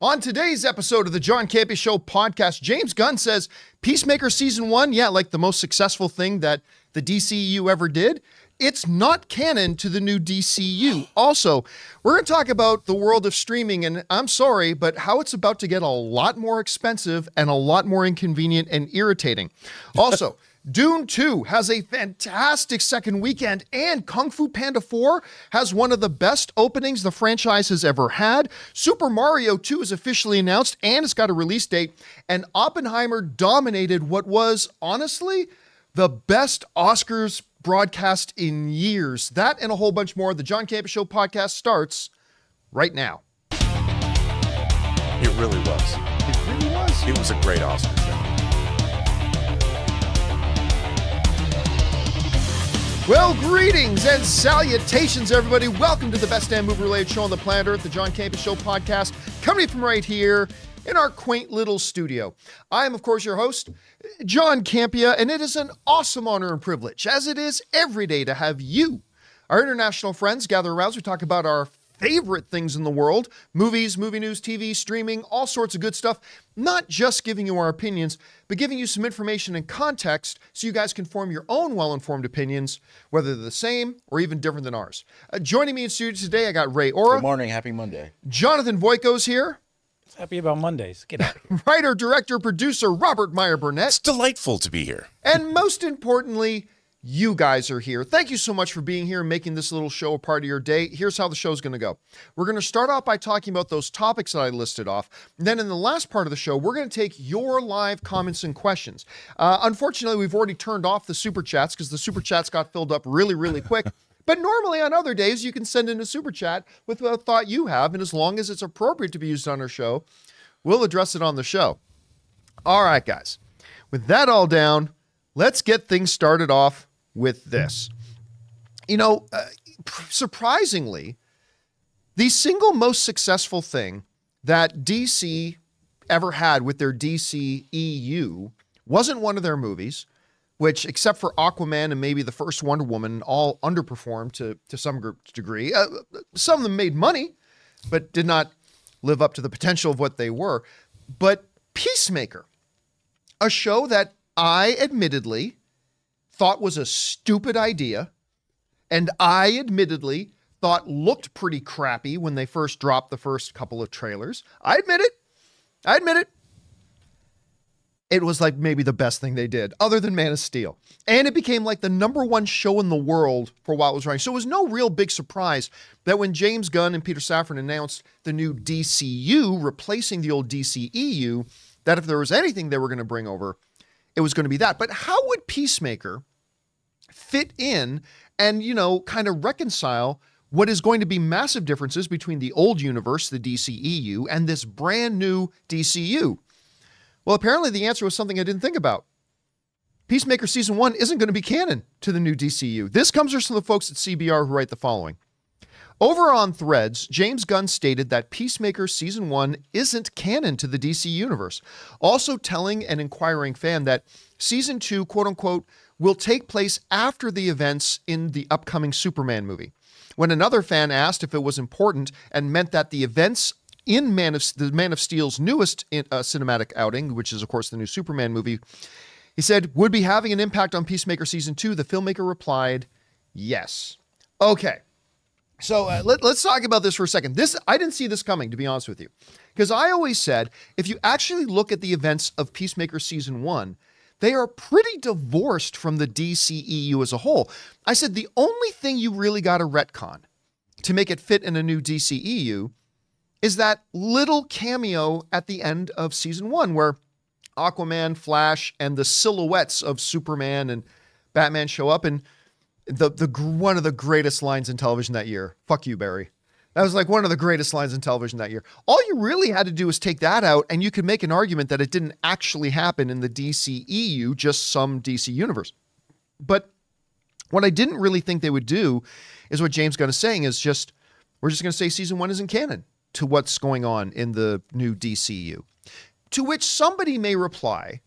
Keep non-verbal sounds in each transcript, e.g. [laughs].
On today's episode of the John Campea Show podcast, James Gunn says Peacemaker season one, yeah, like the most successful thing that the DCU ever did, it's not canon to the new DCU. Also, we're going to talk about the world of streaming, and I'm sorry, but how it's about to get a lot more expensive and a lot more inconvenient and irritating. Also, [laughs] Dune 2 has a fantastic second weekend, and Kung Fu Panda 4 has one of the best openings the franchise has ever had. Super Mario 2 is officially announced, and it's got a release date. And Oppenheimer dominated what was, honestly, the best Oscars broadcast in years. That and a whole bunch more. The John Campea Show podcast starts right now. It really was. It really was. It was a great Oscar show. Well, greetings and salutations, everybody. Welcome to the best damn movie related show on the planet Earth, the John Campea Show podcast, coming from right here in our quaint little studio. I am, of course, your host, John Campea, and it is an awesome honor and privilege, as it is every day, to have you, our international friends, gather around as we talk about our favorite things in the world movies, movie news, TV, streaming, all sorts of good stuff. Not just giving you our opinions, but giving you some information and context so you guys can form your own well informed opinions, whether they're the same or even different than ours. Uh, joining me in studio today, I got Ray Ora. Good morning. Happy Monday. Jonathan Voico's here. Happy about Mondays. Get out. [laughs] Writer, director, producer Robert Meyer Burnett. It's delightful to be here. And most importantly, you guys are here. Thank you so much for being here and making this little show a part of your day. Here's how the show's going to go. We're going to start off by talking about those topics that I listed off. Then, in the last part of the show, we're going to take your live comments and questions. Uh, unfortunately, we've already turned off the super chats because the super chats got filled up really, really quick. [laughs] But normally on other days, you can send in a super chat with a thought you have. And as long as it's appropriate to be used on our show, we'll address it on the show. All right, guys. With that all down, let's get things started off with this. You know, uh, surprisingly, the single most successful thing that DC ever had with their DC EU wasn't one of their movies, which, except for Aquaman and maybe the first Wonder Woman, all underperformed to, to some gr- degree. Uh, some of them made money, but did not live up to the potential of what they were. But Peacemaker, a show that I admittedly thought was a stupid idea, and I admittedly thought looked pretty crappy when they first dropped the first couple of trailers. I admit it. I admit it. It was like maybe the best thing they did, other than Man of Steel. And it became like the number one show in the world for while it was running. So it was no real big surprise that when James Gunn and Peter Safran announced the new DCU replacing the old DCEU, that if there was anything they were going to bring over, it was going to be that. But how would Peacemaker fit in and, you know, kind of reconcile what is going to be massive differences between the old universe, the DCEU, and this brand new DCU? Well, apparently the answer was something I didn't think about. Peacemaker season one isn't going to be canon to the new DCU. This comes from some of the folks at CBR who write the following. Over on Threads, James Gunn stated that Peacemaker Season 1 isn't canon to the DC Universe, also telling an inquiring fan that Season 2, quote unquote, will take place after the events in the upcoming Superman movie. When another fan asked if it was important and meant that the events in Man of the Man of Steel's newest uh, cinematic outing, which is of course the new Superman movie, he said would be having an impact on Peacemaker season 2. The filmmaker replied, "Yes." Okay. So uh, let, us talk about this for a second. This I didn't see this coming, to be honest with you, because I always said if you actually look at the events of Peacemaker season one, they are pretty divorced from the DCEU as a whole. I said the only thing you really got to retcon to make it fit in a new DCEU is that little cameo at the end of season one where Aquaman, Flash, and the silhouettes of Superman and Batman show up. And the the one of the greatest lines in television that year. Fuck you, Barry. That was like one of the greatest lines in television that year. All you really had to do was take that out, and you could make an argument that it didn't actually happen in the DCEU, just some DC universe. But what I didn't really think they would do is what James Gunn is saying is just we're just going to say season one isn't canon to what's going on in the new DCU. To which somebody may reply,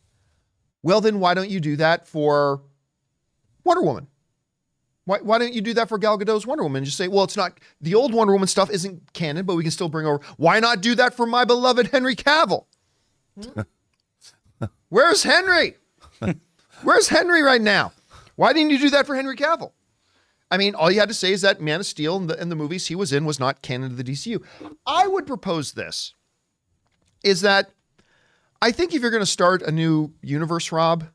well, then why don't you do that for Wonder Woman? Why, why don't you do that for Gal Gadot's Wonder Woman? Just say, well, it's not the old Wonder Woman stuff isn't canon, but we can still bring over. Why not do that for my beloved Henry Cavill? Hmm? Where's Henry? [laughs] Where's Henry right now? Why didn't you do that for Henry Cavill? I mean, all you had to say is that Man of Steel and the, and the movies he was in was not canon to the DCU. I would propose this: is that I think if you're going to start a new universe, Rob,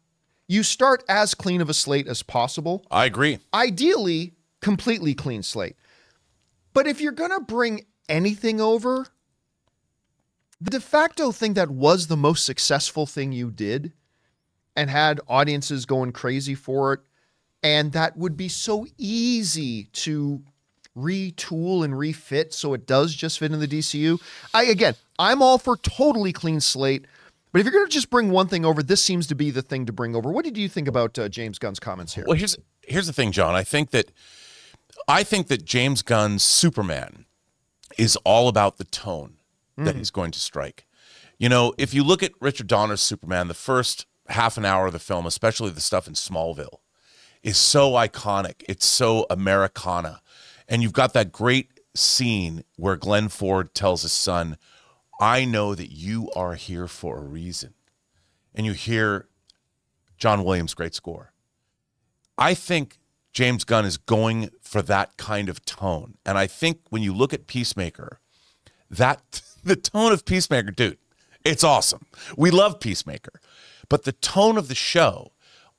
you start as clean of a slate as possible I agree. ideally completely clean slate. But if you're going to bring anything over, the de facto thing that was the most successful thing you did and had audiences going crazy for it, and that would be so easy to retool and refit so it does just fit in the DCU. I again, I'm all for totally clean slate. But if you're going to just bring one thing over, this seems to be the thing to bring over. What did you think about uh, James Gunn's comments here? Well, here's here's the thing, John. I think that I think that James Gunn's Superman is all about the tone that he's going to strike. You know, if you look at Richard Donner's Superman, the first half an hour of the film, especially the stuff in Smallville, is so iconic. It's so Americana. And you've got that great scene where Glenn Ford tells his son, I know that you are here for a reason. And you hear John Williams' great score. I think James Gunn is going for that kind of tone. And I think when you look at Peacemaker, that [laughs] the tone of Peacemaker, dude, it's awesome. We love Peacemaker. But the tone of the show,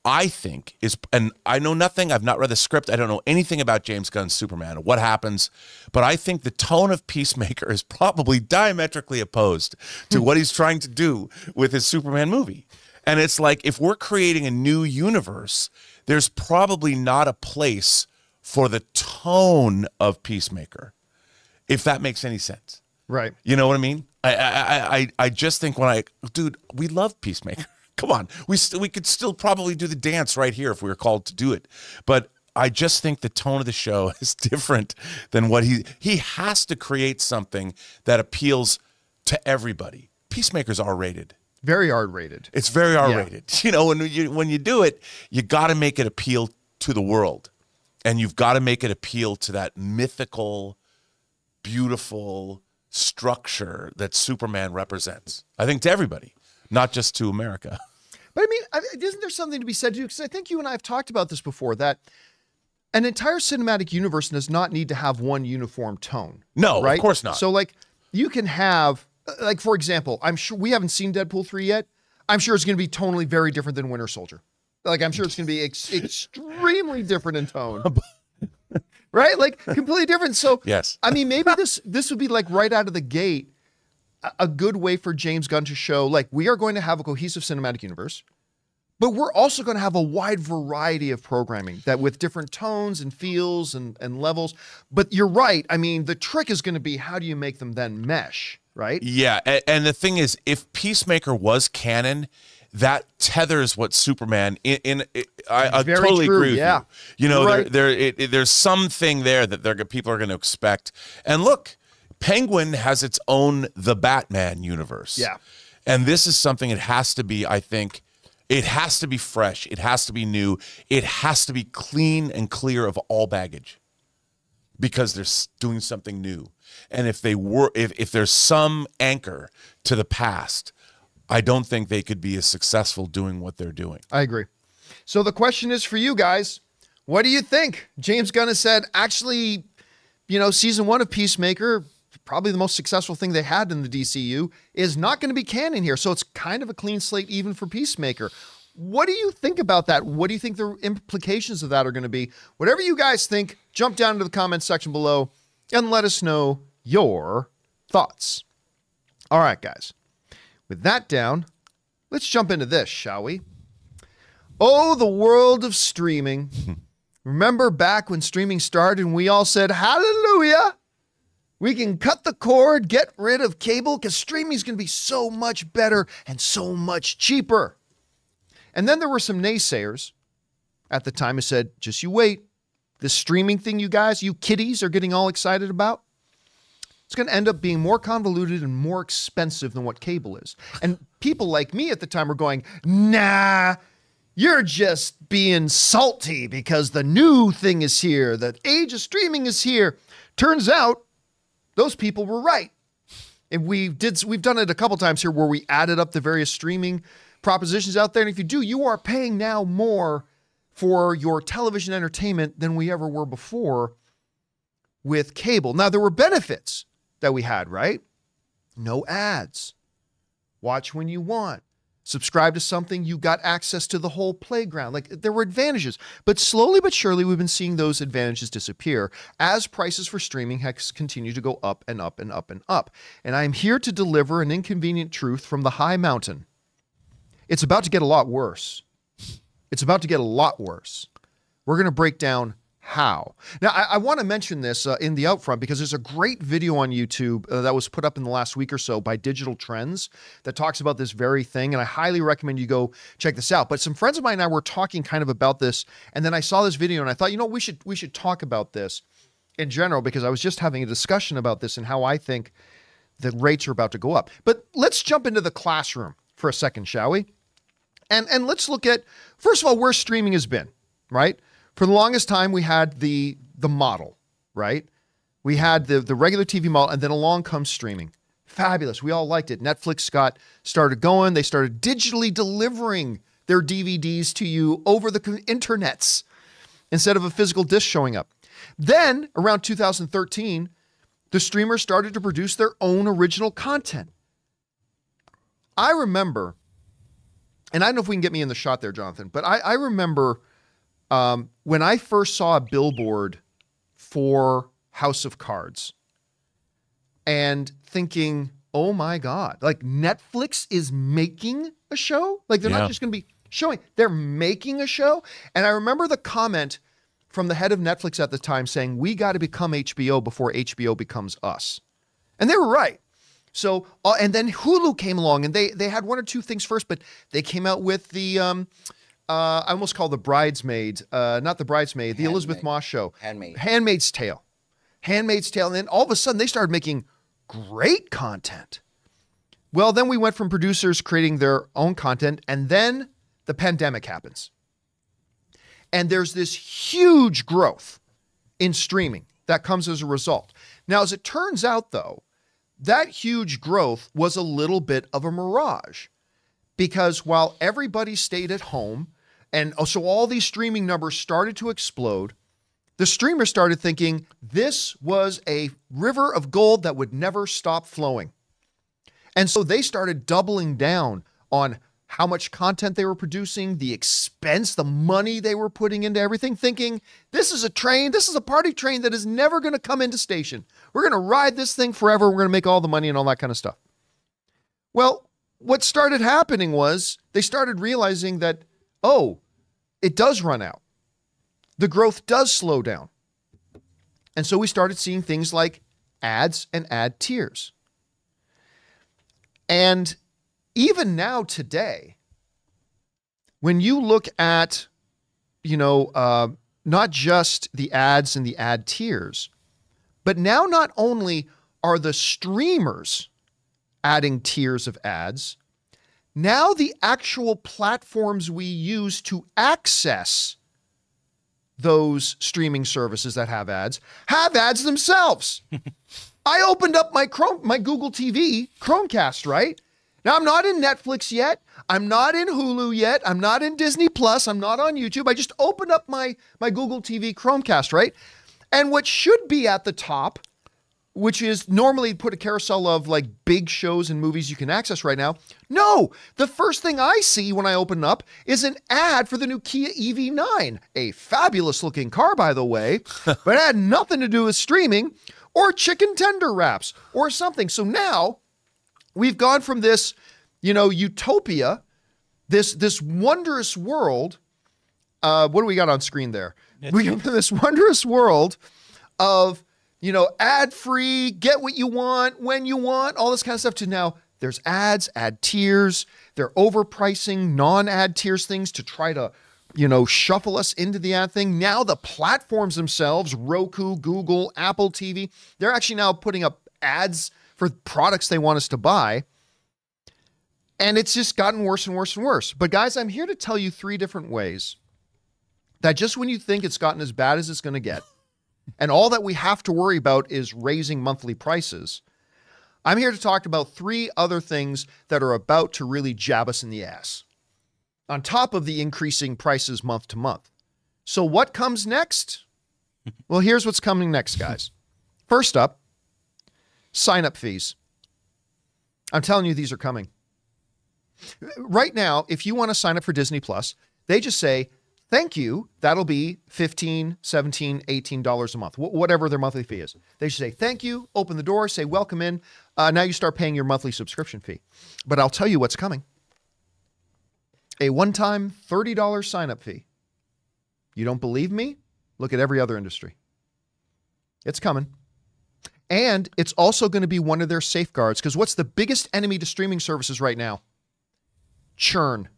I think, is and I know nothing, I've not read the script, I don't know anything about James Gunn's Superman or what happens, but I think the tone of Peacemaker [laughs] is probably diametrically opposed to hmm. what he's trying to do with his Superman movie. And it's like if we're creating a new universe, there's probably not a place for the tone of Peacemaker, if that makes any sense. Right. You know what I mean? I I I I just think when I dude, we love Peacemaker. Come on, we st- we could still probably do the dance right here if we were called to do it, but I just think the tone of the show [laughs] is different than what he he has to create something that appeals to everybody. Peacemaker's R rated. Very R rated. It's very R rated. [laughs] You know, when you when you do it, you got to make it appeal to the world, and you've got to make it appeal to that mythical, beautiful structure that Superman represents. I think to everybody, not just to America. [laughs] But I mean, isn't there something to be said too? Because I think you and I have talked about this before that an entire cinematic universe does not need to have one uniform tone. No, right? of course not. So, like, you can have, uh, like, for example, I'm sure we haven't seen Deadpool 3 yet. I'm sure it's going to be tonally very different than Winter Soldier. Like, I'm sure it's going to be ex- [laughs] extremely different in tone. [laughs] right? Like, completely different. So, Yes. I mean, maybe this this would be like right out of the gate a- good way for James Gunn to show like we are going to have a cohesive cinematic universe, but we're also going to have a wide variety of programming that with different tones and feels and, and levels. But you're right. I mean, the trick is going to be how do you make them then mesh, right? Yeah, and, and the thing is, if Peacemaker was canon, that tethers what Superman in. in I, I totally true, agree with yeah. you. You know, You're there, there, it, it- there's something there that they're people are going to expect. And look, Penguin has its own the Batman universe. Yeah. and this is something it has to be. I think. It has to be fresh. It has to be new. It has to be clean and clear of all baggage because they're doing something new. And if they were, if, if there's some anchor to the past, I don't think they could be as successful doing what they're doing. I agree. So the question is for you guys, what do you think? James Gunn has said actually, you know, season one of Peacemaker, probably the most successful thing they had in the DCU, is not going to be canon here. So it's kind of a clean slate even for Peacemaker. What do you think about that? What do you think the implications of that are going to be? Whatever you guys think, jump down into the comments section below and let us know your thoughts. All right, guys. With that down, let's jump into this, shall we? Oh, the world of streaming. [laughs] Remember back when streaming started and we all said, Hallelujah! We can cut the cord, get rid of cable, because streaming is going to be so much better and so much cheaper. And then there were some naysayers at the time who said, just you wait. This streaming thing, you guys, you kiddies are getting all excited about, it's going to end up being more convoluted and more expensive than what cable is. And people like me at the time were going, nah, you're just being salty because the new thing is here, the age of streaming is here. Turns out those people were right. And we did we've done it a couple times here where we added up the various streaming propositions out there. And if you do, you are paying now more for your television entertainment than we ever were before with cable. Now there were benefits that we had, right? No ads. Watch when you want subscribe to something, you got access to the whole playground. Like there were advantages. But slowly but surely, we've been seeing those advantages disappear as prices for streaming has continued to go up and up and up and up. And I'm here to deliver an inconvenient truth from the high mountain. It's about to get a lot worse. It's about to get a lot worse. We're going to break down how. Now, I, I want to mention this uh, in the upfront because there's a great video on YouTube uh, that was put up in the last week or so by Digital Trends that talks about this very thing. And I highly recommend you go check this out. But some friends of mine and I were talking kind of about this. And then I saw this video and I thought, you know, we should we should talk about this in general because I was just having a discussion about this and how I think the rates are about to go up. But let's jump into the classroom for a second, shall we? And and let's look at first of all where streaming has been, right? For the longest time we had the the model, right? We had the the regular TV model, and then along comes streaming. Fabulous. We all liked it. Netflix got started going. They started digitally delivering their DVDs to you over the internets instead of a physical disc showing up. Then around 2013, the streamers started to produce their own original content. I remember, and I don't know if we can get me in the shot there, Jonathan, but I, I remember um, when I first saw a billboard for House of Cards and thinking, oh my God, like Netflix is making a show? Like they're yeah. not just going to be showing, they're making a show. And I remember the comment from the head of Netflix at the time saying, we got to become HBO before HBO becomes us. And they were right. So, uh, and then Hulu came along and they they had one or two things first, but they came out with the um, uh, I almost call the bridesmaid, uh, not the bridesmaid, the Elisabeth Moss show. Handmaid. Handmaid's Tale. Handmaid's Tale. And then all of a sudden they started making great content. Well, then we went from producers creating their own content, and then the pandemic happens. And there's this huge growth in streaming that comes as a result. Now, as it turns out, though, that huge growth was a little bit of a mirage because while everybody stayed at home, and oh, so all these streaming numbers started to explode. The streamers started thinking this was a river of gold that would never stop flowing. And so they started doubling down on how much content they were producing, the expense, the money they were putting into everything, thinking this is a train, this is a party train that is never going to come into station. We're going to ride this thing forever. We're going to make all the money and all that kind of stuff. Well, what started happening was they started realizing that oh, it does run out. The growth does slow down. And so we started seeing things like ads and ad tiers. And even now, today, when you look at, you know, uh, not just the ads and the ad tiers, but now not only are the streamers adding tiers of ads, now, the actual platforms we use to access those streaming services that have ads have ads themselves. [laughs] I opened up my Chrome, my Google TV Chromecast, right? Now I'm not in Netflix yet. I'm not in Hulu yet. I'm not in Disney Plus. I'm not on YouTube. I just opened up my my Google TV Chromecast, right? And what should be at the top which is normally put a carousel of like big shows and movies you can access right now. No, the first thing I see when I open up is an ad for the new Kia EV9, a fabulous looking car, by the way, [laughs] but it had nothing to do with streaming or chicken tender wraps or something. So now we've gone from this, you know, utopia, this this wondrous world. Uh, what do we got on screen there? We got [laughs] this wondrous world of you know, ad free, get what you want, when you want, all this kind of stuff to now there's ads, ad tiers. They're overpricing non ad tiers things to try to, you know, shuffle us into the ad thing. Now the platforms themselves, Roku, Google, Apple TV, they're actually now putting up ads for products they want us to buy. And it's just gotten worse and worse and worse. But guys, I'm here to tell you three different ways that just when you think it's gotten as bad as it's going to get, and all that we have to worry about is raising monthly prices, I'm here to talk about three other things that are about to really jab us in the ass, on top of the increasing prices month to month. So, what comes next? [laughs] Well, here's what's coming next, guys. First up, sign up fees. I'm telling you, these are coming. Right now, if you want to sign up for Disney Plus, they just say, thank you. That'll be 15, 17, 18 dollars a month, wh- whatever their monthly fee is. They should say thank you, open the door, say welcome in. Uh, now you start paying your monthly subscription fee. But I'll tell you what's coming. A one-time $30 sign-up fee. You don't believe me? Look at every other industry. It's coming. And it's also going to be one of their safeguards because what's the biggest enemy to streaming services right now? Churn.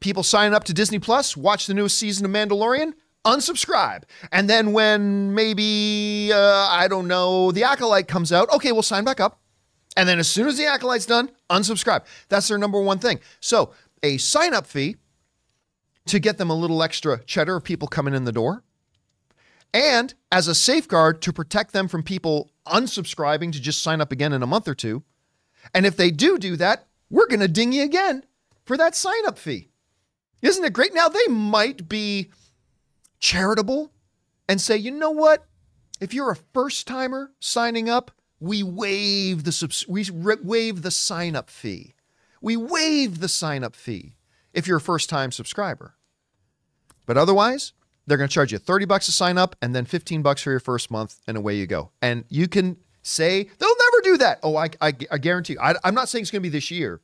People sign up to Disney Plus, watch the newest season of Mandalorian, unsubscribe. And then when maybe, uh, I don't know, The Acolyte comes out, okay, we'll sign back up. And then as soon as The Acolyte's done, unsubscribe. That's their number one thing. So a sign up fee to get them a little extra cheddar of people coming in the door and as a safeguard to protect them from people unsubscribing to just sign up again in a month or two. And if they do do that, we're going to ding you again for that sign up fee. Isn't it great? Now, they might be charitable and say, you know what? If you're a first timer signing up, we waive the subs- we re- waive the sign up fee. We waive the sign up fee if you're a first time subscriber. But otherwise, they're going to charge you 30 bucks to sign up and then 15 bucks for your first month and away you go. And you can say they'll never do that. Oh, I, I, I guarantee you. I, I'm not saying it's going to be this year.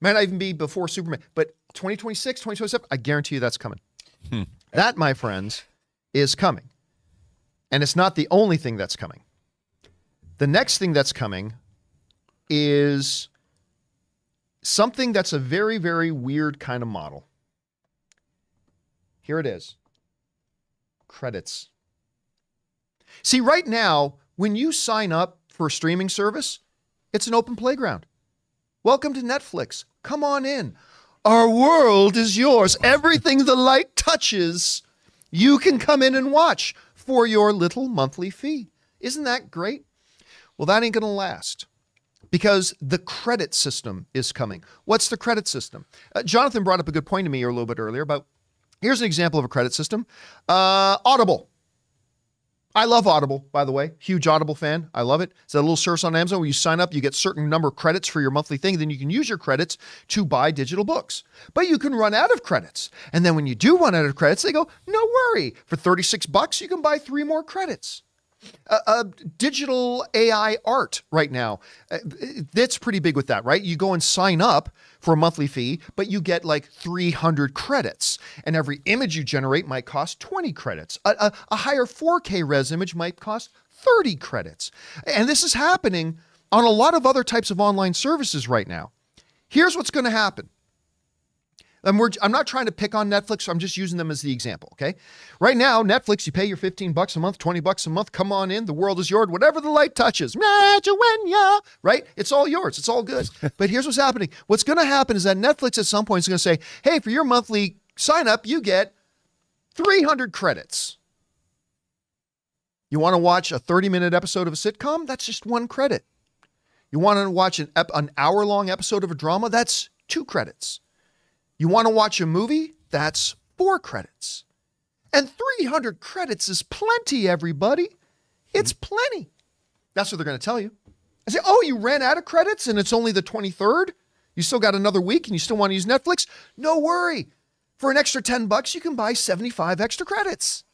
Might not even be before Superman, but 2026, 2027, I guarantee you that's coming. Hmm. That, my friends, is coming. And it's not the only thing that's coming. The next thing that's coming is something that's a very, very weird kind of model. Here it is credits. See, right now, when you sign up for a streaming service, it's an open playground. Welcome to Netflix. Come on in. Our world is yours. Everything the light touches, you can come in and watch for your little monthly fee. Isn't that great? Well, that ain't going to last because the credit system is coming. What's the credit system? Uh, Jonathan brought up a good point to me a little bit earlier about here's an example of a credit system uh, Audible. I love Audible, by the way. Huge Audible fan. I love it. It's that little service on Amazon where you sign up, you get certain number of credits for your monthly thing, then you can use your credits to buy digital books. But you can run out of credits. And then when you do run out of credits, they go, "No worry. For 36 bucks, you can buy 3 more credits." Uh, uh, digital AI art right now. Uh, that's pretty big with that, right? You go and sign up for a monthly fee, but you get like 300 credits. And every image you generate might cost 20 credits. A, a, a higher 4K res image might cost 30 credits. And this is happening on a lot of other types of online services right now. Here's what's going to happen. And we're, I'm not trying to pick on Netflix. I'm just using them as the example. Okay. Right now, Netflix, you pay your 15 bucks a month, 20 bucks a month. Come on in. The world is yours. Whatever the light touches. Right? It's all yours. It's all good. [laughs] but here's what's happening. What's going to happen is that Netflix at some point is going to say, hey, for your monthly sign up, you get 300 credits. You want to watch a 30 minute episode of a sitcom? That's just one credit. You want to watch an, ep- an hour long episode of a drama? That's two credits. You want to watch a movie? That's four credits. And 300 credits is plenty, everybody. It's mm-hmm. plenty. That's what they're going to tell you. I say, oh, you ran out of credits and it's only the 23rd? You still got another week and you still want to use Netflix? No worry. For an extra 10 bucks, you can buy 75 extra credits.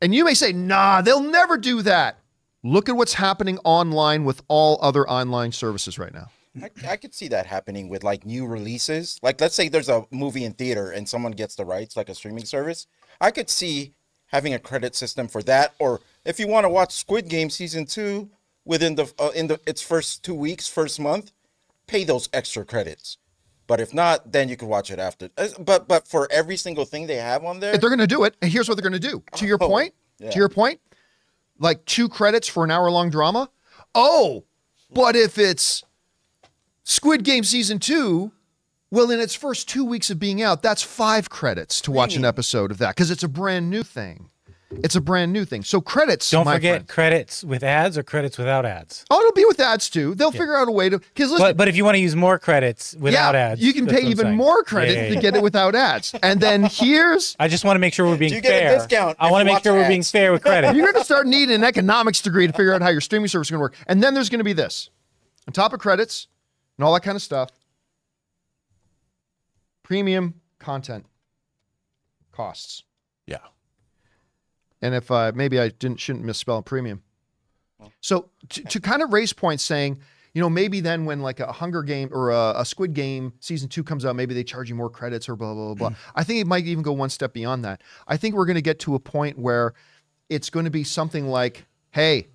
And you may say, nah, they'll never do that. Look at what's happening online with all other online services right now. I, I could see that happening with like new releases. Like, let's say there's a movie in theater and someone gets the rights, like a streaming service. I could see having a credit system for that. Or if you want to watch Squid Game season two within the uh, in the its first two weeks, first month, pay those extra credits. But if not, then you can watch it after. Uh, But but for every single thing they have on there, If they're going to do it, and here's what they're going to do. To your Oh, point, yeah. to your point, like two credits for an hour long drama. Oh, but if it's Squid Game season two, well, in its first two weeks of being out, that's five credits to watch an episode of that because it's a brand new thing. It's a brand new thing. So credits. Don't my forget friend. credits with ads or credits without ads. Oh, it'll be with ads too. They'll figure out a way to because listen. But but if you want to use more credits without yeah, ads, you can pay even saying. more Yeah, credit yeah, to get it without ads. And then [laughs] here's I just want to make sure we're being Do you get a fair. discount I want to make watch sure we're being fair with credit. [laughs] you're going to start needing an economics degree to figure out how your streaming service is going to work. And then there's going to be this on top of credits and all that kind of stuff premium content costs. Yeah. And if uh, maybe I didn't shouldn't misspell premium. So to, to kind of raise points saying, you know, maybe then when like a Hunger Game or a, a Squid Game season two comes out, maybe they charge you more credits or blah, blah, blah, blah. I think it might even go one step beyond that. I think we're going to get to a point where it's going to be something like, hey,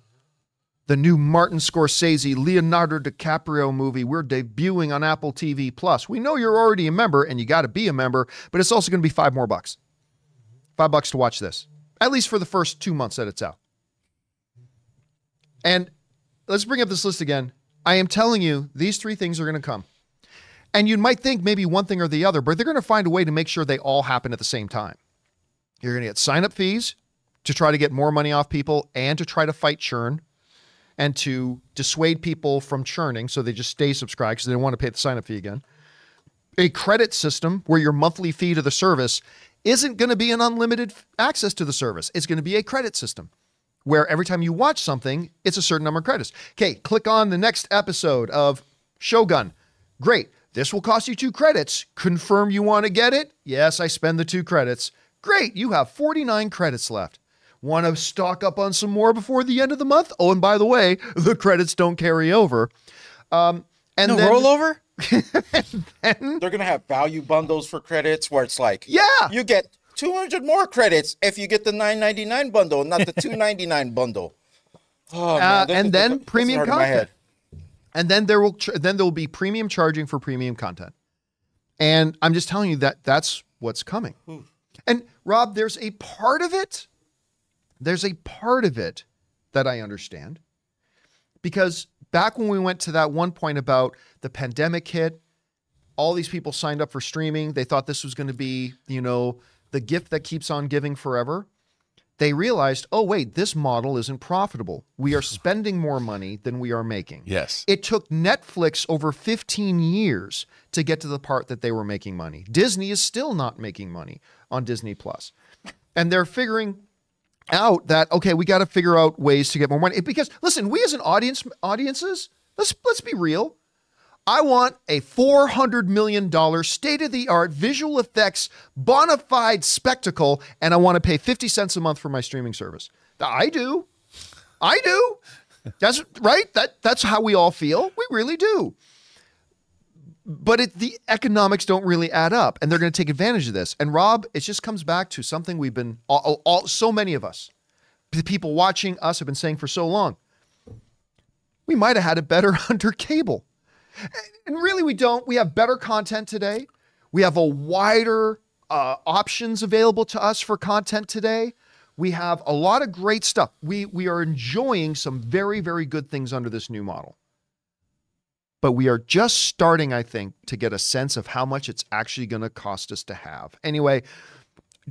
the new Martin Scorsese, Leonardo DiCaprio movie, we're debuting on Apple TV Plus. We know you're already a member and you got to be a member, but it's also going to be five more bucks. Five bucks to watch this, at least for the first two months that it's out. And let's bring up this list again. I am telling you, these three things are going to come. And you might think maybe one thing or the other, but they're going to find a way to make sure they all happen at the same time. You're going to get sign up fees to try to get more money off people and to try to fight churn and to dissuade people from churning so they just stay subscribed because they don't want to pay the sign up fee again. A credit system where your monthly fee to the service isn't going to be an unlimited access to the service. It's going to be a credit system where every time you watch something, it's a certain number of credits. Okay, click on the next episode of Shogun. Great. This will cost you two credits. Confirm you want to get it? Yes, I spend the two credits. Great. You have 49 credits left. Want to stock up on some more before the end of the month? Oh, and by the way, the credits don't carry over. Um, and no then, rollover. [laughs] They're gonna have value bundles for credits where it's like, Yeah. you get 200 more credits if you get the 9.99 bundle, not the 2.99 bundle. Oh, Uh, man, this and is- then this premium hurting content. and then there will ch- then there will be premium charging for premium content. And I'm just telling you that that's what's coming. And Rob, there's a part of it. There's a part of it that I understand. Because back when we went to that one point about the pandemic hit, all these people signed up for streaming. They thought this was going to be, you know, the gift that keeps on giving forever they realized, oh, wait, this model isn't profitable. We are spending more money than we are making. Yes. It took Netflix over 15 years to get to the part that they were making money. Disney is still not making money on Disney Plus. And they're figuring out that okay, we got to figure out ways to get more money because listen, we as an audience audiences, let's let's be real. I want a $400 million state of the art visual effects bona fide spectacle, and I want to pay 50 cents a month for my streaming service. I do. I do. That's right. That, that's how we all feel. We really do. But it, the economics don't really add up, and they're going to take advantage of this. And Rob, it just comes back to something we've been, all, all, so many of us, the people watching us have been saying for so long. We might have had it better [laughs] under cable. And really, we don't. We have better content today. We have a wider uh, options available to us for content today. We have a lot of great stuff. We we are enjoying some very very good things under this new model. But we are just starting, I think, to get a sense of how much it's actually going to cost us to have. Anyway,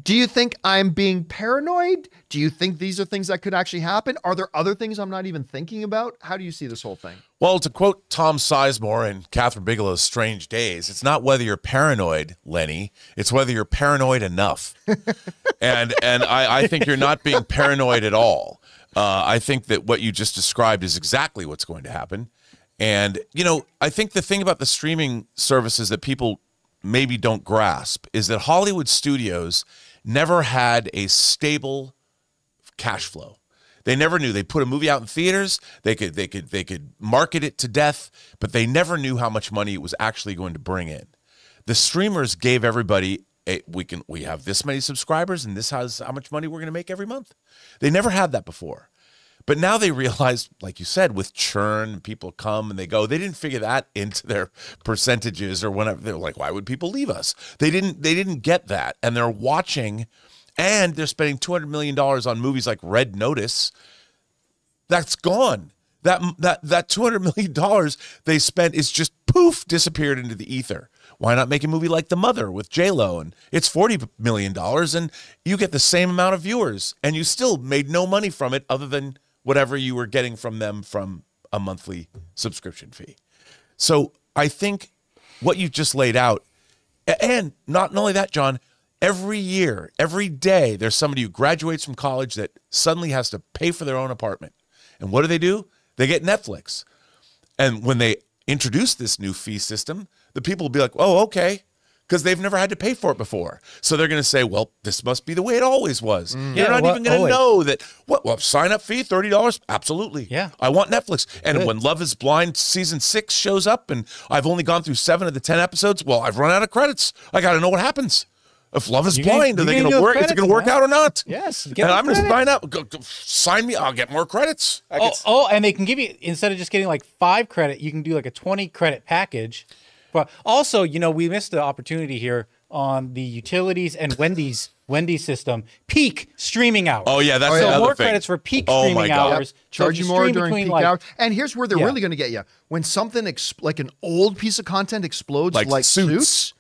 do you think I'm being paranoid? Do you think these are things that could actually happen? Are there other things I'm not even thinking about? How do you see this whole thing? Well, to quote Tom Sizemore in Kathryn Bigelow's Strange Days, it's not whether you're paranoid, Lenny. It's whether you're paranoid enough. [laughs] and and I, I think you're not being paranoid at all. Uh, I think that what you just described is exactly what's going to happen. And you know, I think the thing about the streaming services that people maybe don't grasp is that Hollywood studios never had a stable cash flow. They never knew. They put a movie out in theaters. They could they could they could market it to death, but they never knew how much money it was actually going to bring in. The streamers gave everybody a, we can we have this many subscribers and this has how much money we're going to make every month. They never had that before. But now they realize, like you said, with churn, people come and they go. They didn't figure that into their percentages or whatever. they're like, why would people leave us? They didn't. They didn't get that, and they're watching, and they're spending two hundred million dollars on movies like Red Notice. That's gone. that that that 200 million dollars they spent is just poof disappeared into the ether. Why not make a movie like The Mother with J Lo and it's 40 million dollars and you get the same amount of viewers and you still made no money from it other than whatever you were getting from them from a monthly subscription fee. So I think what you just laid out, and not only that, John, every year, every day, there's somebody who graduates from college that suddenly has to pay for their own apartment. And what do they do? They get Netflix. And when they introduce this new fee system, the people will be like, oh, okay. Because they've never had to pay for it before. So they're going to say, well, this must be the way it always was. Mm. They're Yeah, not well, even going to know that, what, well, sign up fee, $30? Absolutely. Yeah. I want Netflix. And Good. when Love is Blind season six shows up and I've only gone through seven of the 10 episodes, well, I've run out of credits. I got to know what happens. If Love is You can- Blind, are they going to do work? Is it going to work man. out or not? Yes, And I'm going to sign up. Go, go, sign me. I'll get more credits. Oh, could, oh, and they can give you instead of just getting like five credit, you can do like a twenty credit package. But also, you know, we missed the opportunity here on the utilities and Wendy's Wendy's system peak streaming hours. Oh, yeah. That's Oh, the yeah. so more thing. credits for peak Oh, my streaming God. hours. So charge if you you more during peak like, hours. And here's where they're Yeah. really going to get you. When something ex- like an old piece of content explodes, Like like, Suits. suits.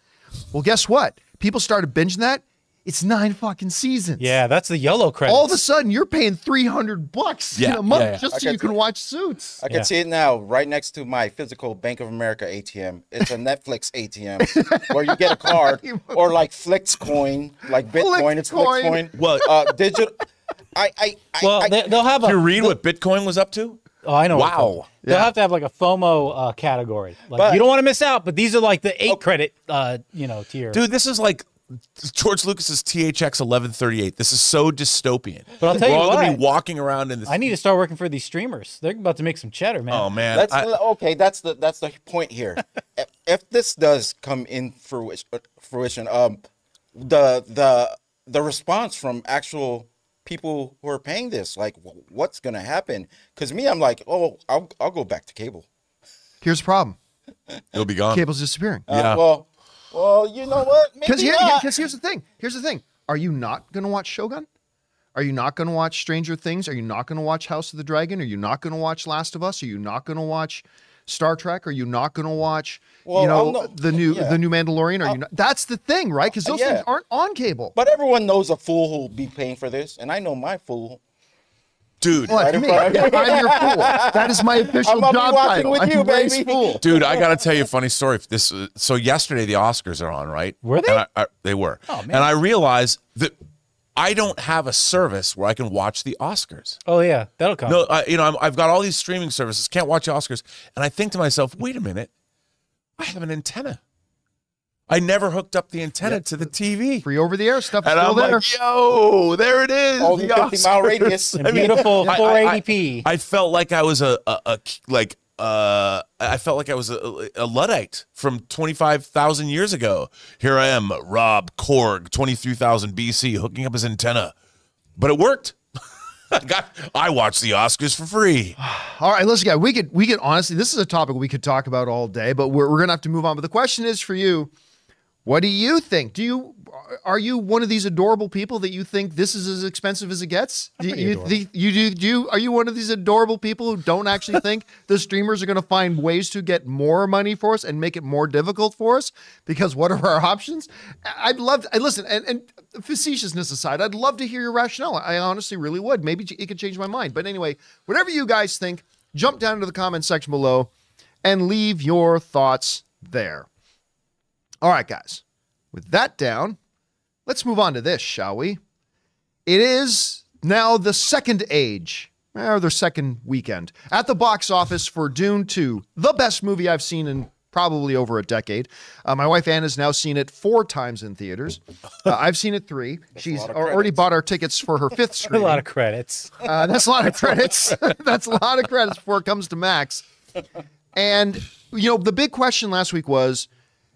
Well, guess what? People started binging that. It's nine fucking seasons. Yeah, that's the yellow credits. All of a sudden, you're paying three hundred bucks in Yeah, a month yeah, yeah. just I so you can you. watch Suits. I can Yeah. see it now, right next to my physical Bank of America ATM. It's a [laughs] Netflix ATM where you get a card, [laughs] or like Flixcoin, like Bitcoin. It's Flixcoin. Flixcoin. Well- uh, digital. I, I, I, well, I, they, they'll have a. Did you read what Bitcoin was up to? Oh, I know. Wow. called. They'll have to have like a FOMO uh, category. Like But- you don't want to miss out, but these are like the eight credit, uh, you know, tier. Dude, this is like George Lucas's THX 1138. This is so dystopian. But I'll tell We're you all gonna be walking around in this. I need to start working for these streamers. They're about to make some cheddar, man. oh man, That's I- okay. That's the that's the point here. if, [laughs] if this does come in fruition, fruition, um, the the the response from actual people who are paying this, like, wh- what's gonna happen? Because me, I'm like, oh, I'll I'll go back to cable. Here's the problem: [laughs] it'll be gone. cable's disappearing. Uh, Yeah. well, well, you know what? Because here, here's the thing. Here's the thing. Are you not going to watch Shogun? Are you not going to watch Stranger Things? Are you not going to watch House of the Dragon? Are you not going to watch Last of Us? Are you not going to watch Star Trek? Are you not going to watch, Well, you know, I'll the new yeah. the new Mandalorian? Are you uh, not? That's the thing, right? Because those yeah. things aren't on cable. But everyone knows a fool who'll be paying for this, and I know my fool. Dude, Well, that's me. front of you. I'm your fool. That is my [laughs] official I'm gonna be job title. with I'm you, baby. fool. dude, I got to tell you a funny story. This uh, so yesterday the Oscars are on, right? Were they? And I, I, they were. Oh, man. And I realized that I don't have a service where I can watch the Oscars. Oh yeah, that'll come. No, I, you know, I'm, I've got all these streaming services, can't watch the Oscars, and I think to myself, wait a minute, I have an antenna. I never hooked up the antenna to the TV. Free over the air stuff is And still I'm there. like, yo, there it is. Only the 50 mile Oscars. radius. [laughs] And beautiful I- I- 480p. I, felt like I was a, a, a like uh I felt like I was a, a luddite from 25,000 years ago. Here I am, Rob Korg, 23,000 BC, hooking up his antenna. But it worked. [laughs] I got I watched the Oscars for free. [sighs] All right, listen, guys. We could we could honestly, this is a topic we could talk about all day, but we're, we're gonna have to move on. But the question is for you: What do you think? Do you are you one of these adorable people that you think this is as expensive as it gets? Do you, you do, do you are you one of these adorable people who don't actually think [laughs] the streamers are going to find ways to get more money for us and make it more difficult for us? Because what are our options? I'd love. To, I listen, and, and facetiousness aside, I'd love to hear your rationale. I honestly really would. Maybe it could change my mind. But anyway, whatever you guys think, jump down into the comment section below and leave your thoughts there. All right, guys. With that down, let's move on to this, shall we? It is now the second age, or their second weekend, at the box office for Dune 2, the best movie I've seen in probably over a decade. Uh, my wife Anne has now seen it four times in theaters. Uh, I've seen it three. [laughs] She's already bought our tickets for her fifth screen. [laughs] a lot of credits. Uh, that's a lot of [laughs] credits. that's a lot of credits before it comes to Max. And you know, the big question last week was,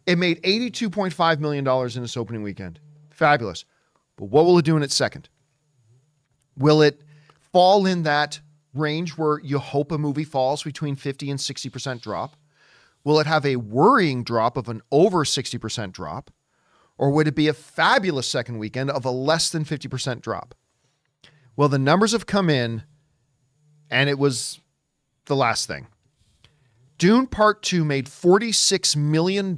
it made eighty-two point five million dollars in its opening weekend. Fabulous, but what will it do in its second? Will it fall in that range where you hope a movie falls between fifty and sixty percent drop? Will it have a worrying drop of an over sixty percent drop, or would it be a fabulous second weekend of a less than fifty percent drop? Well, the numbers have come in, and it was the last thing. Dune Part 2 made $46 million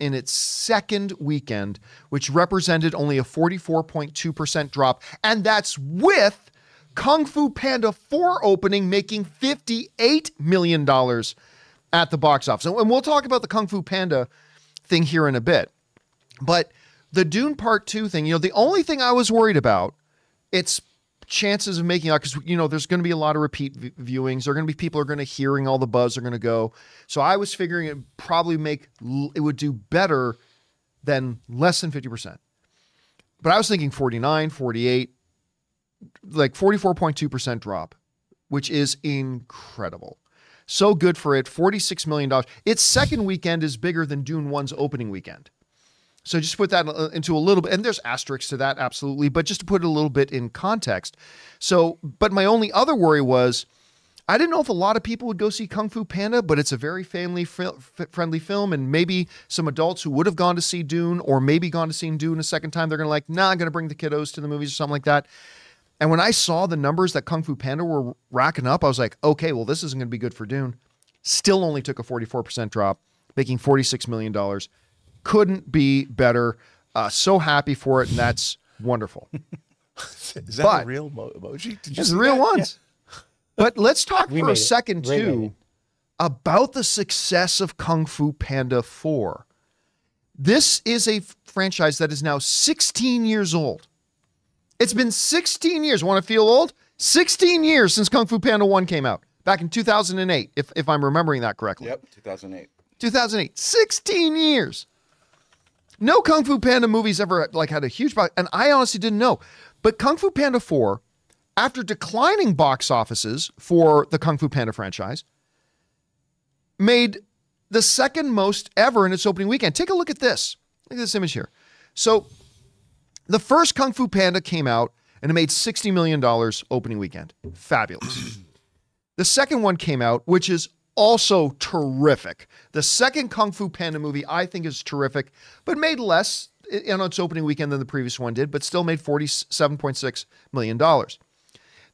in its second weekend, which represented only a 44.2% drop. And that's with Kung Fu Panda 4 opening making $58 million at the box office. And we'll talk about the Kung Fu Panda thing here in a bit. But the Dune Part 2 thing, you know, the only thing I was worried about, it's chances of making out because you know there's going to be a lot of repeat v- viewings. There are going to be people are going to hearing all the buzz. Are going to go. So I was figuring it probably make it would do better than less than fifty percent. But I was thinking 49, 48, like 44.2 percent drop, which is incredible. So good for it. $46 million. Its second weekend is bigger than Dune 1's opening weekend. So just put that uh, into a little bit, and there's asterisks to that, absolutely, but just to put it a little bit in context. So, but my only other worry was I didn't know if a lot of people would go see Kung Fu Panda, but it's a very family friendly film, and maybe some adults who would have gone to see Dune or maybe gone to see Dune a second time, they're to like, nah, I'm to bring the kiddos to the movies or something like that. And when I saw the numbers that Kung Fu Panda were racking up, I was like, okay, well, this isn't to be good for Dune. Still only took a 44% drop, making $46 million couldn't be better. Uh, so happy for it, and that's [laughs] wonderful. Is that but, a real mo- emoji? Did you it's the real that? ones. Yeah. But let's talk for a second too about the success of Kung Fu Panda 4. This is a franchise that is now 16 years old. It's been 16 years. Want to feel old? 16 years since Kung Fu Panda 1 came out back in 2008, if, if I'm remembering that correctly. Yep, 2008. 2008. 16 years. No Kung Fu Panda movies ever like had a huge box, and I honestly didn't know. But Kung Fu Panda 4, after declining box offices for the Kung Fu Panda franchise, made the second most ever in its opening weekend. Take a look at this. Look at this image here. So the first Kung Fu Panda came out and it made $60 million opening weekend. Fabulous. [clears throat] the second one came out, which is also terrific. The second Kung Fu Panda movie, I think, is terrific, but made less on its opening weekend than the previous one did, but still made $47.6 million.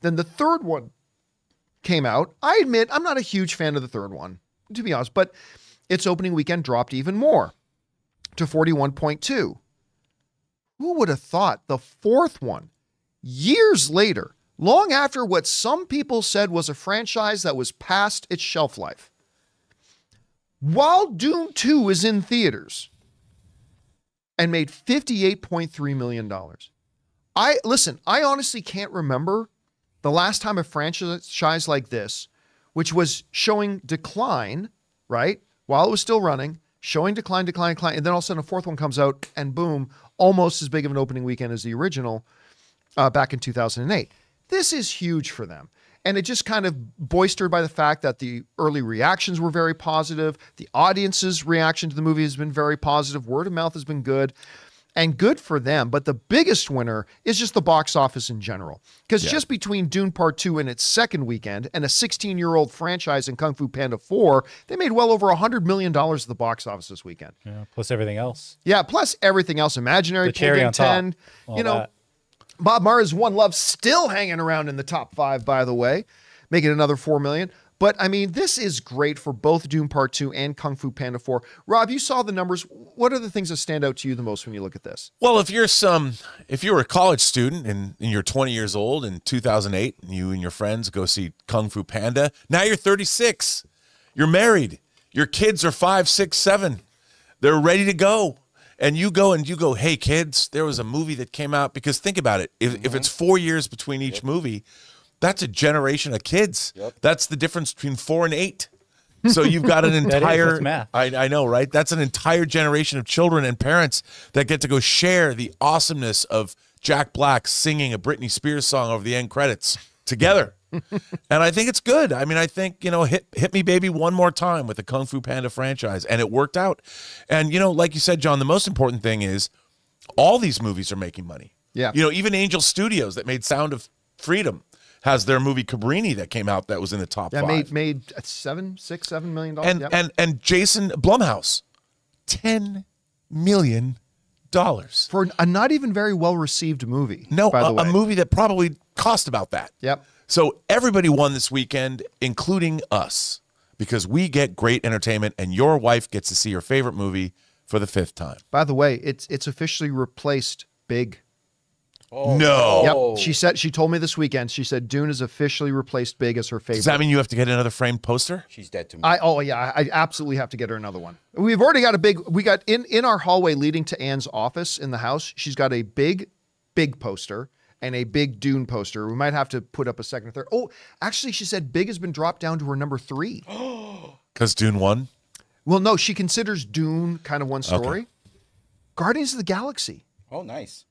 Then the third one came out. I admit I'm not a huge fan of the third one, to be honest, but its opening weekend dropped even more to 41.2. Who would have thought the fourth one, years later, long after what some people said was a franchise that was past its shelf life. While Dune 2 is in theaters and made $58.3 million. I listen, I honestly can't remember the last time a franchise like this, which was showing decline, right? While it was still running, showing decline, decline, decline, and then all of a sudden a fourth one comes out and boom, almost as big of an opening weekend as the original uh, back in 2008. This is huge for them. And it just kind of boistered by the fact that the early reactions were very positive. The audience's reaction to the movie has been very positive. Word of mouth has been good and good for them. But the biggest winner is just the box office in general. Because yeah. just between Dune Part 2 and its second weekend and a 16 year old franchise in Kung Fu Panda 4, they made well over $100 million at the box office this weekend. Yeah, plus everything else. Yeah, plus everything else. Imaginary the cherry on 10. Top. You know, that. Bob Marley's One Love still hanging around in the top five, by the way, making another four million. But I mean, this is great for both Dune Part 2 and Kung Fu Panda 4. Rob, you saw the numbers. What are the things that stand out to you the most when you look at this? Well, if you're some if you're a college student and, and you're 20 years old in 2008 and you and your friends go see Kung Fu Panda, now you're 36. You're married. Your kids are five, six, seven. They're ready to go and you go and you go, hey kids, there was a movie that came out because think about it. If, mm-hmm. if it's four years between each yep. movie, that's a generation of kids. Yep. That's the difference between four and eight. So you've got an [laughs] entire math. I, I know, right? That's an entire generation of children and parents that get to go share the awesomeness of Jack Black singing a Britney Spears song over the end credits together. And I think it's good. I mean, I think, you know, hit hit me baby one more time with the Kung Fu Panda franchise and it worked out. And you know, like you said John, the most important thing is all these movies are making money. Yeah. You know, even Angel Studios that made Sound of Freedom has their movie Cabrini that came out that was in the top yeah, five. made made seven, six, seven million dollars. And yep. and and Jason Blumhouse, ten million dollars for a not even very well received movie. No, a, a, movie that probably cost about that. Yep. So everybody won this weekend, including us, because we get great entertainment and your wife gets to see her favorite movie for the fifth time. By the way, it's it's officially replaced Big. Oh. No. Yep. She said she told me this weekend. She said Dune has officially replaced Big as her favorite. Does that mean you have to get another framed poster? She's dead to me. I oh yeah, I absolutely have to get her another one. We've already got a big we got in in our hallway leading to Anne's office in the house. She's got a big big poster and a big Dune poster. We might have to put up a second or third. Oh, actually she said Big has been dropped down to her number 3. [gasps] Because Dune won? well, no, she considers Dune kind of one story. Guardians of the Galaxy. oh, nice.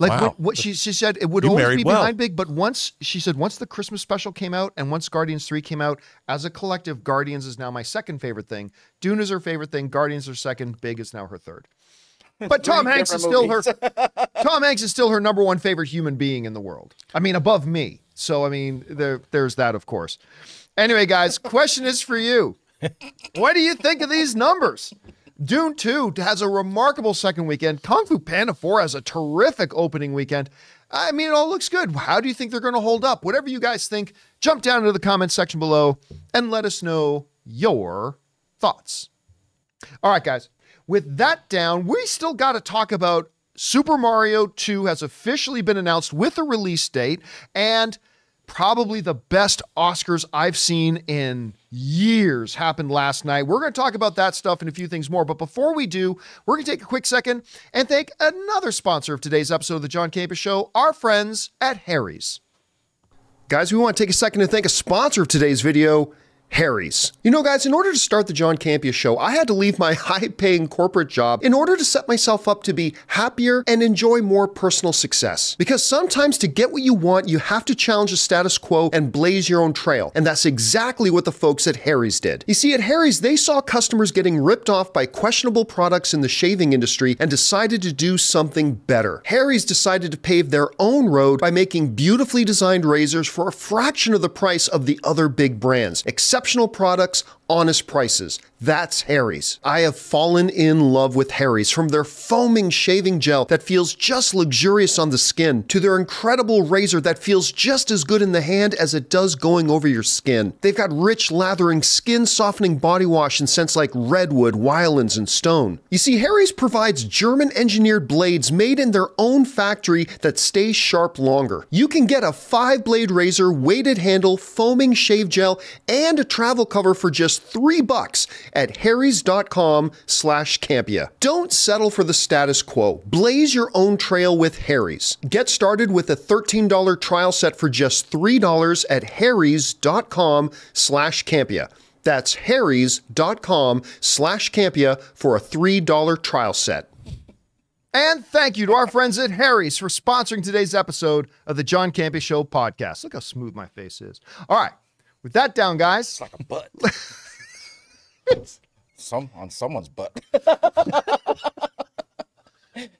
Like Wow. what, what she she said it would You always married be well. behind Big, but once she said once the Christmas special came out and once Guardians 3 came out, as a collective, Guardians is now my second favorite thing. Dune is her favorite thing, Guardians are second, Big is now her third. But [laughs] Tom Hanks is still her [laughs] Tom Hanks is still her number one favorite human being in the world. I mean, above me. So I mean, there there's that, of course. Anyway, guys, [laughs] question is for you. What do you think of these numbers? Dune 2 has a remarkable second weekend. Kung Fu Panda 4 has a terrific opening weekend. I mean, it all looks good. How do you think they're going to hold up? Whatever you guys think, jump down into the comment section below and let us know your thoughts. All right, guys. With that down, we still got to talk about Super Mario 2 has officially been announced with a release date and probably the best Oscars I've seen in years happened last night. We're going to talk about that stuff and a few things more. But before we do, we're going to take a quick second and thank another sponsor of today's episode of the John Campea Show, our friends at Harry's. Guys, we want to take a second to thank a sponsor of today's video, Harry's. You know, guys, in order to start the John Campea show, I had to leave my [laughs] high paying corporate job in order to set myself up to be happier and enjoy more personal success. Because sometimes to get what you want, you have to challenge the status quo and blaze your own trail. And that's exactly what the folks at Harry's did. You see, at Harry's, they saw customers getting ripped off by questionable products in the shaving industry and decided to do something better. Harry's decided to pave their own road by making beautifully designed razors for a fraction of the price of the other big brands. Exceptional products, honest prices. That's Harry's. I have fallen in love with Harry's from their foaming shaving gel that feels just luxurious on the skin to their incredible razor that feels just as good in the hand as it does going over your skin. They've got rich, lathering, skin softening body wash in scents like redwood, wylands, and stone. You see, Harry's provides German engineered blades made in their own factory that stay sharp longer. You can get a five blade razor, weighted handle, foaming shave gel, and a travel cover for just three bucks at harrys.com slash campea. Don't settle for the status quo. Blaze your own trail with Harry's. Get started with a $13 trial set for just $3 at harrys.com slash campea. That's harrys.com slash campea for a $3 trial set. And thank you to our friends at Harry's for sponsoring today's episode of the John Campea Show podcast. Look how smooth my face is. All right. With that down, guys, It's Like a butt. [laughs] Some on someone's butt. [laughs]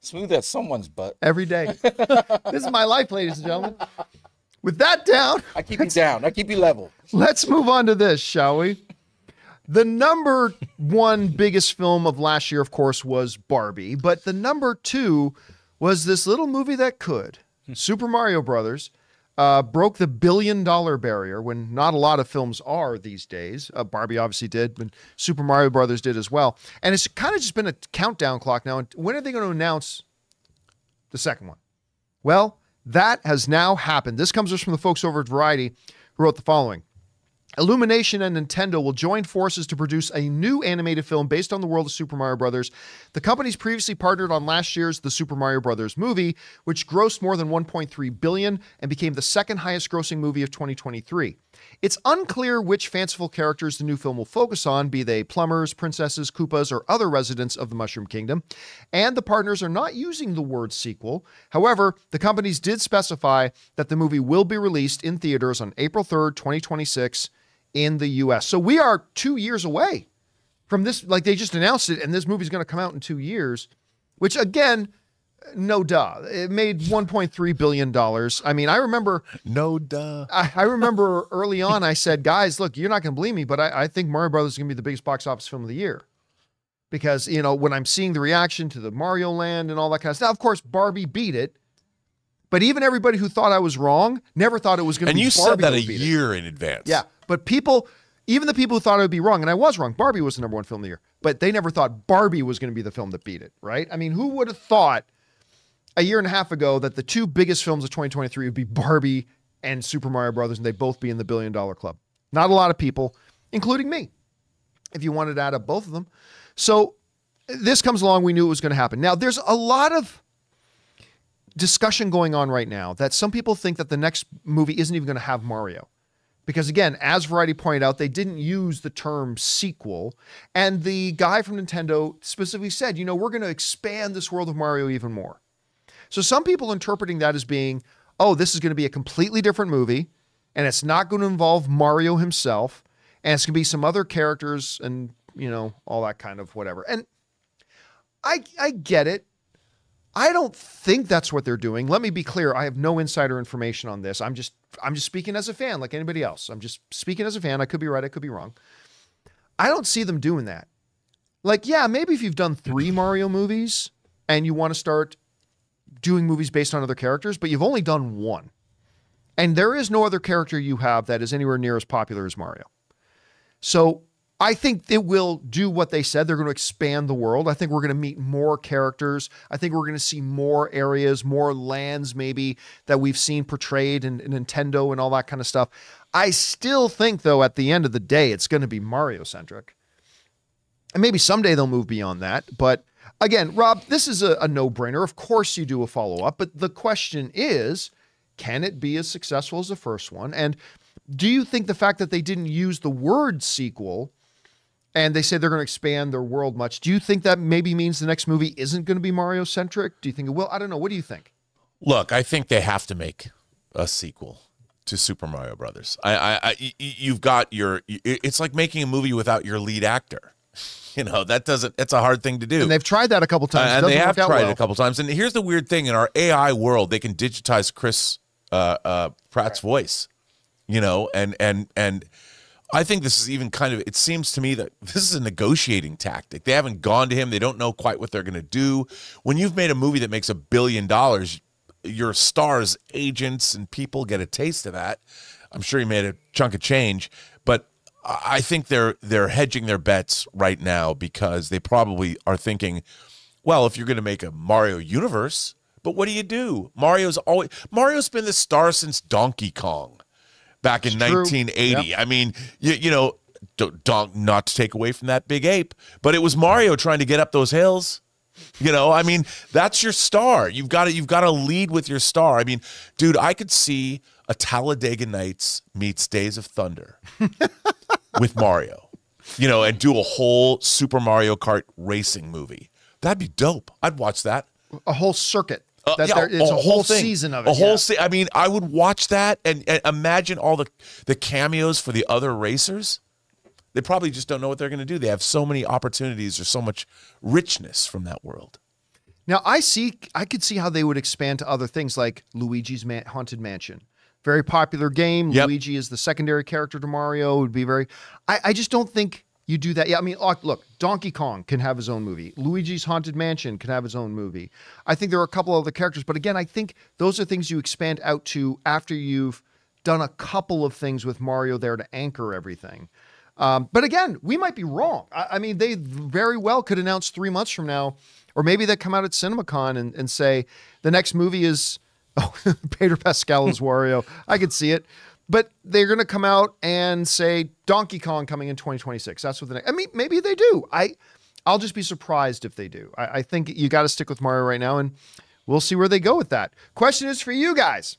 Smooth as someone's butt. every day. [laughs] this is my life, ladies and gentlemen. With that down, [laughs] I keep you down. I keep you level. let's move on to this, shall we? The number one biggest film of last year, of course, was Barbie, but the number two was this little movie that could. Hmm. Super Mario Brothers uh, broke the billion dollar barrier when not a lot of films are these days. Uh, Barbie obviously did, but Super Mario Brothers did as well. And it's kind of just been a countdown clock now. And when are they going to announce the second one? Well, that has now happened. This comes from the folks over at Variety who wrote the following. Illumination and Nintendo will join forces to produce a new animated film based on the world of Super Mario Brothers. The companies previously partnered on last year's The Super Mario Brothers movie, which grossed more than 1.3 billion and became the second highest grossing movie of 2023. It's unclear which fanciful characters the new film will focus on, be they plumbers, princesses, Koopas, or other residents of the Mushroom Kingdom. And the partners are not using the word sequel. However, the companies did specify that the movie will be released in theaters on April 3rd, 2026 in the US. So we are two years away from this. Like they just announced it, and this movie's going to come out in two years, which again, no duh. It made $1.3 billion. I mean, I remember No duh. I, I remember early on, I said, guys, look, you're not going to believe me, but I, I think Mario Brothers is going to be the biggest box office film of the year. Because, you know, when I'm seeing the reaction to the Mario Land and all that kind of stuff, of course, Barbie beat it. But even everybody who thought I was wrong never thought it was going to be. And you Barbie said that a beat it. year in advance. Yeah, but people, even the people who thought I would be wrong, and I was wrong. Barbie was the number one film of the year, but they never thought Barbie was going to be the film that beat it. Right? I mean, who would have thought a year and a half ago that the two biggest films of 2023 would be Barbie and Super Mario Brothers, and they'd both be in the billion dollar club? Not a lot of people, including me, if you wanted to add up both of them. So this comes along. We knew it was going to happen. Now, there's a lot of discussion going on right now that some people think that the next movie isn't even going to have Mario. Because again, as Variety pointed out, they didn't use the term sequel. And the guy from Nintendo specifically said, you know, we're going to expand this world of Mario even more. So some people interpreting that as being, oh, this is going to be a completely different movie, and it's not going to involve Mario himself, and it's going to be some other characters and, you know, all that kind of whatever. And I I get it. I don't think that's what they're doing. Let me be clear. I have no insider information on this. I'm just I'm just speaking as a fan like anybody else. I'm just speaking as a fan. I could be right, I could be wrong. I don't see them doing that. Like, yeah, maybe if you've done 3 Mario movies and you want to start doing movies based on other characters, but you've only done one. And there is no other character you have that is anywhere near as popular as Mario. So I think it will do what they said. They're going to expand the world. I think we're going to meet more characters. I think we're going to see more areas, more lands, maybe that we've seen portrayed in, in Nintendo and all that kind of stuff. I still think, though, at the end of the day, it's going to be Mario centric. And maybe someday they'll move beyond that. But again, Rob, this is a, a no brainer. Of course, you do a follow up. But the question is can it be as successful as the first one? And do you think the fact that they didn't use the word sequel and they say they're going to expand their world much, do you think that maybe means the next movie isn't going to be Mario centric? Do you think it will? I don't know. What do you think? Look, I think they have to make a sequel to Super Mario Brothers. I, I, I you've got your. It's like making a movie without your lead actor. [laughs] You know that doesn't. It's a hard thing to do. And they've tried that a couple times. It and they have tried well. it a couple times. And here's the weird thing: in our AI world, they can digitize Chris uh, uh, Pratt's voice. You know, and and and I think this is even kind of. It seems to me that this is a negotiating tactic. They haven't gone to him. They don't know quite what they're going to do. When you've made a movie that makes a billion dollars, your stars, agents, and people get a taste of that. I'm sure he made a chunk of change, but I think they're they're hedging their bets right now because they probably are thinking, well, if you're going to make a Mario universe, but what do you do? Mario's always Mario's been the star since Donkey Kong back in It's true. 1980. I mean, you, you know, do, don't not to take away from that big ape, but it was Mario trying to get up those hills. You know, I mean, that's your star. You've got to you've got to lead with your star. I mean, dude, I could see a Talladega Nights meets Days of Thunder [laughs] with Mario. You know, and do a whole Super Mario Kart racing movie. That'd be dope. I'd watch that. A whole circuit. Uh, yeah, it's a, whole thing. season of it. A whole yeah. se- I mean, I would watch that and, and imagine all the the cameos for the other racers. They probably just don't know what they're going to do. They have so many opportunities. There's so much richness from that world. Now I see, I could see how they would expand to other things like Luigi's Man- Haunted Mansion. Very popular game. Yep. Luigi is the secondary character to Mario. It Would be very. I, I just don't think you do that. Yeah, I mean, look, Donkey Kong can have his own movie. Luigi's Haunted Mansion can have his own movie. I think there are a couple of other characters, but again, I think those are things you expand out to after you've done a couple of things with Mario there to anchor everything. Um, but again, we might be wrong. I, I mean, they very well could announce three months from now, or maybe they come out at CinemaCon and, and say the next movie is [laughs] oh Pedro Pascal as Wario. I could see it, but they're going to come out and say Donkey Kong coming in 2026. That's what the next. I mean, maybe they do. I I'll just be surprised if they do. I, I think you got to stick with Mario right now, and we'll see where they go with that. Question is for you guys.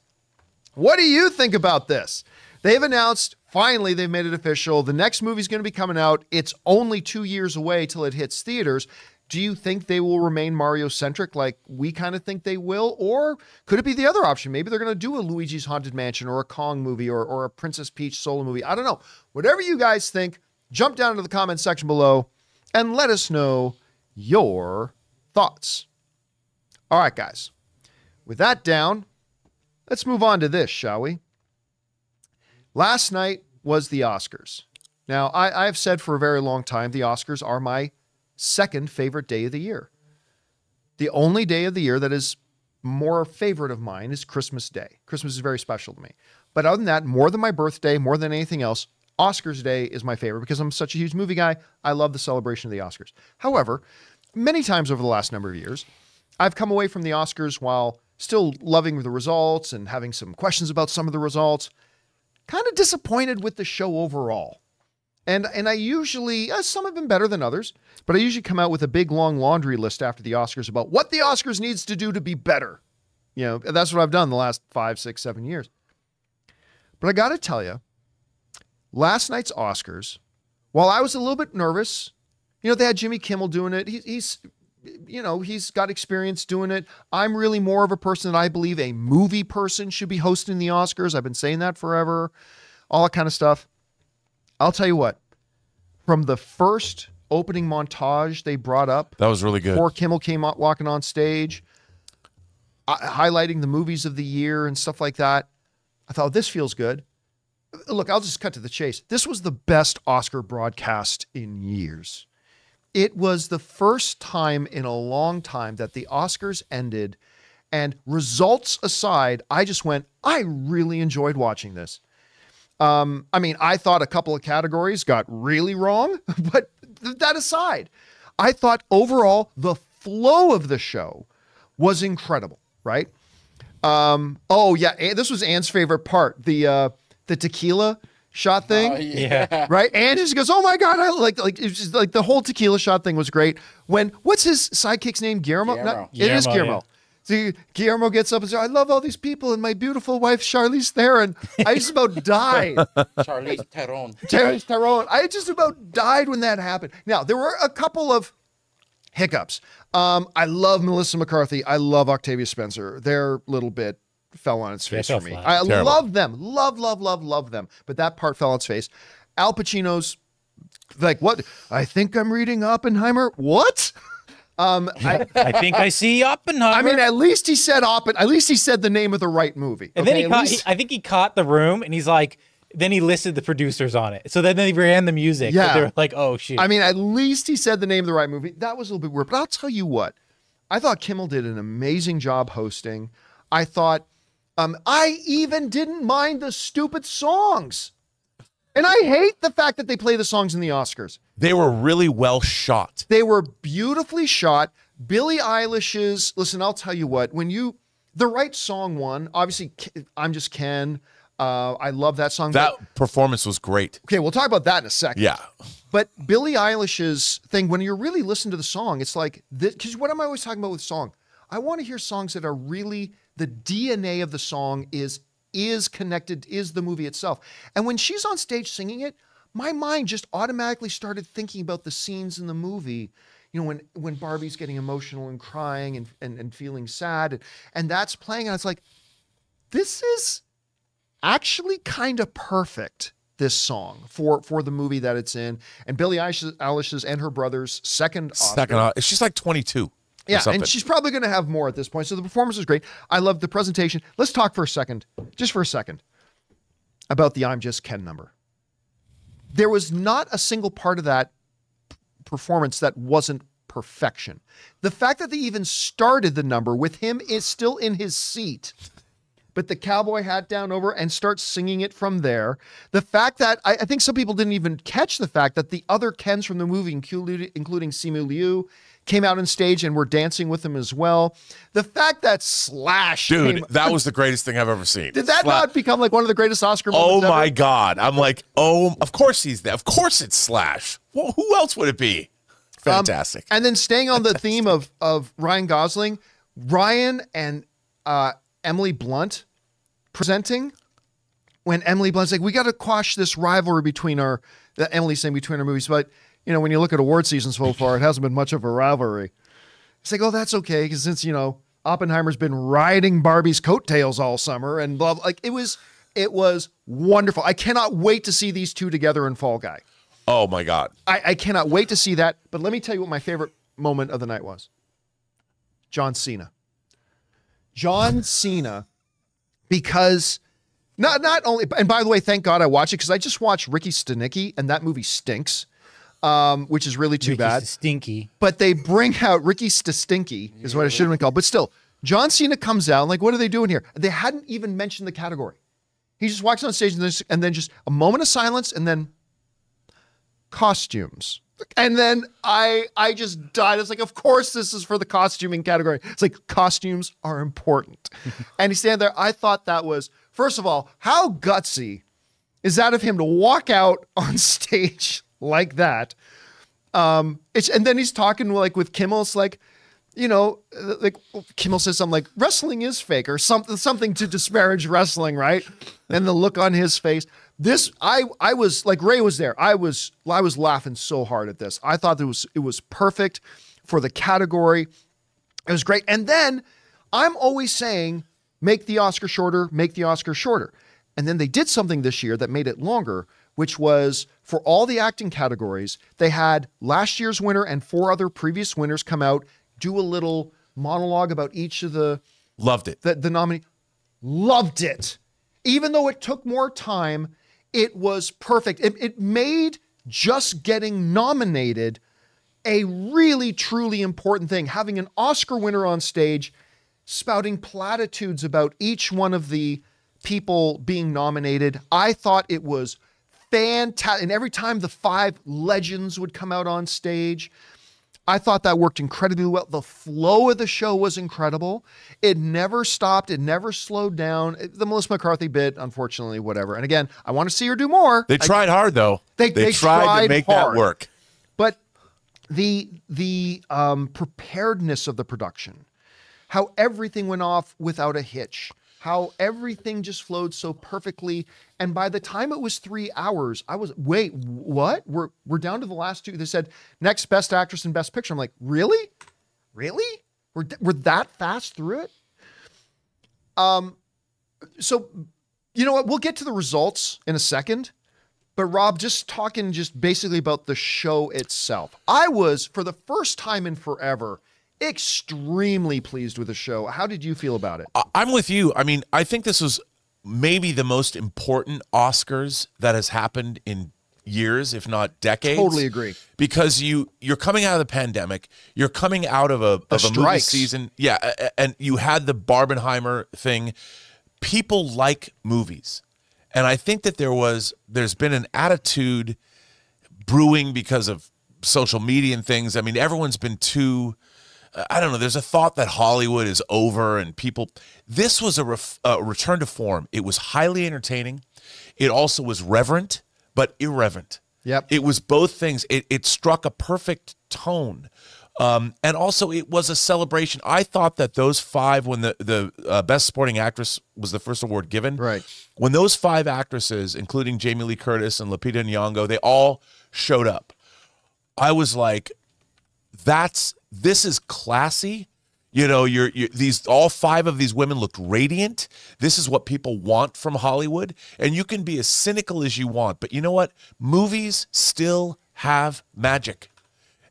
What do you think about this? They've announced, finally, they've made it official. The next movie's going to be coming out. It's only two years away till it hits theaters. Do you think they will remain Mario centric like we kind of think they will? Or could it be the other option? Maybe they're going to do a Luigi's Haunted Mansion or a Kong movie or, or a Princess Peach solo movie. I don't know. Whatever you guys think, jump down into the comment section below and let us know your thoughts. All right, guys. With that down, let's move on to this, shall we? Last night was the Oscars. Now, I, I've said for a very long time the Oscars are my second favorite day of the year. The only day of the year that is more favorite of mine is Christmas Day. Christmas is very special to me. But other than that, more than my birthday, more than anything else, Oscars Day is my favorite because I'm such a huge movie guy. I love the celebration of the Oscars. However, many times over the last number of years, I've come away from the Oscars while still loving the results and having some questions about some of the results, kind of disappointed with the show overall. And and I usually uh, some have been better than others, but I usually come out with a big long laundry list after the Oscars about what the Oscars needs to do to be better. You know, that's what I've done the last five, six, seven years. But I got to tell you, last night's Oscars, while I was a little bit nervous, you know, they had Jimmy Kimmel doing it. He, he's, you know, he's got experience doing it. I'm really more of a person that I believe a movie person should be hosting the Oscars. I've been saying that forever, all that kind of stuff. I'll tell you what, from the first opening montage they brought up That was really good. before Kimmel came out walking on stage, uh, highlighting the movies of the year and stuff like that, I thought this feels good. Look, I'll just cut to the chase. This was the best Oscar broadcast in years. It was the first time in a long time that the Oscars ended, and results aside, I just went, I really enjoyed watching this. Um, I mean, I thought a couple of categories got really wrong, [laughs] but th- that aside, I thought overall the flow of the show was incredible, right? Um, oh yeah, Ann- this was Anne's favorite part the uh, the tequila shot thing Oh, Yeah. right? And just goes, "Oh my god!" I like like it's just like the whole tequila shot thing was great. When what's his sidekick's name? Guillermo. Guillermo. No, it is Guillermo, Guillermo. See, Guillermo gets up and says, "I love all these people and my beautiful wife Charlize Theron." I just about [laughs] died. Charlize Theron. Charlize Theron. I just about died when that happened. Now there were a couple of hiccups. Um, I love Melissa McCarthy. I love Octavia Spencer. Their little bit fell on its face fell for me. flat. I Terrible. love them. Love, love, love, love them. But that part fell on its face. Al Pacino's like, what? I think I'm reading Oppenheimer. What? [laughs] Um, [laughs] I, I think I see Oppenheimer. I mean, at least he said Oppen. At least he said the name of the right movie. and then he, caught, least- he, I think he caught the room, and he's like, then he listed the producers on it. So then they ran the music. Yeah. They're like, oh shoot. I mean, at least he said the name of the right movie. That was a little bit weird. But I'll tell you what, I thought Kimmel did an amazing job hosting. I thought, um, I even didn't mind the stupid songs. And I hate the fact that they play the songs in the Oscars. They were really well shot. They were beautifully shot. Billie Eilish's, listen, I'll tell you what, when you, the right song won, obviously, I'm Just Ken. Uh, I love that song. That But- performance was great. okay, we'll talk about that in a second. Yeah. But Billie Eilish's thing, when you're really listening to the song, it's like this. Because what am I always talking about with song? I want to hear songs that are really the DNA of the song is is connected, is the movie itself. And when she's on stage singing it, my mind just automatically started thinking about the scenes in the movie. You know, when when Barbie's getting emotional and crying and and, and feeling sad, and, and that's playing, and it's like, this is actually kind of perfect this song for for the movie that it's in and billie eilish Eilish's and her brother's second Oscar. Second, uh, she's like 22. yeah and she's probably going to have more at this point so the performance is great i love the presentation let's talk for a second just for a second about the i'm just ken number there was not a single part of that performance that wasn't perfection the fact that they even started the number with him is still in his seat but the cowboy hat down over and starts singing it from there. The fact that I, I think some people didn't even catch the fact that the other Kens from the movie, including, including Simu Liu, came out on stage and were dancing with him as well. The fact that Slash, Dude, came- that was [laughs] the greatest thing I've ever seen. did that Sla- not become like one of the greatest Oscar Oh my ever? God. I'm like, oh, of course he's there. Of course it's Slash. Well, who else would it be? Um, Fantastic. and then staying on the [laughs] theme of of Ryan Gosling, Ryan and uh, Emily Blunt presenting. When Emily Blunt's like, we got to quash this rivalry between our that Emily's saying between our movies, but you know, when you look at award season so far, it hasn't been much of a rivalry. It's like, oh, that's okay, because since you know Oppenheimer's been riding Barbie's coattails all summer, and blah, blah like it was, it was wonderful. I cannot wait to see these two together in Fall Guy. oh my God. I, I cannot wait to see that. But let me tell you what my favorite moment of the night was. John Cena. John Cena, because not not only and by the way, thank God I watched it because I just watched Ricky Stanicky and that movie stinks, um, which is really too Ricky's bad. Stinky. But they bring out Ricky Stinky is what it should have been called. But still, John Cena comes out, like, what are they doing here? They hadn't even mentioned the category. He just walks on stage and, this, and then just a moment of silence and then costumes. And then I I just died. It's like, of course this is for the costuming category. It's like costumes are important. [laughs] and he's standing there. I thought that was, first of all, how gutsy is that of him to walk out on [laughs] stage like that? Um, it's and then he's talking like with Kimmel. It's like, you know, like Kimmel says something like wrestling is fake or something something to disparage wrestling, right? And the look on his face. This I I was like Ray was there. I was I was laughing so hard at this. I thought it was it was perfect for the category. It was great. And then I'm always saying make the Oscar shorter, make the Oscar shorter. And then they did something this year that made it longer, which was for all the acting categories, they had last year's winner and four other previous winners come out, do a little monologue about each of the Loved it. the, the nominee. Loved it. Even though it took more time, it was perfect. It, it made just getting nominated a really, truly important thing. Having an Oscar winner on stage spouting platitudes about each one of the people being nominated. I thought it was fantastic. And every time the five legends would come out on stage, I thought that worked incredibly well. The flow of the show was incredible. It never stopped. It never slowed down. The Melissa McCarthy bit, unfortunately, whatever. And again, I want to see her do more. They tried hard though. They- they tried, tried to make hard. that work. but the the um, preparedness of the production, how everything went off without a hitch, how everything just flowed so perfectly, and by the time it was three hours, I was wait what? We're we're down to the last two. They said next best actress and best picture. I'm like really, really? We're we're that fast through it. Um, so you know what? We'll get to the results in a second. But Rob, just talking just basically about the show itself. I was, for the first time in forever, extremely pleased with the show. How did you feel about it? I'm with you. I mean, I think this was maybe the most important Oscars that has happened in years, if not decades. Totally agree. Because you you're coming out of the pandemic, you're coming out of a of a movie season, yeah, and you had the Barbenheimer thing. People like movies, and I think that there was there's been an attitude brewing because of social media and things. I mean, everyone's been too. I don't know. There's a thought that Hollywood is over and people. This was a, ref, a return to form. It was highly entertaining. It also was reverent but irreverent. Yep. It was both things. It, it struck a perfect tone. Um, and also, it was a celebration. I thought that those five, when the the uh, best supporting actress was the first award given, Right. When those five actresses, including Jamie Lee Curtis and Lupita Nyong'o, they all showed up. I was like, that's this is classy. You know, you're, you're these all five of these women looked radiant. This is what people want from Hollywood, and you can be as cynical as you want, but you know what? Movies still have magic.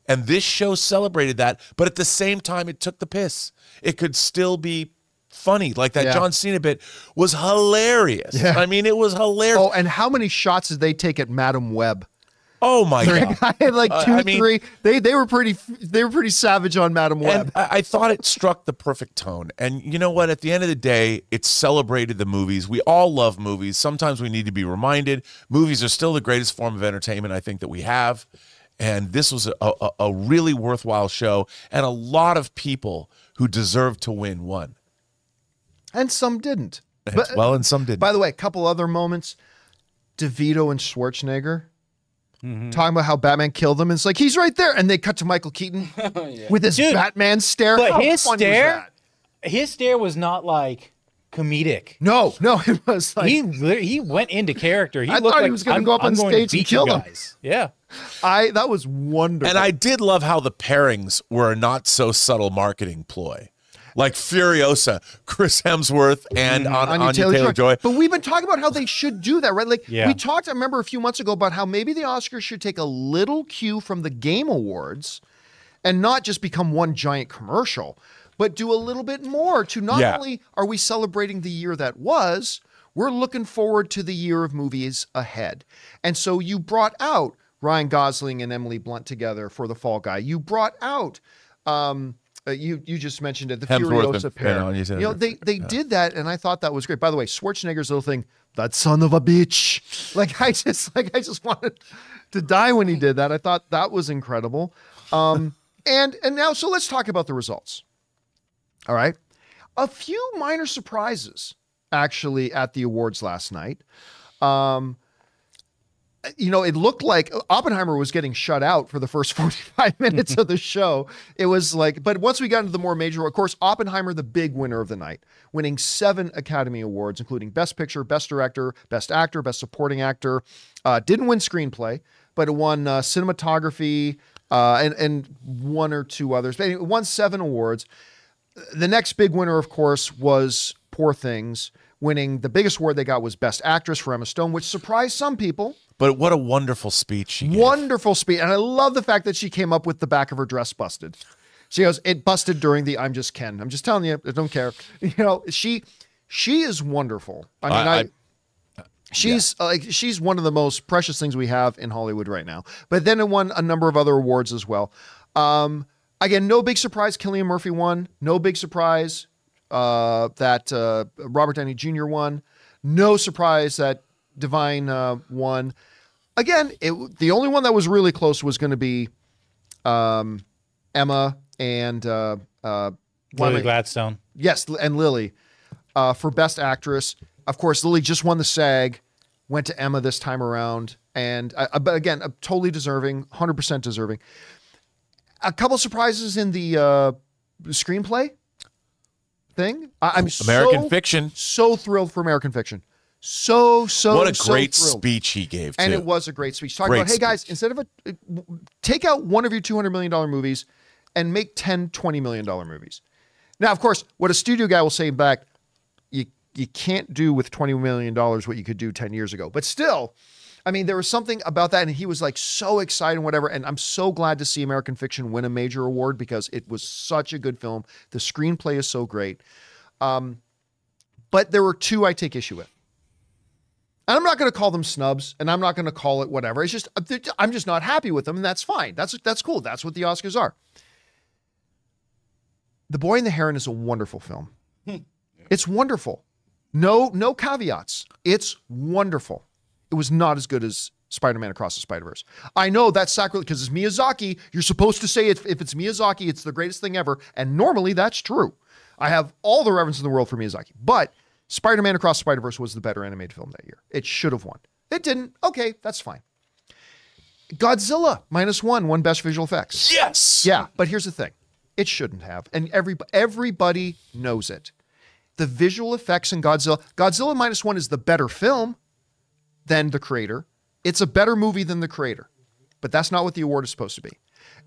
And this show celebrated that, but at the same time it took the piss. It could still be funny. Like that Yeah. John Cena bit was hilarious. Yeah. I mean, it was hilarious. Oh, and how many shots did they take at Madame Web? Oh, my god. I [laughs] had like Uh, two, mean- three. They they were pretty they were pretty savage on Madame Web. I, I thought it struck the perfect tone. And you know what? At the end of the day, it celebrated the movies. We all love movies. Sometimes we need to be reminded movies are still the greatest form of entertainment I think that we have. And this was a, a, a really worthwhile show. And a lot of people who deserved to win won. and some didn't. But well, and some didn't. by the way, a couple other moments. DeVito and Schwarzenegger Mm-hmm. talking about how Batman killed them. And it's like he's right there, and they cut to Michael Keaton [laughs] with his Dude, Batman stare. But How his stare, his stare was not like comedic. No, no, it was like he he went into character. He I looked thought he was gonna go up I'm on stage and beat kill you them. guys. Yeah. I that was wonderful. And I did love how the pairings were a not so subtle marketing ploy. Like Furiosa, Chris Hemsworth, and Mm-hmm. on Anya Anya Taylor-Joy. Taylor Joy. But we've been talking about how they should do that, right? Like Yeah. we talked, I remember a few months ago about how maybe the Oscars should take a little cue from the Game Awards and not just become one giant commercial, but do a little bit more to not Yeah. only are we celebrating the year that was, we're looking forward to the year of movies ahead. And so you brought out Ryan Gosling and Emily Blunt together for The Fall Guy. You brought out um, uh, you you just mentioned it, the Hemsworth Furiosa pair. you know, you know, they they did that, and I thought that was great. By the way, Schwarzenegger's little thing, that son of a bitch. Like I just like I just wanted to die when he did that. I thought that was incredible. Um, [laughs] and and now so let's talk about the results. All right, a few minor surprises actually at the awards last night. Um, you know, it looked like Oppenheimer was getting shut out for the first [laughs] 45 minutes of the show. It was like, but once we got into the more major, of course, Oppenheimer, the big winner of the night, winning seven Academy Awards, including Best Picture, Best Director, Best Actor, Best Supporting Actor. Uh, didn't win Screenplay, but it won uh, Cinematography uh, and, and one or two others. But anyway, it won seven awards. The next big winner, of course, was Poor Things. Winning the biggest award they got was Best Actress for Emma Stone, which surprised some people. But what a wonderful speech she gave. Wonderful speech. And I love the fact that she came up with the back of her dress busted. She goes, it busted during the I'm just Ken. I'm just telling you, I don't care. [laughs] You know, she she is wonderful. I mean, I, I- she's uh, like she's one of the most precious things we have in Hollywood right now. But then it won a number of other awards as well. Um, again, no big surprise. Cillian Murphy won. No big surprise uh, that uh, Robert Downey Jr. won. No surprise that Da'Vine uh, won. Again, it, the only one that was really close was going to be um, Emma and uh, uh, Lily I- Gladstone. Yes, and Lily uh, for Best Actress. Of course, Lily just won the SAG, went to Emma this time around, and uh, but again, uh, totally deserving, hundred percent deserving. A couple surprises in the uh, screenplay thing. I, I'm American so, Fiction. So thrilled for American Fiction. So so what a so great thrilled. speech he gave too. And it was a great speech. Talking Great about, hey guys, instead of a, uh, take out one of your $200 million movies and make 10, $20 million movies. Now, of course, what a studio guy will say back, you, you can't do with $20 million what you could do 10 years ago. But still, I mean, there was something about that. And he was like so excited and whatever. And I'm so glad to see American Fiction win a major award because it was such a good film. The screenplay is so great. Um, but there were two I take issue with. And I'm not going to call them snubs, and I'm not going to call it whatever. It's just I'm just not happy with them, and that's fine. That's that's cool. That's what the Oscars are. The Boy and the Heron is a wonderful film. It's wonderful. No no caveats. It's wonderful. It was not as good as Spider-Man Across the Spider-Verse. I know that's sacrilege because it's Miyazaki. You're supposed to say it, if it's Miyazaki, it's the greatest thing ever, and normally that's true. I have all the reverence in the world for Miyazaki, but Spider-Man Across the Spider-Verse was the better animated film that year. It should have won. It didn't. Okay, that's fine. Godzilla minus one won best visual effects. yes. Yeah, but here's the thing. It shouldn't have. And every, everybody knows it. The visual effects in Godzilla, Godzilla minus one is the better film than the creator. It's a better movie than the creator. But that's not what the award is supposed to be.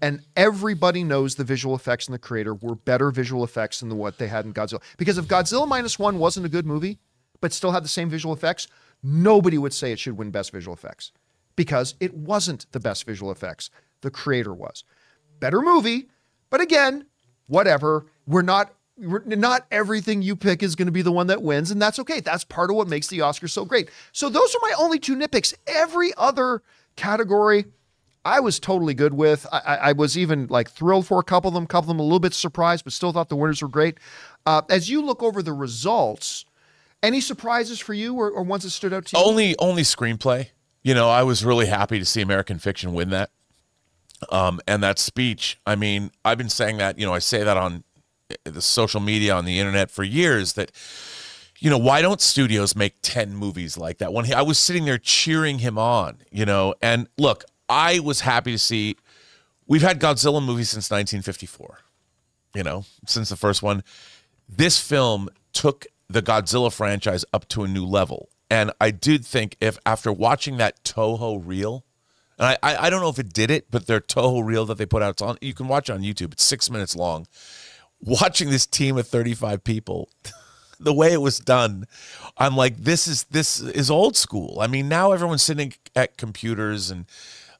And everybody knows the visual effects in the creator were better visual effects than what they had in Godzilla. Because if Godzilla minus one wasn't a good movie, but still had the same visual effects, nobody would say it should win best visual effects. Because it wasn't the best visual effects. The creator was. Better movie, but again, whatever. We're not not everything you pick is going to be the one that wins, and that's okay. That's part of what makes the Oscars so great. So those are my only two nitpicks. Every other category, I was totally good with. I, I, was even like thrilled for a couple of them, couple of them a little bit surprised, but still thought the winners were great. Uh, as you look over the results, any surprises for you or, or ones that stood out to you? Only only screenplay. You know, I was really happy to see American Fiction win that. Um, and that speech, I mean, I've been saying that, you know, I say that on the social media on the internet for years that you know, why don't studios make 10 movies like that? When he, I was sitting there cheering him on, you know, and look, I was happy to see we've had Godzilla movies since 1954, you know, since the first one. This film took the Godzilla franchise up to a new level. And I did think if after watching that Toho reel, and I, I, don't know if it did it, but their Toho reel that they put out, it's on, you can watch it on YouTube. It's six minutes long. Watching this team of 35 people, [laughs] the way it was done, I'm like, this is this is old school. I mean, now everyone's sitting at computers, and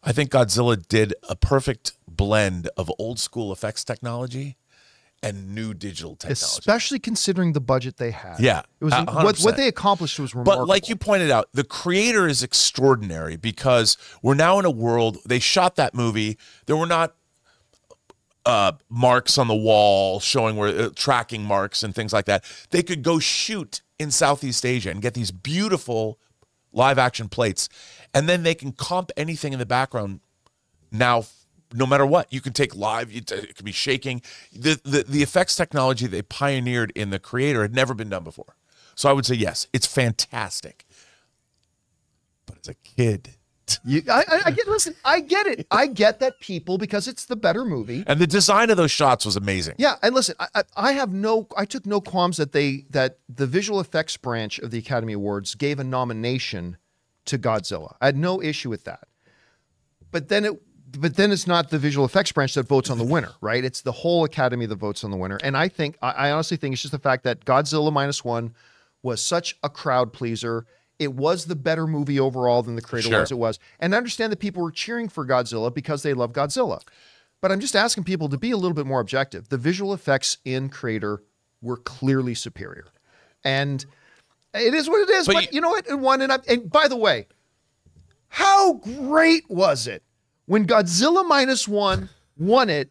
I think Godzilla did a perfect blend of old school effects technology and new digital technology. especially considering the budget they had. Yeah, it was what, 100%. what they accomplished was remarkable. But like you pointed out, the creator is extraordinary because we're now in a world. They shot that movie. There were not uh, marks on the wall showing where uh, tracking marks and things like that. They could go shoot in Southeast Asia and get these beautiful live action plates, and then they can comp anything in the background now no matter what. You can take live it can be shaking. The, the the effects technology they pioneered in the creator had never been done before. So i would say yes it's fantastic. But as a kid You, I, I, I get. Listen, I get it. I get that people because it's the better movie. and the design of those shots was amazing Yeah, and listen, I, I I have no, I took no qualms that they that the visual effects branch of the Academy Awards gave a nomination to Godzilla. I had no issue with that. But then it, but then it's not the visual effects branch that votes on the winner, [laughs] right? It's the whole Academy that votes on the winner. And I think, I, I honestly think it's just the fact that Godzilla minus one was such a crowd pleaser. It was the better movie overall than the Creator Sure. was. It was, and I understand that people were cheering for Godzilla because they love Godzilla. But I'm just asking people to be a little bit more objective. The visual effects in Creator were clearly superior, and it is what it is. But But, you- you, know what? It won. And, I, and by the way, how great was it when Godzilla minus one won it?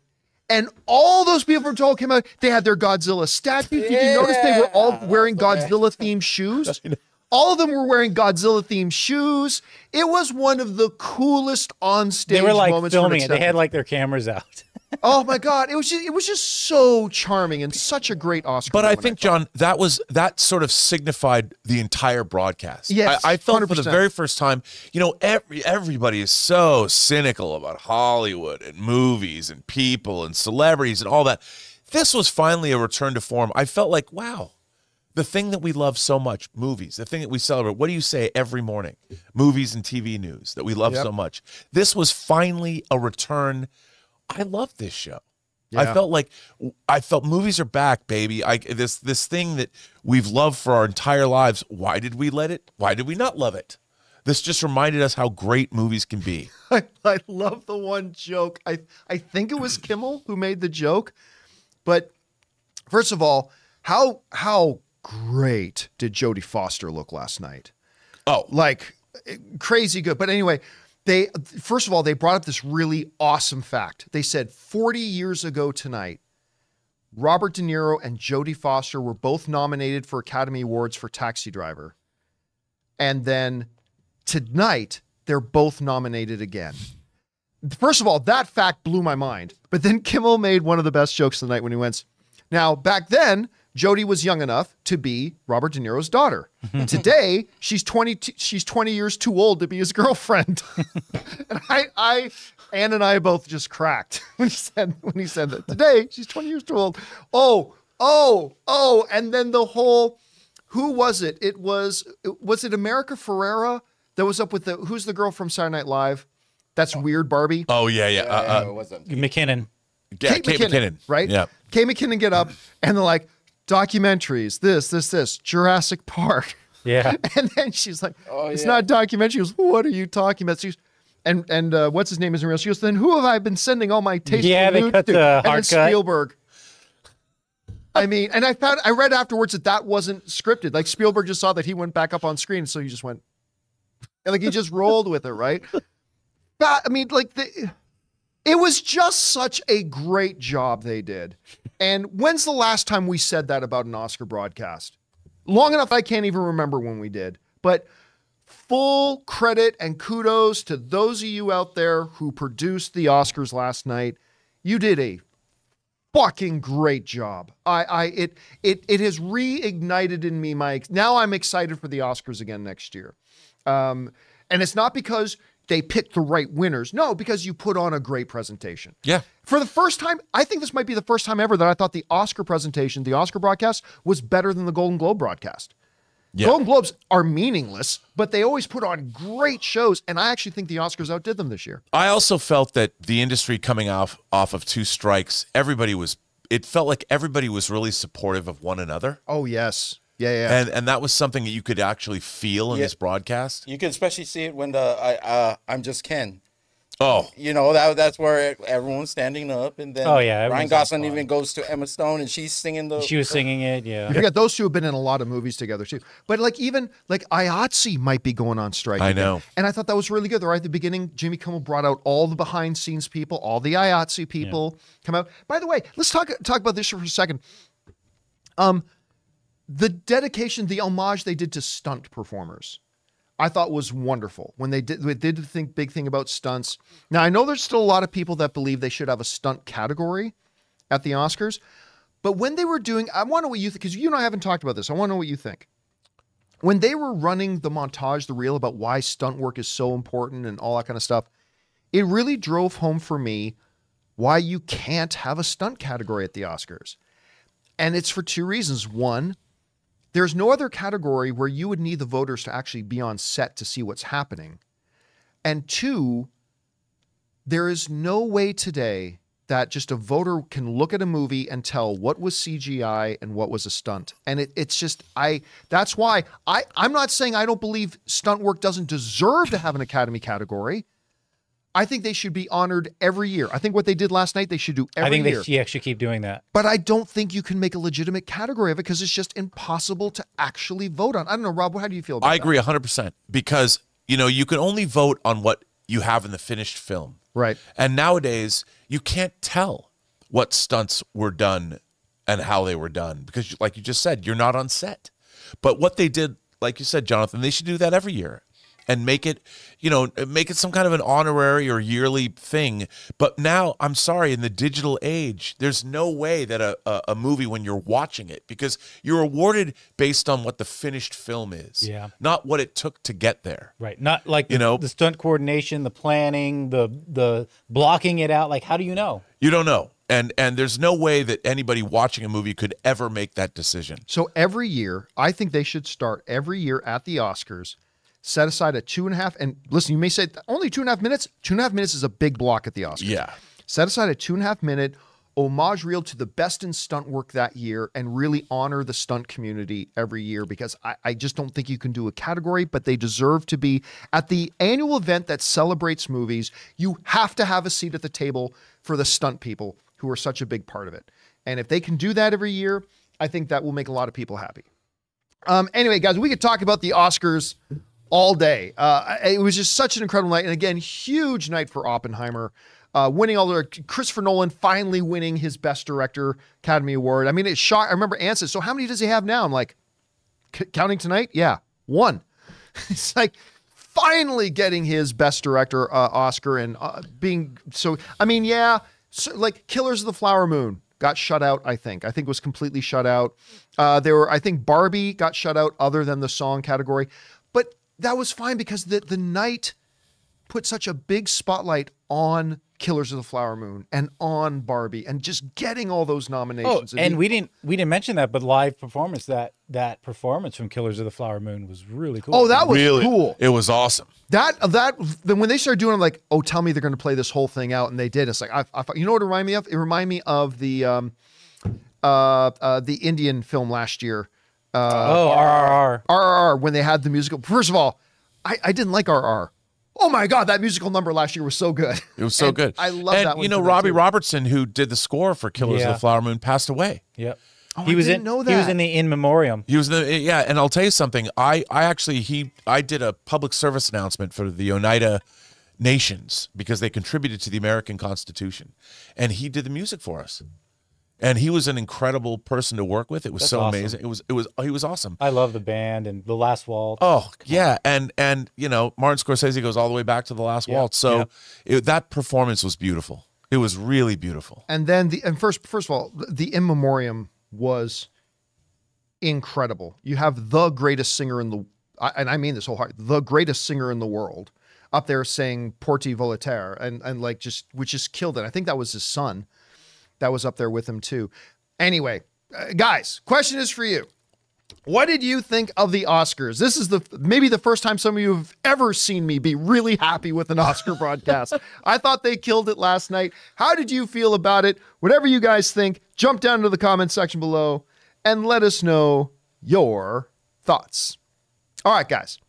And all those people from Toho came out. They had their Godzilla statue. Did you notice they were all wearing Godzilla themed shoes? [laughs] All of them were wearing Godzilla themed shoes. It was one of the coolest on stage moments. They were like moments. filming it. They had like their cameras out. [laughs] Oh my god, it was just, it was just so charming and such a great Oscar. But I think, thought. John, that was that sort of signified the entire broadcast. Yes, I, I felt for the very first time, you know, every everybody is so cynical about Hollywood and movies and people and celebrities and all that. This was finally a return to form. I felt like, wow, the thing that we love so much, movies, the thing that we celebrate. What do you say every morning? Movies and TV news that we love Yep. so much. This was finally a return. I love this show. I felt like I felt movies are back, baby. I this this thing that we've loved for our entire lives. Why did we let it? Why did we not love it? This just reminded us how great movies can be. [laughs] I, I love the one joke. I I think it was Kimmel who made the joke, but first of all, how how great did Jodie Foster look last night? Oh, like eh, crazy good. But anyway, they first of all they brought up this really awesome fact. They said 40 years ago tonight, Robert De Niro and Jodie Foster were both nominated for Academy Awards for Taxi Driver. And then tonight, they're both nominated again. First of all, that fact blew my mind. But then Kimmel made one of the best jokes of the night when he went, Now, back then, Jodie was young enough to be Robert De Niro's daughter. [laughs] Today, she's 20 she's 20 years too old to be his girlfriend. [laughs] and I I Ann and I both just cracked [laughs] when he said when he said that. Today, she's 20 years too old. Oh, oh, oh, and then the whole who was it? It was was it America Ferrera that was up with the who's the girl from Saturday Night Live? That's weird, Barbie. oh yeah, yeah. Yeah, Uh, it uh, wasn't. McKinnon. yeah, Kate, McKinnon, right? Yeah. Kate McKinnon get up and they're like, documentaries, this, this, this, Jurassic Park. [laughs] Yeah. And then she's like, Oh, it's yeah. not a documentary. She goes, what are you talking about? She's, and and uh, what's his name isn't real. She goes, then who have I been sending all my tasteful Yeah, they cut to? the and cut. Spielberg. I mean, and I found I read afterwards that that wasn't scripted. Like Spielberg just saw that he went back up on screen, so he just went, and like he just rolled with it, right? But I mean, like the, it was just such a great job they did. And when's the last time we said that about an Oscar broadcast? Long enough, I can't even remember when we did. But full credit and kudos to those of you out there who produced the Oscars last night. You did a fucking great job. I, I, it, it, it has reignited in me my. Now I'm excited for the Oscars again next year. Um, and it's not because they picked the right winners. No, because you put on a great presentation. Yeah. For the first time, I think this might be the first time ever that I thought the Oscar presentation, the Oscar broadcast, was better than the Golden Globe broadcast. Yeah. Golden Globes are meaningless, but they always put on great shows, and I actually think the Oscars outdid them this year. I also felt that the industry coming off off of two strikes, everybody was. It felt like everybody was really supportive of one another, Oh yes, yeah, yeah. and and that was something that you could actually feel in Yeah. this broadcast. You can especially see it when the I uh, I'm just Ken Oh, You know that that's where everyone's standing up, and then Oh, yeah, Ryan Gosling even goes to Emma Stone, and she's singing the. She was singing it. Yeah. You Yeah. forget those two have been in a lot of movies together too. But like even like IATSE might be going on strike. I again. know. And I thought that was really good. Right at the beginning, Jimmy Kimmel brought out all the behind scenes people, all the IATSE people come out. By the way, let's talk talk about this for a second. Um, the dedication, the homage they did to stunt performers. I thought was wonderful when they did they did the big thing about stunts. Now I know there's still a lot of people that believe they should have a stunt category at the Oscars, but when they were doing, I want to know what you think because you and I haven't talked about this. I want to know what you think. When they were running the montage, the reel about why stunt work is so important and all that kind of stuff, it really drove home for me why you can't have a stunt category at the Oscars. And it's for two reasons. One, there's no other category where you would need the voters to actually be on set to see what's happening. And two, there is no way today that just a voter can look at a movie and tell what was CGI and what was a stunt. And it, it's just I that's why I I'm not saying I don't believe stunt work doesn't deserve to have an academy category. I think they should be honored every year. I think what they did last night they should do every I think year. they yeah, should keep doing that. But I don't think you can make a legitimate category of it because it's just impossible to actually vote on. I don't know, Rob. How do you feel about I that? agree 100% because, you know, you can only vote on what you have in the finished film. Right. And nowadays, you can't tell what stunts were done and how they were done because, like you just said, you're not on set. But what they did, like you said, Jonathan, they should do that every year and make it, you know, make it some kind of an honorary or yearly thing. But now, I'm sorry, in the digital age, there's no way that a, a, a movie, when you're watching it, because you're awarded based on what the finished film is, Yeah. not what it took to get there. Right. Not like You the, know? the stunt coordination, the planning, the the blocking it out. Like, how do you know? You don't know. And and there's no way that anybody watching a movie could ever make that decision. So every year, I think they should start every year at the Oscars, set aside a two and a half. And listen, you may say only two and a half minutes. Two and a half minutes is a big block at the Oscars. Yeah. Set aside a two and a half minute homage reel to the best in stunt work that year and really honor the stunt community every year because I, I just don't think you can do a category, but they deserve to be at the annual event that celebrates movies. You have to have a seat at the table for the stunt people who are such a big part of it. And if they can do that every year, I think that will make a lot of people happy. Um, anyway, guys, we could talk about the Oscars all day. Uh, it was just such an incredible night, and again, huge night for Oppenheimer, uh, winning all the Christopher Nolan finally winning his Best Director Academy Award. I mean, it shocked. I remember Ann said, "So how many does he have now?" I'm like, "C- counting tonight, yeah, one. [laughs] it's like finally getting his Best Director uh, Oscar and uh, being so. I mean, yeah, so, like Killers of the Flower Moon got shut out. I think. I think was completely shut out. Uh, there were. I think Barbie got shut out, other than the song category, that was fine because the the night put such a big spotlight on Killers of the Flower Moon and on Barbie and just getting all those nominations. Oh, nominations. and we didn't we didn't mention that, but live performance that that performance from Killers of the Flower Moon was really cool. oh, that was really cool. It was awesome. That that then when they started doing it, I'm like, oh, tell me they're going to play this whole thing out, and they did. It's like, I, I, you know what it reminded me of? It reminded me of the um, uh, uh, the Indian film last year, Uh, oh, RRR. RRR, when they had the musical. First of all, I, I didn't like RRR. Oh my god, that musical number last year was so good. It was so [laughs] And good. I love and, that one. You know, Robbie too. Robertson, who did the score for Killers of the Flower Moon, passed away. Yep. Oh, he I was didn't in know that. he was in the in memoriam. He was the yeah, and I'll tell you something. I I actually he I did a public service announcement for the Oneida Nations because they contributed to the American Constitution, and he did the music for us. And he was an incredible person to work with. It was That's so awesome. amazing. It was it was he was awesome. I love the band and the last waltz. Oh yeah, and and you know Martin Scorsese goes all the way back to the last waltz. So yeah. it, that performance was beautiful. It was really beautiful. And then the and first first of all, the in memoriam was incredible. You have the greatest singer in the and I mean this whole heart the greatest singer in the world up there saying Porti Voltaire and and like just which just killed it. I think that was his son that was up there with him too. Anyway, uh, guys, question is for you. What did you think of the Oscars? This is the maybe the first time some of you have ever seen me be really happy with an Oscar [laughs] broadcast. I thought they killed it last night. How did you feel about it? Whatever you guys think, jump down to the comment section below and let us know your thoughts. All right, guys.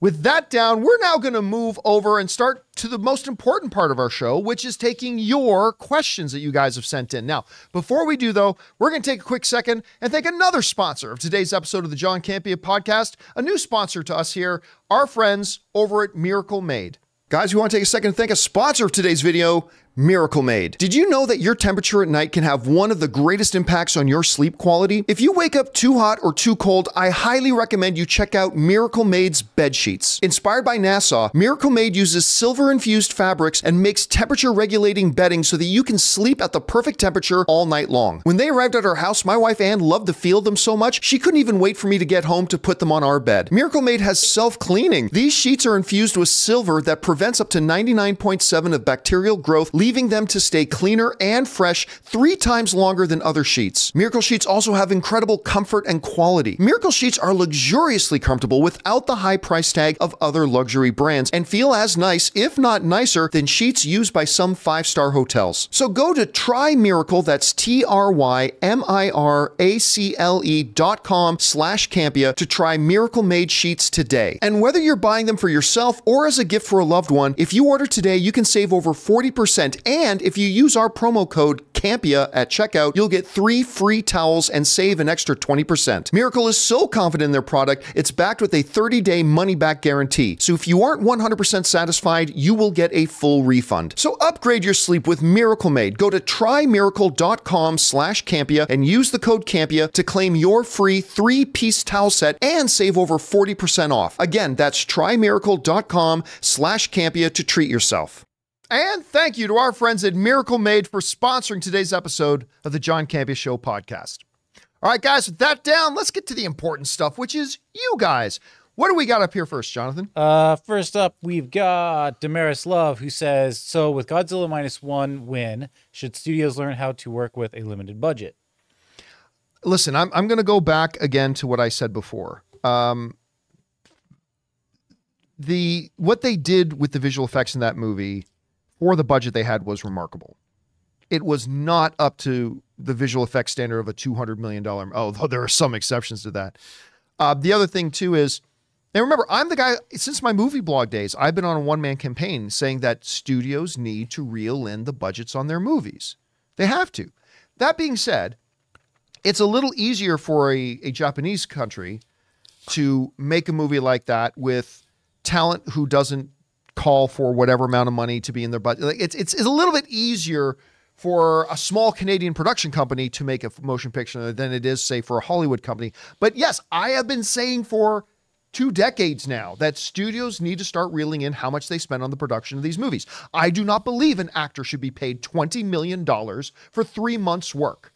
With that down, we're now going to move over and start to the most important part of our show, which is taking your questions that you guys have sent in. Now, before we do, though, we're going to take a quick second and thank another sponsor of today's episode of the John Campea podcast, a new sponsor to us here, our friends over at Miracle Made. Guys, we want to take a second to thank a sponsor of today's video, Miracle Made. Did you know that your temperature at night can have one of the greatest impacts on your sleep quality? If you wake up too hot or too cold, I highly recommend you check out Miracle Made's bed sheets. Inspired by NASA, Miracle Made uses silver infused fabrics and makes temperature regulating bedding so that you can sleep at the perfect temperature all night long. When they arrived at our house, my wife Ann loved the feel them so much, she couldn't even wait for me to get home to put them on our bed. Miracle Made has self cleaning. These sheets are infused with silver that prevents up to 99.7 of bacterial growth, leaving them to stay cleaner and fresh three times longer than other sheets. Miracle Sheets also have incredible comfort and quality. Miracle Sheets are luxuriously comfortable without the high price tag of other luxury brands and feel as nice, if not nicer, than sheets used by some five star hotels. So go to Try Miracle, that's T R Y M I R A C L E dot com slash Campea to try Miracle Made sheets today. And whether you're buying them for yourself or as a gift for a loved one, if you order today, you can save over 40%. And if you use our promo code Campea at checkout, you'll get three free towels and save an extra 20%. Miracle is so confident in their product, it's backed with a 30 day money back guarantee. So if you aren't 100% satisfied, you will get a full refund. So upgrade your sleep with Miracle Made. Go to trymiracle.com slash Campea and use the code Campea to claim your free three piece towel set and save over 40% off. Again, that's trymiracle.com slash Campea to treat yourself. And thank you to our friends at Miracle Made for sponsoring today's episode of the John Campea Show podcast. All right, guys, with that down, let's get to the important stuff, which is you guys. What do we got up here first, Jonathan? Uh, first up, we've got Damaris Love, who says, "So with Godzilla minus one win, should studios learn how to work with a limited budget?" Listen, I'm, I'm going to go back again to what I said before. Um, the what they did with the visual effects in that movie for the budget they had was remarkable. It was not up to the visual effects standard of a $200 million, although there are some exceptions to that. Uh, the other thing, too, is, and remember, I'm the guy, since my movie blog days, I've been on a one man campaign saying that studios need to reel in the budgets on their movies. They have to. That being said, it's a little easier for a, a Japanese country to make a movie like that with talent who doesn't call for whatever amount of money to be in their budget. Like it's, it's it's a little bit easier for a small Canadian production company to make a motion picture than it is, say, for a Hollywood company. But yes, I have been saying for two decades now that studios need to start reeling in how much they spend on the production of these movies. I do not believe an actor should be paid $20 million for three months' work.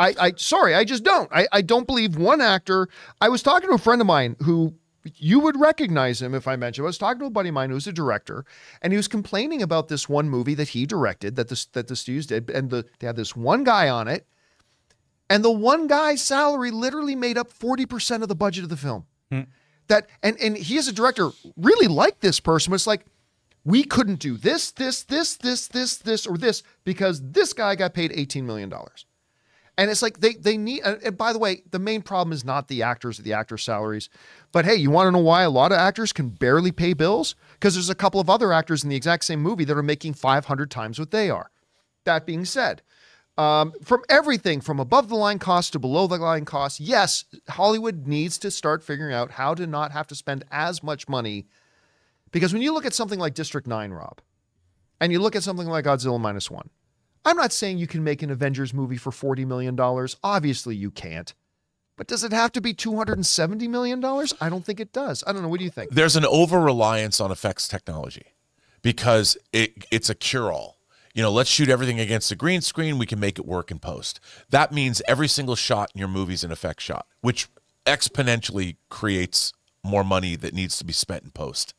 I, I sorry, I just don't. I, I don't believe one actor. I was talking to a friend of mine who you would recognize him if I mentioned. I was talking to a buddy of mine who's a director, and he was complaining about this one movie that he directed that the that the studios did, and the, they had this one guy on it, and the one guy's salary literally made up forty percent of the budget of the film. Hmm. That and and he as a director really liked this person, but it's like we couldn't do this, this, this, this, this, this, or this because this guy got paid eighteen million dollars. And it's like they they need. And by the way, the main problem is not the actors or the actors' salaries, but hey, you want to know why a lot of actors can barely pay bills? Because there's a couple of other actors in the exact same movie that are making 500 times what they are. That being said, um, from everything from above the line costs to below the line costs, yes, Hollywood needs to start figuring out how to not have to spend as much money. Because when you look at something like District 9, Rob, and you look at something like Godzilla Minus One, I'm not saying you can make an Avengers movie for $40 million. Obviously, you can't. But does it have to be $270 million? I don't think it does. I don't know. What do you think? There's an over reliance on effects technology because it, it's a cure all. You know, let's shoot everything against a green screen. We can make it work in post. That means every single shot in your movie is an effect shot, which exponentially creates more money that needs to be spent in post.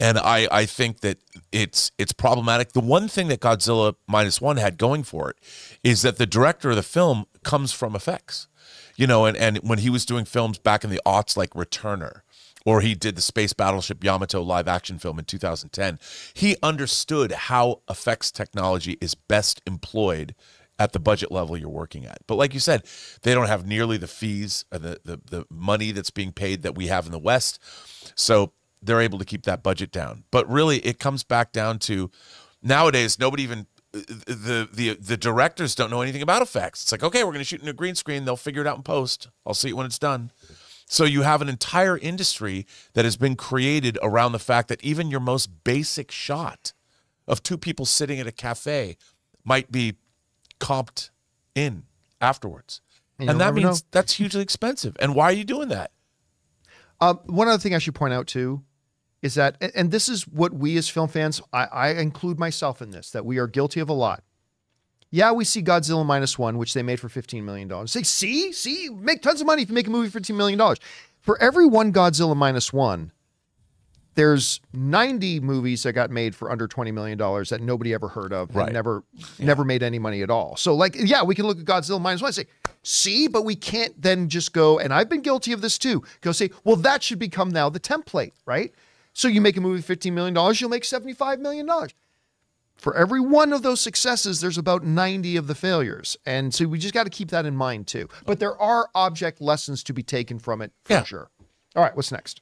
And I, I think that it's it's problematic. The one thing that Godzilla minus one had going for it is that the director of the film comes from effects. You know, and, and when he was doing films back in the aughts like Returner, or he did the space battleship Yamato live action film in 2010, he understood how effects technology is best employed at the budget level you're working at. But like you said, they don't have nearly the fees or the, the, the money that's being paid that we have in the West. So they're able to keep that budget down. But really, it comes back down to nowadays nobody even the the the directors don't know anything about effects. It's like okay, we're going to shoot in a green screen. They'll figure it out in post. I'll see it when it's done. So you have an entire industry that has been created around the fact that even your most basic shot of two people sitting at a cafe might be comped in afterwards. And And, that means know. that's hugely expensive. And why are you doing that? Um, one other thing I should point out too is that, and- this is what we as film fans, I, I include myself in this, that we are guilty of a lot. Yeah, we see Godzilla minus one, which they made for $15 million. Say, see, see, make tons of money if you make a movie for $15 million. For every one Godzilla minus one, there's 90 movies that got made for under $20 million that nobody ever heard of Right. and never never made any money at all. So like, yeah, we can look at Godzilla minus one and say, see, but we can't then just go, and I've been guilty of this too, go say, well, that should become now the template, right? So you make a movie $15 million, you'll make $75 million. For every one of those successes, there's about 90 of the failures. And so we just got to keep that in mind too. But there are object lessons to be taken from it for Yeah. sure. All right, what's next?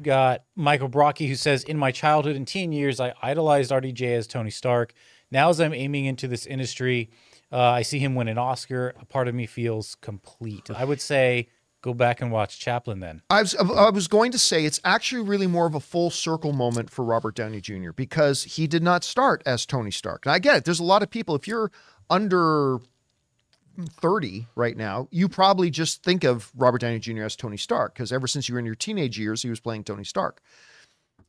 Got Michael Brocky who says, In my childhood and teen years, I idolized RDJ as Tony Stark. Now, as I'm aiming into this industry, uh, I see him win an Oscar. A part of me feels complete. I would say go back and watch Chaplin then. I was, I was going to say it's actually really more of a full circle moment for Robert Downey Jr. because he did not start as Tony Stark. And I get it. There's a lot of people, if you're under 30 right now, you probably just think of Robert Downey Jr. as Tony Stark because ever since you were in your teenage years, he was playing Tony Stark.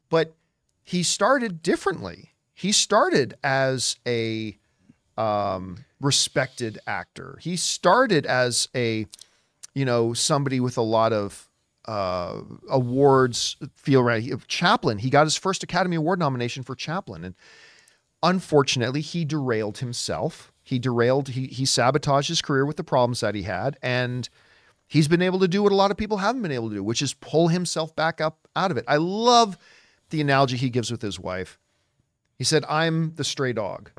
But he started differently. He started as a um, respected actor. He started as a, you know, somebody with a lot of uh, awards feel right. Chaplin, he got his first Academy Award nomination for Chaplin, and unfortunately, he derailed himself. He derailed. He he sabotaged his career with the problems that he had, and he's been able to do what a lot of people haven't been able to do, which is pull himself back up out of it. I love the analogy he gives with his wife. He said, "I'm the stray dog."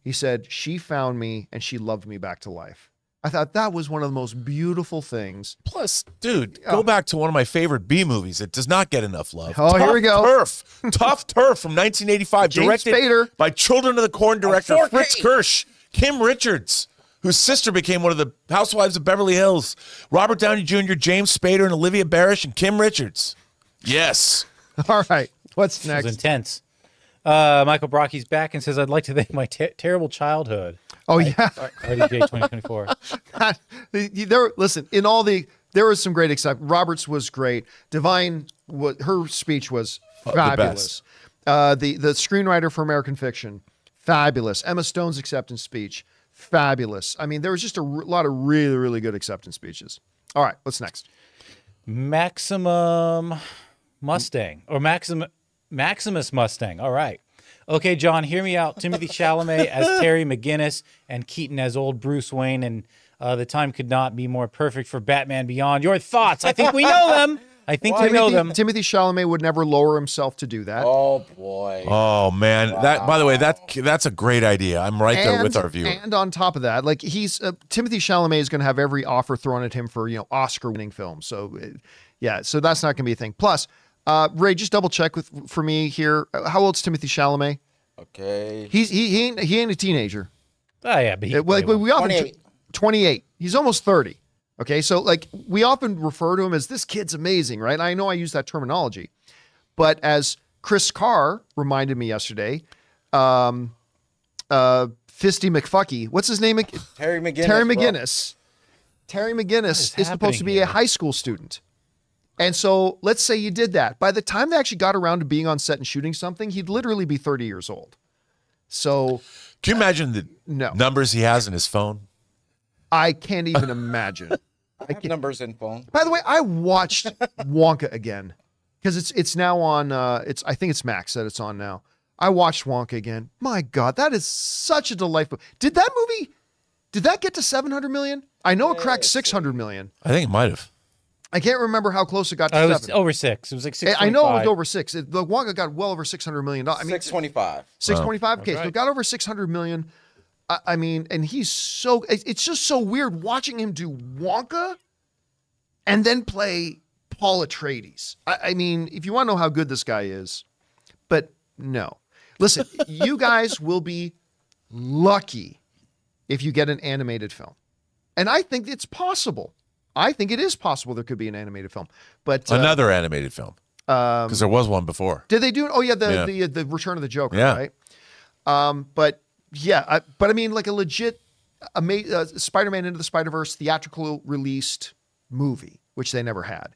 He said, "She found me and she loved me back to life." I thought that was one of the most beautiful things. Plus, dude, go back to one of my favorite B movies. It does not get enough love. Oh, here we go. Turf. [laughs] Tuff Turf from 1985, James directed Spader. by Children of the Corn director 4K. Fritz Kiersch, Kim Richards, whose sister became one of the housewives of Beverly Hills, Robert Downey Jr., James Spader, and Olivia Barash, and Kim Richards. Yes. [laughs] All right, what's It was next? intense. Uh, Michael Brocky's back and says, I'd like to thank my ter- terrible childhood. Oh yeah, RDJ 2024. [laughs] The- the- there. Listen, in all the there was some great excitement. Roberts was great. Da'Vine, wa- her speech was the fabulous. Uh, the the screenwriter for American Fiction, fabulous. Emma Stone's acceptance speech, fabulous. I mean, there was just a r- lot of really really good acceptance speeches. All right, what's next? Maximum Mustang or Maxim Maximus Mustang. All right. Okay, John, hear me out. Timothée Chalamet as Terry McGinnis and Keaton as old Bruce Wayne, and uh, the time could not be more perfect for Batman Beyond. Your thoughts? I think we know them. I think we know them. Timothée Chalamet would never lower himself to do that. Oh boy. Oh man, that by the way, that that's a great idea. I'm right there with our viewer. And on top of that, like he's uh, Timothée Chalamet is going to have every offer thrown at him for you know Oscar-winning films. So, uh, yeah, so that's not going to be a thing. Plus, uh, Ray, just double check with for me here. Uh, How old's Timothée Chalamet? Okay. He's he he ain't, he ain't a teenager. Oh yeah, but he Uh, can like play we, we often 28. 28. He's almost 30. Okay, so like we often refer to him as this kid's amazing, right? I know I use that terminology, but as Chris Carr reminded me yesterday, um, uh, Fisty McFucky, what's his name? ag- Terry McGinnis. Terry bro. McGinnis. Terry McGinnis is is supposed to be happening a high school student. And so let's say you did that. By the time they actually got around to being on set and shooting something, he'd literally be 30 years old. So Can you imagine the No. numbers he has in his phone? I can't even imagine. [laughs] I have numbers in phone. By the way, I watched Wonka again because it's it's now on. Uh, it's I think it's Max that it's on now. I watched Wonka again. My God, that is such a delightful. Did that movie? Did that get to seven hundred million? I know it cracked six hundred million. I think it might have. I can't remember how close it got to Uh, it was seven. over six. It was like six. I know it was over six. It, the Wonka got well over six hundred million dollars. I mean, Six twenty-five. Six twenty-five. Okay, so it got over six hundred million. I, I mean, and he's so. it- It's just so weird watching him do Wonka, and then play Paul Atreides. I, I mean, if you want to know how good this guy is, but no. Listen, [laughs] you guys will be lucky if you get an animated film. And I think it's possible. I think it is possible there could be an animated film. But uh, Another animated film. Because there was one before. did they do? Oh yeah, the Yeah. the the Return of the Joker, Yeah. right? Um, but yeah, I, but I mean, like a legit, ama- uh, Spider-Man into the Spider-Verse theatrical released movie, which they never had.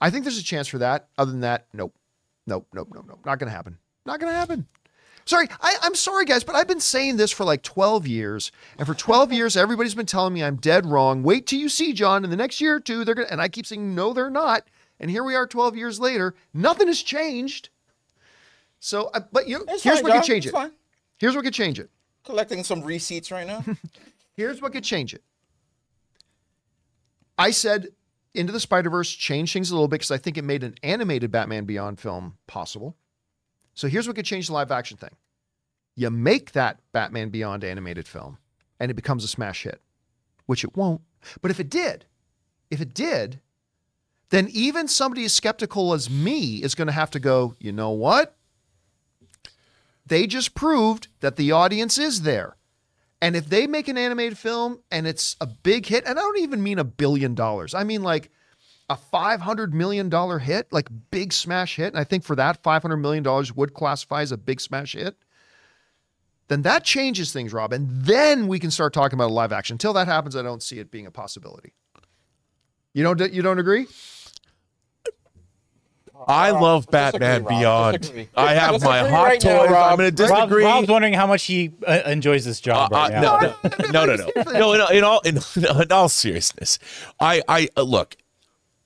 I think there's a chance for that. Other than that, nope, nope, nope, nope, nope. Not gonna happen. Not gonna happen. Sorry, I, I'm sorry, guys, but I've been saying this for like 12 years, and for 12 [laughs] years, everybody's been telling me I'm dead wrong. Wait till you see John in the next year or two. They're gonna, and I keep saying no, they're not. And here we are, 12 years later. Nothing has changed. So, uh, but you, It's here's fine, what could John. change It's it. fine. Here's what could change it. Collecting some receipts right now. [laughs] [laughs] Here's what could change it. I said Into the Spider Verse changed things a little bit because I think it made an animated Batman Beyond film possible. So here's what could change the live action thing you make that Batman Beyond animated film and it becomes a smash hit, which it won't. But if it did, if it did, then even somebody as skeptical as me is going to have to go, you know what? They just proved that the audience is there. And if they make an animated film and it's a big hit, and I don't even mean a billion dollars, I mean like a $500 million hit, like big smash hit. And I think for that, $500 million would classify as a big smash hit. Then that changes things, Rob. And then we can start talking about a live action. Until that happens, I don't see it being a possibility. You don't, you don't agree? I love Batman Rob. Beyond. Disagree. I have my hot right toys. Rob. I'm going to Rob. Rob's wondering how much he uh, enjoys this job Uh, right uh, now. no, [laughs] no, no, no, no, no. In, in all in, [laughs] in all seriousness, I, I uh, look.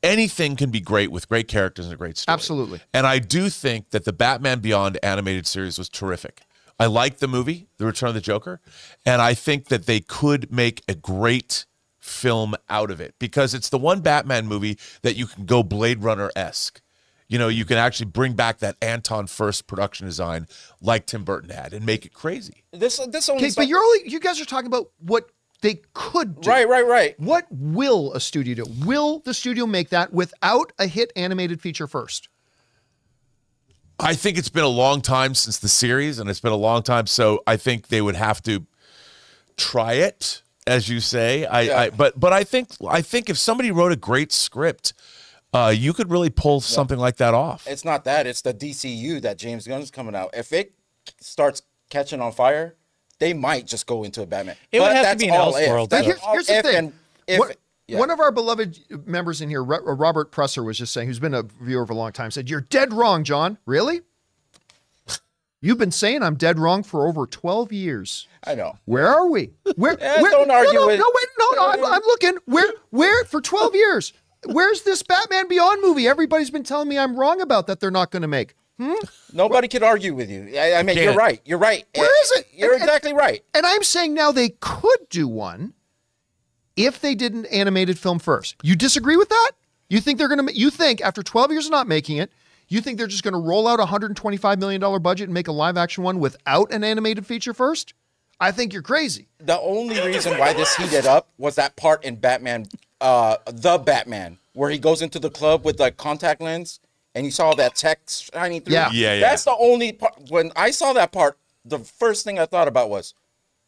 Anything can be great with great characters and a great story. Absolutely. And I do think that the Batman Beyond animated series was terrific. I like the movie, The Return of the Joker, and I think that they could make a great film out of it because it's the one Batman movie that you can go Blade Runner esque. You know, you can actually bring back that Anton Furst production design like Tim Burton had and make it crazy. this this only Okay, but you're only, you guys are talking about what they could do. right, right, right. What will a studio do? Will the studio make that without a hit animated feature first? I think it's been a long time since the series, and it's been a long time, so I think they would have to try it, as you say. I, Yeah. I but but I think I think if somebody wrote a great script, uh, you could really pull something like that off. It's not that. It's the DCU that James Gunn's coming out. If it starts catching on fire, they might just go into a Batman. It would But have to be an all Elseworlds, if. That's But here's, the thing. if- One- yeah. One of our beloved members in here, uh, Robert Presser, was just saying, who's been a viewer for a long time, said, You're dead wrong, John. Really? You've been saying I'm dead wrong for over 12 years. I know. Where are we? Where? Yeah, where don't argue no, no, with- No, wait, no, no. I'm, I'm looking. Where? Where? For 12 years. Where's this Batman Beyond movie? Everybody's been telling me I'm wrong about that. They're not going to make. Nobody could argue with you. I, I mean, you're right. You're right. Where is it? You're And- and- exactly right. And I'm saying now they could do one if they did an animated film first. You disagree with that? You think they're going to you think after 12 years of not making it, you think they're just going to roll out a 125 million dollar budget and make a live action one without an animated feature first? I think you're crazy. The only reason why this heated up was that part in Batman, uh, the Batman, where he goes into the club with the contact lens and you saw that text shining through. Yeah. Yeah, yeah. That's the only part. When I saw that part, the first thing I thought about was,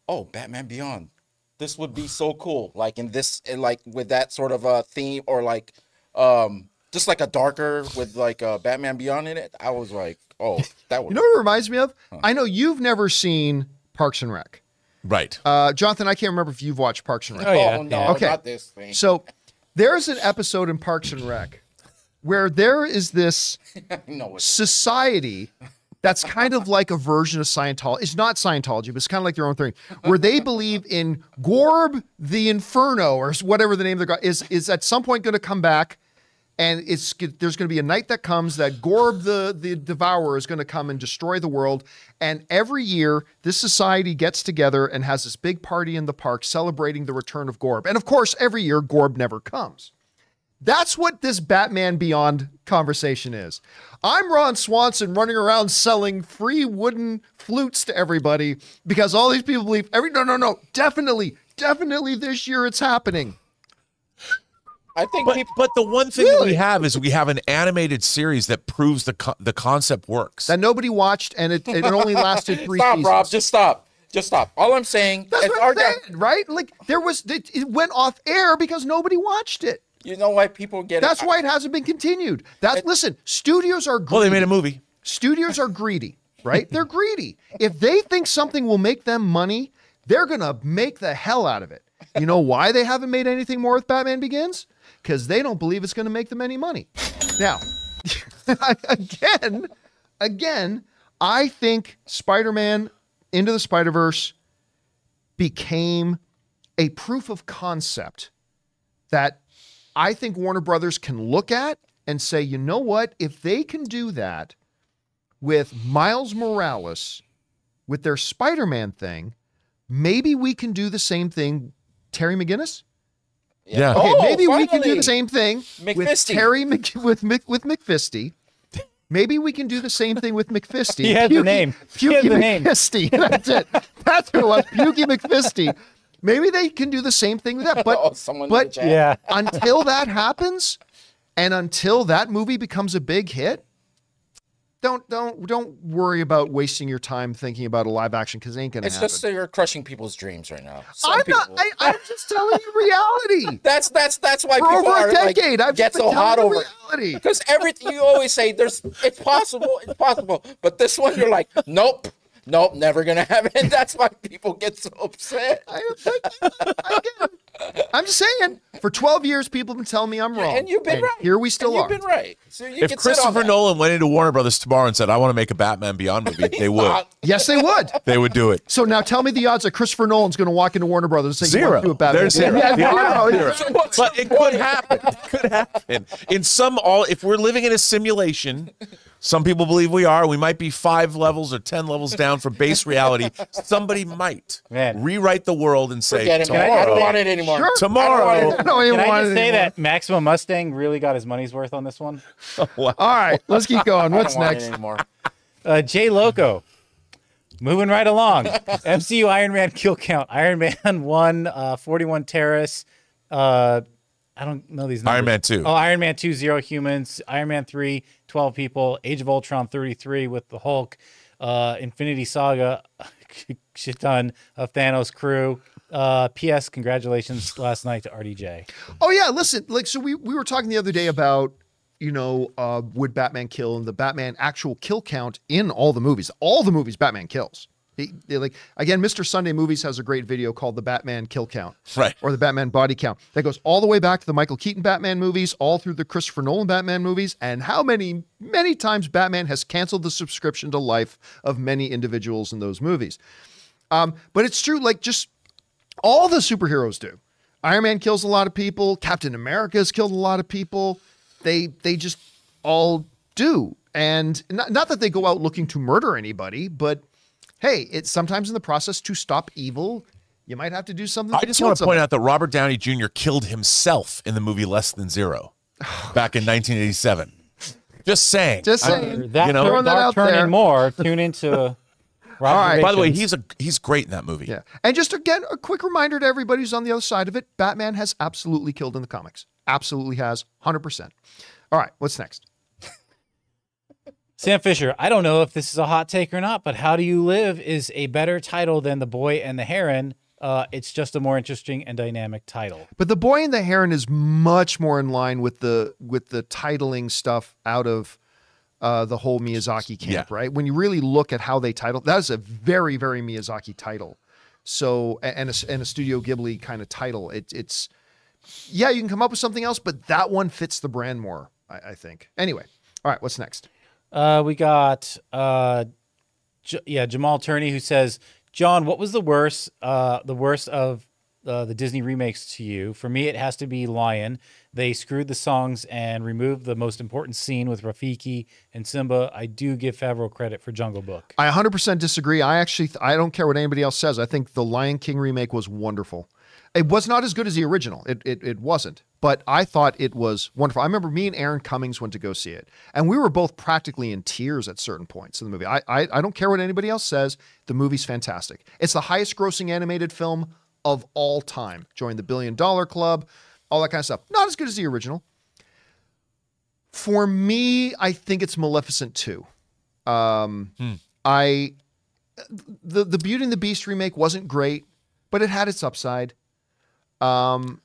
oh, Batman Beyond. This would be so cool. Like in this, in like with that sort of a theme, or like, um, just like a darker with like a Batman Beyond in it. I was like, oh, that would. You know what it reminds me of? I know you've never seen Parks and Rec. right. Uh, Jonathan, I can't remember if you've watched Parks and Rec. Oh, yeah, oh no, yeah. Okay. not this thing. So there's an episode in Parks and Rec where there is this [laughs] society that's kind of like a version of Scientology. It's not Scientology, but it's kind of like their own thing, where they believe in Gorb the Inferno or whatever the name of the god is. Is at some point going to come back, and it's there's going to be a night that comes that Gorb the the Devourer is going to come and destroy the world. And every year, this society gets together and has this big party in the park celebrating the return of Gorb. And of course, every year Gorb never comes. That's what this Batman Beyond conversation is. I'm Ron Swanson running around selling free wooden flutes to everybody because all these people believe every no no no definitely definitely this year it's happening. I think But people. but the one thing that we have is we have an animated series that proves the co- the concept works. that nobody watched, and it, it only lasted three Stop, seasons. Rob. Just stop. Just stop. All I'm saying That's is what our I'm saying, right? Like there was, it, it went off air because nobody watched it. You know why people get That's it? why it hasn't been continued. That's listen. Studios are greedy. well, they made a movie. Studios are greedy, right? They're greedy. If they think something will make them money, they're gonna make the hell out of it. You know why they haven't made anything more with Batman Begins? Because they don't believe it's gonna make them any money. Now, [laughs] again, again, I think Spider-Man Into the Spider-Verse became a proof of concept that I think Warner Brothers can look at and say, you know what? If they can do that with Miles Morales, with their Spider Man thing, maybe we can do the same thing. Terry McGinnis? Yeah. Okay, Oh, maybe we can do the same thing with McFisty. Terry Mc, with Mc, with McFisty. Maybe we can do the same thing with McFisty. [laughs] He has the Pukey- name. He has Pukey the name. McFisty. [laughs] That's it. That's who it was. Pukey McFisty. Maybe they can do the same thing with that. But [laughs] Oh, someone in the but chat. Yeah. [laughs] until that happens, and until that movie becomes a big hit, don't don't don't worry about wasting your time thinking about a live action because it ain't gonna It's happen. just that you're crushing people's dreams right now. Some I'm people. not. I, I'm just telling you reality. [laughs] that's that's that's why For people over are a decade, like I've get so hot over. reality. Because everything you always say, there's it's possible, it's possible. But this one, you're like, nope, nope, never gonna happen. [laughs] That's why people get so upset. I, again, I'm just saying. For 12 years, people have been telling me I'm wrong, And you've been right. Here we still and are. You've been right. So you If can sit on Christopher. Nolan went into Warner Brothers tomorrow and said, "I want to make a Batman Beyond movie," [laughs] they would. Yes, they would. [laughs] They would do it. So now tell me the odds that Christopher Nolan's going to walk into Warner Brothers and say, "You Zero. want to do a Batman?" There's zero. Yeah, The zero. zero. But it could happen. It could happen. In some all if we're living in a simulation, some people believe we are, we might be 5 levels or 10 levels down from base reality. [laughs] Somebody might Man. rewrite the world and say Forget it, man. I don't want it anymore. Sure. Tomorrow. I don't want I don't even Can I just say anymore. that Maximum Mustang really got his money's worth on this one? [laughs] All right, let's keep going. I What's don't want next? it anymore. Uh, Jay Loco. Moving right along. [laughs] MCU Iron Man kill count. Iron Man [laughs] 1, uh, 41 terrorists. Uh, I don't know these numbers. Iron Man 2. Oh, Iron Man 2, zero humans. Iron Man 3, 12 people. Age of Ultron, 33 with the Hulk. Uh, Infinity Saga, shit ton of Thanos crew. Uh, P.S. Congratulations last night to RDJ. Oh yeah, listen, like so we we were talking the other day about you know uh, would Batman kill and the Batman actual kill count in all the movies. All the movies Batman kills. He, they like again, Mr. Sunday Movies has a great video called the Batman kill count, Right. Or the Batman body count that goes all the way back to the Michael Keaton Batman movies, all through the Christopher Nolan Batman movies, and how many many times Batman has canceled the subscription to life of many individuals in those movies. Um, but it's true, like just all the superheroes do. Iron Man kills a lot of people. Captain America has killed a lot of people. They they just all do, and not, not that they go out looking to murder anybody, but hey, it's sometimes in the process to stop evil. You might have to do something. I just want to point out that Robert Downey Jr. killed himself in the movie Less Than Zero [sighs] back in 1987. Just saying. Just I- saying. That, You know- Throwing that out turning there. more. Tune into. Right. By the way, he's a he's great in that movie. Yeah, and just again, a quick reminder to everybody who's on the other side of it: Batman has absolutely killed in the comics. Absolutely has, hundred percent. All right, what's next? Sam Fisher, I don't know if this is a hot take or not, but How Do You Live is a better title than The Boy and the Heron. Uh, it's just a more interesting and dynamic title. But the boy and the heron is much more in line with the with the titling stuff out of uh, the whole Miyazaki camp, Yeah. right? When you really look at how they title, that is a very very Miyazaki title. So and a, and a Studio Ghibli kind of title. It, it's yeah, you can come up with something else, but that one fits the brand more, I, I think. Anyway, all right, what's next? Uh, we got uh, J- yeah Jamal Turney who says, John, what was the worst uh, the worst of uh, the Disney remakes to you? For me, it has to be Lion. They screwed the songs and removed the most important scene with Rafiki and Simba. I do give Favreau credit for Jungle Book. I 100% disagree. I actually, I don't care what anybody else says. I think the Lion King remake was wonderful. It was not as good as the original. It, it, it wasn't, but I thought it was wonderful. I remember me and Aaron Cummings went to go see it, and we were both practically in tears at certain points in the movie. I, I, I don't care what anybody else says. The movie's fantastic. It's the highest grossing animated film of all time. Joined the billion dollar club. all that kind of stuff. Not as good as the original. For me, I think it's Maleficent 2. Um, I the the Beauty and the Beast remake wasn't great, but it had its upside. Um,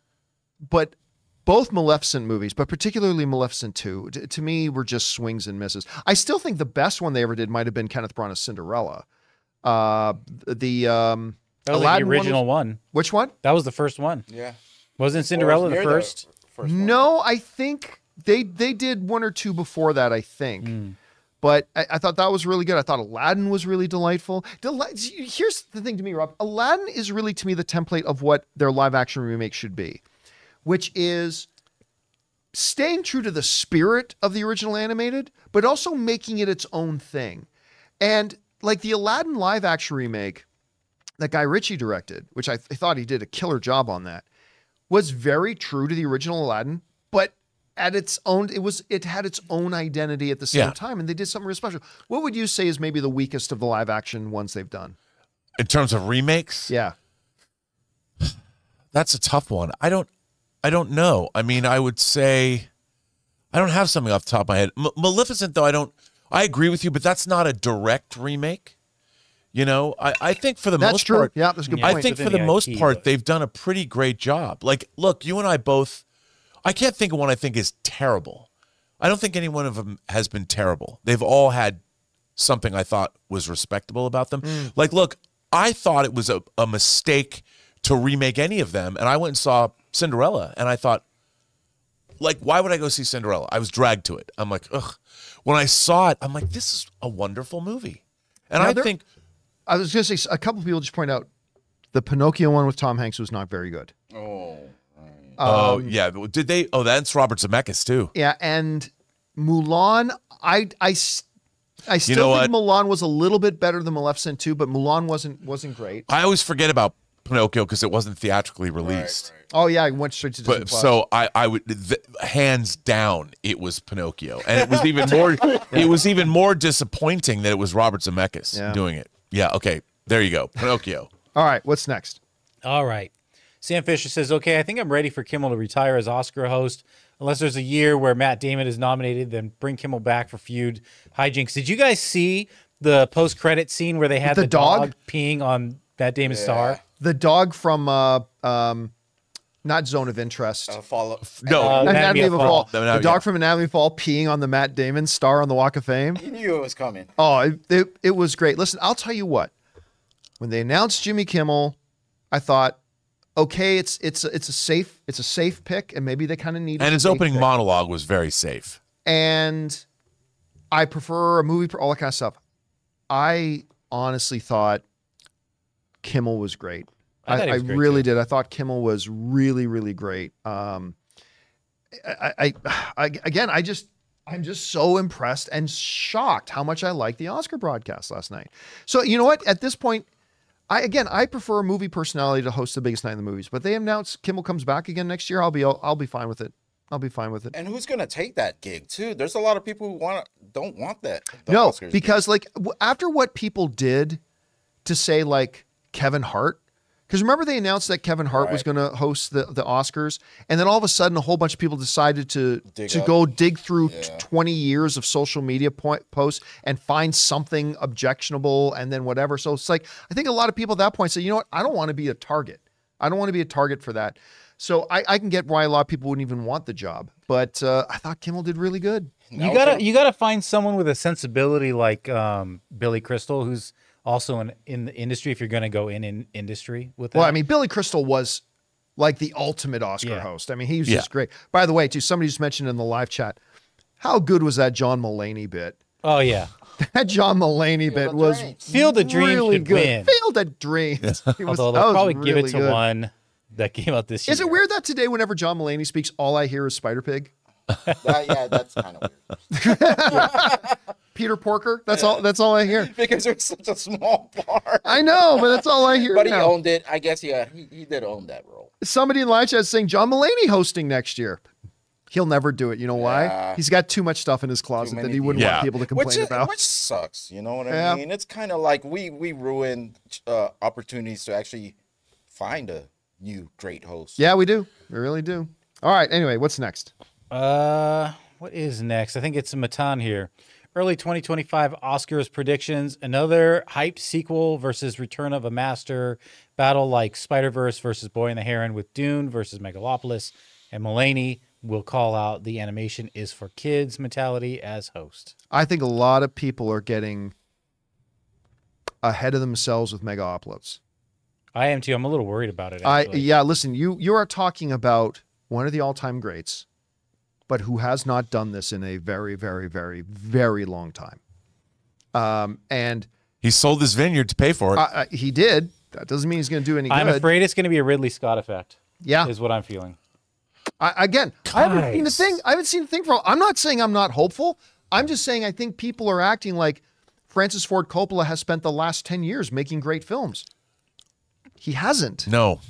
but both Maleficent movies, but particularly Maleficent 2, t- to me were just swings and misses. I still think the best one they ever did might have been Kenneth Branagh's Cinderella. Uh, the um, That was like Aladdin the one was- original one, which one? That was the first one. Yeah. Wasn't Cinderella Or the near first? first. No, I think they they did one or two before that. I think, Hmm. but I, I thought that was really good. I thought Aladdin was really delightful. Deli- Here's the thing to me, Rob. Aladdin is really to me the template of what their live action remake should be, which is staying true to the spirit of the original animated, but also making it its own thing. And like the Aladdin live action remake that Guy Ritchie directed, which I, I thought he did a killer job on that was very true to the original Aladdin, but at its own, it was it had its own identity at the same Yeah. time, and they did something real special. What would you say is maybe the weakest of the live action ones they've done? In terms of remakes, Yeah, that's a tough one. I don't, I don't know. I mean, I would say, I don't have something off the top of my head. M- Maleficent, though, I don't. I agree with you, but that's not a direct remake. You know, I, I think for the that's most true. part, yeah, that's a good Yeah. I point. think for the the most IP, part, but- they've done a pretty great job. Like, look, you and I both. I can't think of one I think is terrible. I don't think any one of them has been terrible. They've all had something I thought was respectable about them. Mm. Like, look, I thought it was a, a mistake to remake any of them, and I went and saw Cinderella, and I thought, like, why would I go see Cinderella? I was dragged to it. I'm like, ugh. When I saw it, I'm like, this is a wonderful movie, and Now, I think I was going to say a couple people just point out the Pinocchio one with Tom Hanks was not very good. Oh. Oh Um, yeah, did they? Oh, that's Robert Zemeckis too. Yeah, and Mulan, I I I still know think what? Mulan was a little bit better than Maleficent too, but Mulan wasn't wasn't great. I always forget about Pinocchio because it wasn't theatrically released. Oh yeah, I went straight to Disney But Plus. so I, I would th- hands down, it was Pinocchio, and it was even more. [laughs] It was even more disappointing that it was Robert Zemeckis Yeah. doing it. Yeah. Okay. There you go. Pinocchio. [laughs] All right, what's next? All right. Sam Fisher says, okay, I think I'm ready for Kimmel to retire as Oscar host. Unless there's a year where Matt Damon is nominated, then bring Kimmel back for feud hijinks. Did you guys see the post credit scene where they had The the, dog? dog? peeing on Matt Damon's star? The dog from uh um not Zone of Interest. Uh, follow. No. Uh, Anatomy, Anatomy of a Fall. Fall. No, the no, dog yeah. from Anatomy of a Fall peeing on the Matt Damon star on the Walk of Fame. He knew it was coming. Oh, it, it, it was great. Listen, I'll tell you what. When they announced Jimmy Kimmel, I thought, okay, it's it's it's a safe it's a safe pick, and maybe they kind of need. And his opening pick. monologue was very safe. and I prefer a movie for all that kind of stuff. I honestly thought Kimmel was great. I I, I really too. did. I thought Kimmel was really, really great. Um, I, I, I, [sighs] again, I just, I'm just so impressed and shocked how much I like the Oscar broadcast last night. So you know what? At this point, I again, I prefer a movie personality to host the biggest night in the movies. But they announced Kimmel comes back again next year. I'll be, I'll, I'll be fine with it. I'll be fine with it. And who's gonna take that gig too? There's a lot of people who want don't want that. no, Oscars gig. because like after what people did to say like Kevin Hart, because remember they announced that Kevin Hart was going to host the, the Oscars, and then all of a sudden a whole bunch of people decided to Dig to up. go dig through t- Yeah. 20 years of social media point, posts and find something objectionable and then whatever. So it's like I think a lot of people at that point say, you know what, I don't want to be a target. I don't want to be a target for that. So I, I can get why a lot of people wouldn't even want the job, but uh, I thought Kimmel did really good. Now You gotta you gotta find someone with a sensibility like um, Billy Crystal, who's also in in the industry. If you're gonna go in in industry with that, Well, I mean, Billy Crystal was like the ultimate Oscar Yeah. host. I mean, he was Yeah. just great. By the way, too, somebody just mentioned in the live chat, how good was that John Mulaney bit? oh yeah, [laughs] That John Mulaney bit the was Dreams. Field the Dreams really good. win. Field the Dreams. He was- although they'll was probably give it to good. one that came out this year. Is it weird that today, whenever John Mulaney speaks, all I hear is Spider Pig? [laughs] That- yeah, that's kind of weird. [laughs] Peter Porker. That's all. That's all I hear. [laughs] because it was such a small part. I know, but that's all I hear. But he now. owned it. I guess yeah, he, he did own that role. Somebody in live chat is saying John Mulaney hosting next year. He'll never do it. You know why? Yeah. He's got too much stuff in his closet that he wouldn't people. want Yeah. people to complain which is, about. which sucks. You know what I Yeah. mean? It's kind of like we we ruin uh, opportunities to actually find a new great host. Yeah, we do. We really do. All right. Anyway, what's next? Uh, what is next? I think it's Matan here. Early 2025 Oscars predictions. Another hype sequel versus Return of a Master. Battle like Spider Verse versus Boy and the Heron with Dune versus Megalopolis. And Mulaney will call out the animation is for kids mentality as host. I think a lot of people are getting ahead of themselves with Megalopolis. I am too. I'm a little worried about it. I yeah, listen, you you are talking about one of the all-time greats, but who has not done this in a very, very, very, very long time. Um, and He sold this vineyard to pay for it. I, I, he did. That doesn't mean he's going to do any I'm good. afraid it's going to be a Ridley Scott effect. Yeah. is what I'm feeling. I, again, I haven't seen the thing. I haven't seen the thing for. I'm not saying I'm not hopeful. I'm just saying I think people are acting like Francis Ford Coppola has spent the last ten years making great films. He hasn't. no.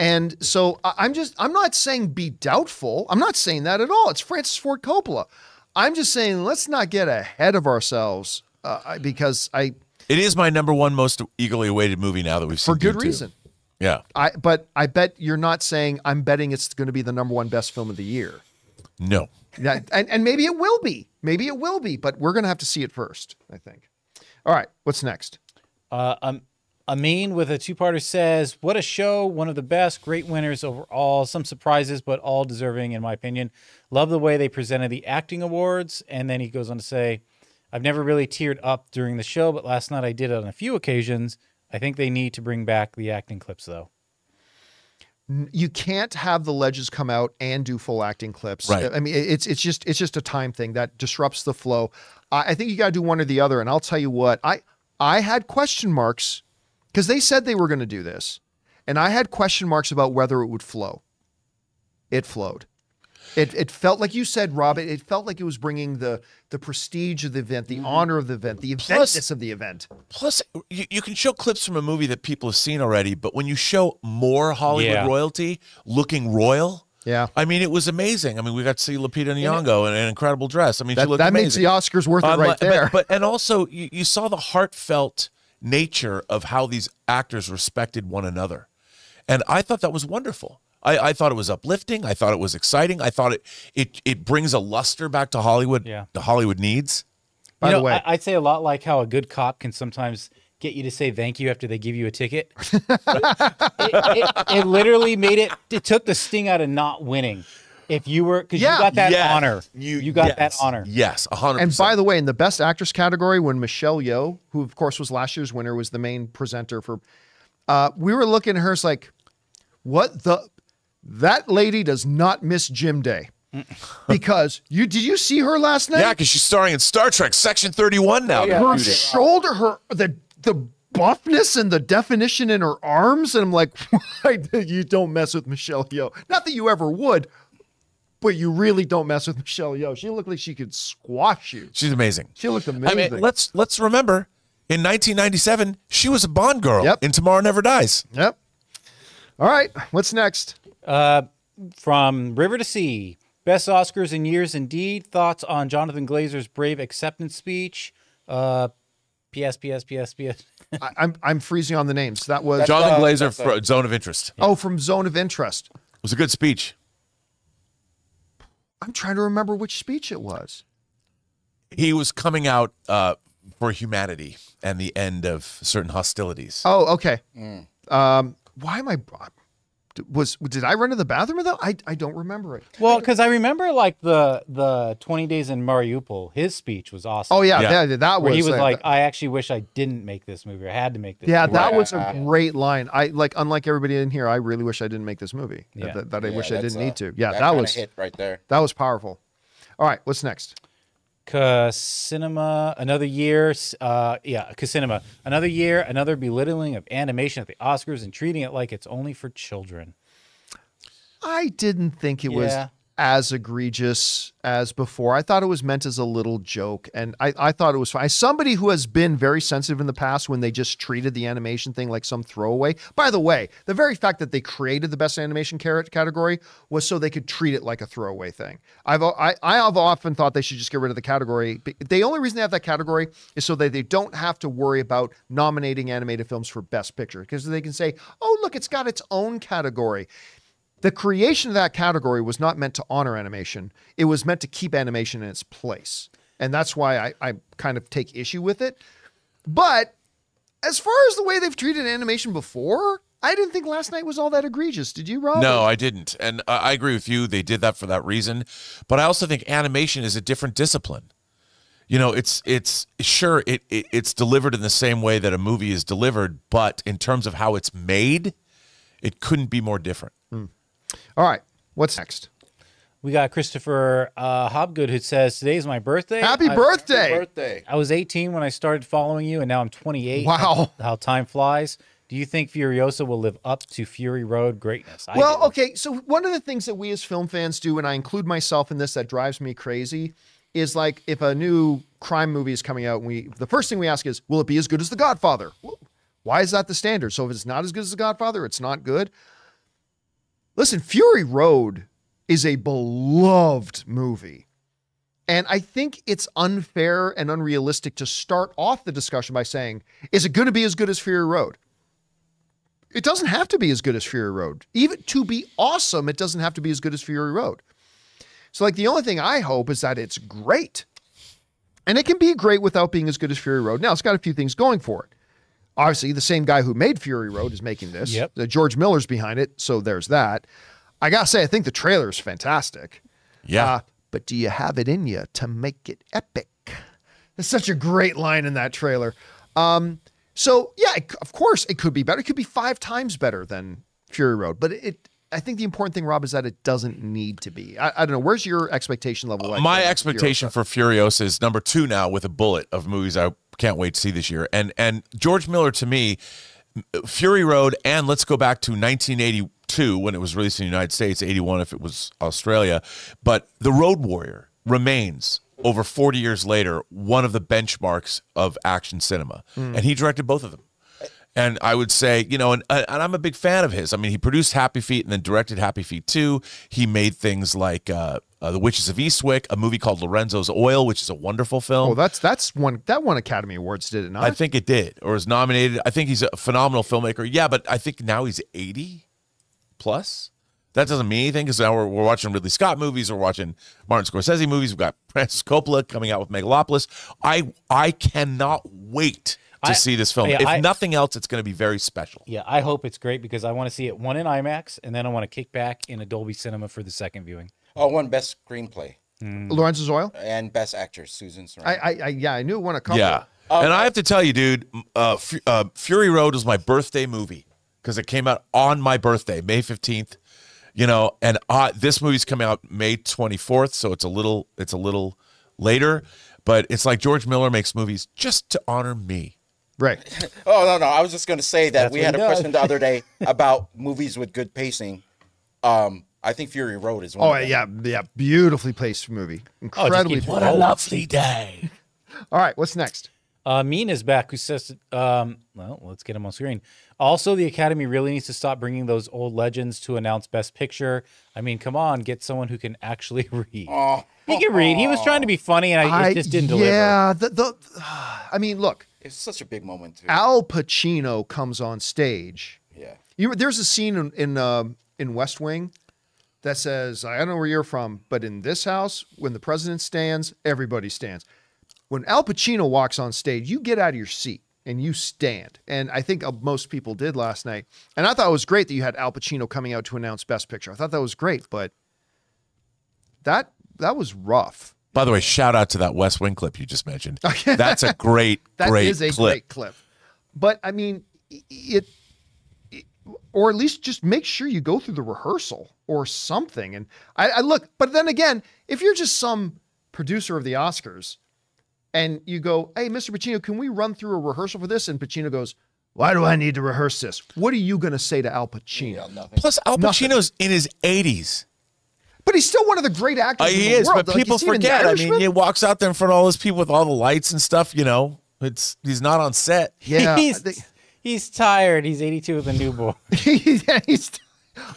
And so I- I'm just, I'm not saying be doubtful. I'm not saying that at all. It's Francis Ford Coppola. I'm just saying let's not get ahead of ourselves uh, because I, It is my number one most eagerly awaited movie now that we've seen. for good Dune 2. reason. Yeah. I, but I bet you're not saying I'm betting it's going to be the number one best film of the year. No. Yeah, and, and maybe it will be. Maybe it will be, but we're going to have to see it first, I think. All right, what's next? Uh, um, Amin with a two-parter says, "What a show! One of the best, great winners overall. Some surprises, but all deserving, in my opinion. Love the way they presented the acting awards." And then he goes on to say, "I've never really teared up during the show, but last night I did it on a few occasions. I think they need to bring back the acting clips, though." You can't have the ledges come out and do full acting clips. Right. I mean, it's it's just it's just a time thing that disrupts the flow. I, I think you got to do one or the other. And I'll tell you what, I I had question marks because they said they were going to do this, and I had question marks about whether it would flow. It flowed. It, it felt like you said, Rob. It, it felt like it was bringing the the prestige of the event, the honor of the event, the Plus- eventness of the event. Plus, you, you can show clips from a movie that people have seen already, but when you show more Hollywood Yeah. royalty looking royal, Yeah. I mean, it was amazing. I mean, we got to see Lupita Nyong'o in an incredible dress. I mean, she That, looked that makes the Oscars worth it Um, right but- there. But, and also, you, you saw the heartfelt nature of how these actors respected one another. And I thought that was wonderful. I, I thought it was uplifting. I thought it was exciting. I thought it it it brings a luster back to Hollywood. Yeah. The Hollywood needs. By you the way- I, I'd say a lot like how a good cop can sometimes get you to say thank you after they give you a ticket. [laughs] it, it, it literally made it. It took the sting out of not winning. If you were, because Yeah. you got that Yes. honor, you, got that honor. Yes, a hundred. And by the way, in the best actress category, when Michelle Yeoh, who of course was last year's winner, was the main presenter for, uh, we were looking at her it's like, what the, that lady does not miss gym day, [laughs] because you did you see her last night? yeah, because she's starring in Star Trek Section Thirty One now. yeah. her Dude, shoulder, her the the buffness and the definition in her arms, and I'm like, [laughs] why did you don't mess with Michelle Yeoh? Not that you ever would, but you really don't mess with [laughs] Michelle Yeoh. She looked like she could squash you. She's amazing. She looked amazing. I amazing. mean, let's let's remember, in 1997, she was a Bond girl Yep. in Tomorrow Never Dies. Yep. All right. What's next? Uh, from River to Sea, best Oscars in years indeed. Thoughts on Jonathan Glazer's brave acceptance speech? Uh, P.S. P.S. P.S. P.S. [laughs] I, I'm I'm freezing on the names. That was Jonathan uh, Glazer that's for Zone of Interest. It oh from Zone of Interest. was a good speech. I'm trying to remember which speech it was. He was coming out uh, for humanity and the end of certain hostilities. Oh, okay. Um, why am I? Was did I run to the bathroom with that? I I don't remember it. Well, because I remember like the the twenty days in Mariupol. His speech was awesome. Oh yeah, Yeah. that, that where was. he was uh, like, "I actually wish I didn't make this movie. I had to make this." yeah, movie." that Right. was a great line. I like, unlike everybody in here, I really wish I didn't make this movie. That- Yeah. That, that I Yeah, wish I didn't uh, need to. Yeah, that, kinda was hit right there. that was powerful. All right, what's next? Cinema, another year. Uh, yeah, Cinema, another year, another belittling of animation at the Oscars and treating it like it's only for children. I didn't think it was Yeah. As egregious as before. I thought it was meant as a little joke, and I, I thought it was fine. Somebody who has been very sensitive in the past when they just treated the animation thing like some throwaway. By the way, the very fact that they created the best animation category was so they could treat it like a throwaway thing. I've I, I have often thought they should just get rid of the category. The only reason they have that category is so that they don't have to worry about nominating animated films for best picture because they can say, "Oh, look, it's got its own category." The creation of that category was not meant to honor animation. It was meant to keep animation in its place. And that's why I, I kind of take issue with it. But as far as the way they've treated animation before, I didn't think last night was all that egregious. Did you, Rob? No, I didn't. And I agree with you. They did that for that reason. But I also think animation is a different discipline. You know, it's it's sure it, it it's delivered in the same way that a movie is delivered, but in terms of how it's made, it couldn't be more different. All right. What's next? We got Christopher uh, Hobgood who says, Today's my birthday. Happy I- birthday. Birthday. I was 18 when I started following you, and now I'm 28. Wow. How time flies. Do you think Furiosa will live up to Fury Road greatness? I Well, do. okay. So one of the things that we as film fans do, and I include myself in this, that drives me crazy, is like if a new crime movie is coming out, and we the first thing we ask is, will it be as good as The Godfather? Why is that the standard? So if it's not as good as The Godfather, it's not good. Listen, Fury Road is a beloved movie. And I think it's unfair and unrealistic to start off the discussion by saying, is it going to be as good as Fury Road? It doesn't have to be as good as Fury Road. Even to be awesome, it doesn't have to be as good as Fury Road. So, like, the only thing I hope is that it's great. And it can be great without being as good as Fury Road. Now, it's got a few things going for it. Obviously, the same guy who made Fury Road is making this. Yep. The George Miller's behind it, so there's that. I gotta say, I think the trailer is fantastic. Yeah. Uh, but do you have it in you to make it epic? There's such a great line in that trailer. Um, so yeah, it, of course it could be better. It could be five times better than Fury Road. But it, I think the important thing, Rob, is that it doesn't need to be. I, I don't know. Where's your expectation level? Like My for expectation Furiosa? for Furiosa is number two now with a bullet of movies I can't wait to see this year. And and George Miller to me, Fury Road, and let's go back to 1982 when it was released in the United States, 81 if it was Australia. But The Road Warrior remains over 40 years later one of the benchmarks of action cinema, hmm. and he directed both of them. And I would say, you know, and, and I'm a big fan of his. I mean, he produced Happy Feet and then directed Happy Feet 2. He made things like uh, uh, The Witches of Eastwick, a movie called Lorenzo's Oil, which is a wonderful film. Oh, that's that's one that won Academy Awards, did it not? I think it did, or was nominated. I think he's a phenomenal filmmaker. Yeah, but I think now he's 80 plus. That doesn't mean anything because now we're, we're watching Ridley Scott movies, we're watching Martin Scorsese movies. We've got [laughs] Francis Coppola coming out with Megalopolis. I I cannot wait to I- see this film. yeah, if I- nothing else, it's going to be very special. Yeah, I hope it's great because I want to see it one in IMAX and then I want to kick back in a Dolby Cinema for the second viewing. Oh, one best screenplay Lorenzo's Oil. and best actress, Susan Sarandon. I, I, I yeah, I knew it won a couple. Yeah. and I have to tell you, dude, uh, Fu- uh, Fury Road was my birthday movie because it came out on my birthday, May 15th. You know, and uh, this movie's coming out May 24th, so it's a little it's a little later, but it's like George Miller makes movies just to honor me. Right. [laughs] Oh no, no. I was just going to say that That's we had a does. question the other day [laughs] about movies with good pacing. Um, I think Fury Road is one. Oh of them. yeah, yeah. Beautifully placed movie. Incredibly. keep- placed. What a lovely day. [laughs] All right, what's next? Uh, Mean is back, who says, um, well, let's get him on screen. Also, the Academy really needs to stop bringing those old legends to announce Best Picture. I mean, come on, get someone who can actually read. Oh, He can read. He was trying to be funny, and I, it just didn't deliver. Yeah, the, the [sighs] I mean, look, it's such a big moment too. Al Pacino comes on stage. Yeah. You, there's a scene in in, um in West Wing that says, "I don't know where you're from, but in this house, when the president stands, everybody stands." When Al Pacino walks on stage, you get out of your seat and you stand. And I think uh, most people did last night. And I thought it was great that you had Al Pacino coming out to announce Best Picture. I thought that was great, but that that was rough. By the way, shout out to that West Wing clip you just mentioned. [laughs] That's a great, [laughs] That is great a clip. great clip. But I mean, it, it, or at least just make sure you go through the rehearsal or something. And I, I look, but then again, if you're just some producer of the Oscars and you go, "Hey, Mr. Pacino, can we run through a rehearsal for this?" and Pacino goes, "Why do I need to rehearse this?" What are you going to say to Al Pacino? Yeah. Plus, Al Nothing. Pacino's in his 80s. But he's still one of the great actors. Uh, in he the is, world. but Like, people see it in The forget. I mean, he walks out there in front of all those people with all the lights and stuff. You know, it's he's not on set. yeah, [laughs] he's, think- he's tired. He's 82 with a newborn. [laughs] yeah, he's.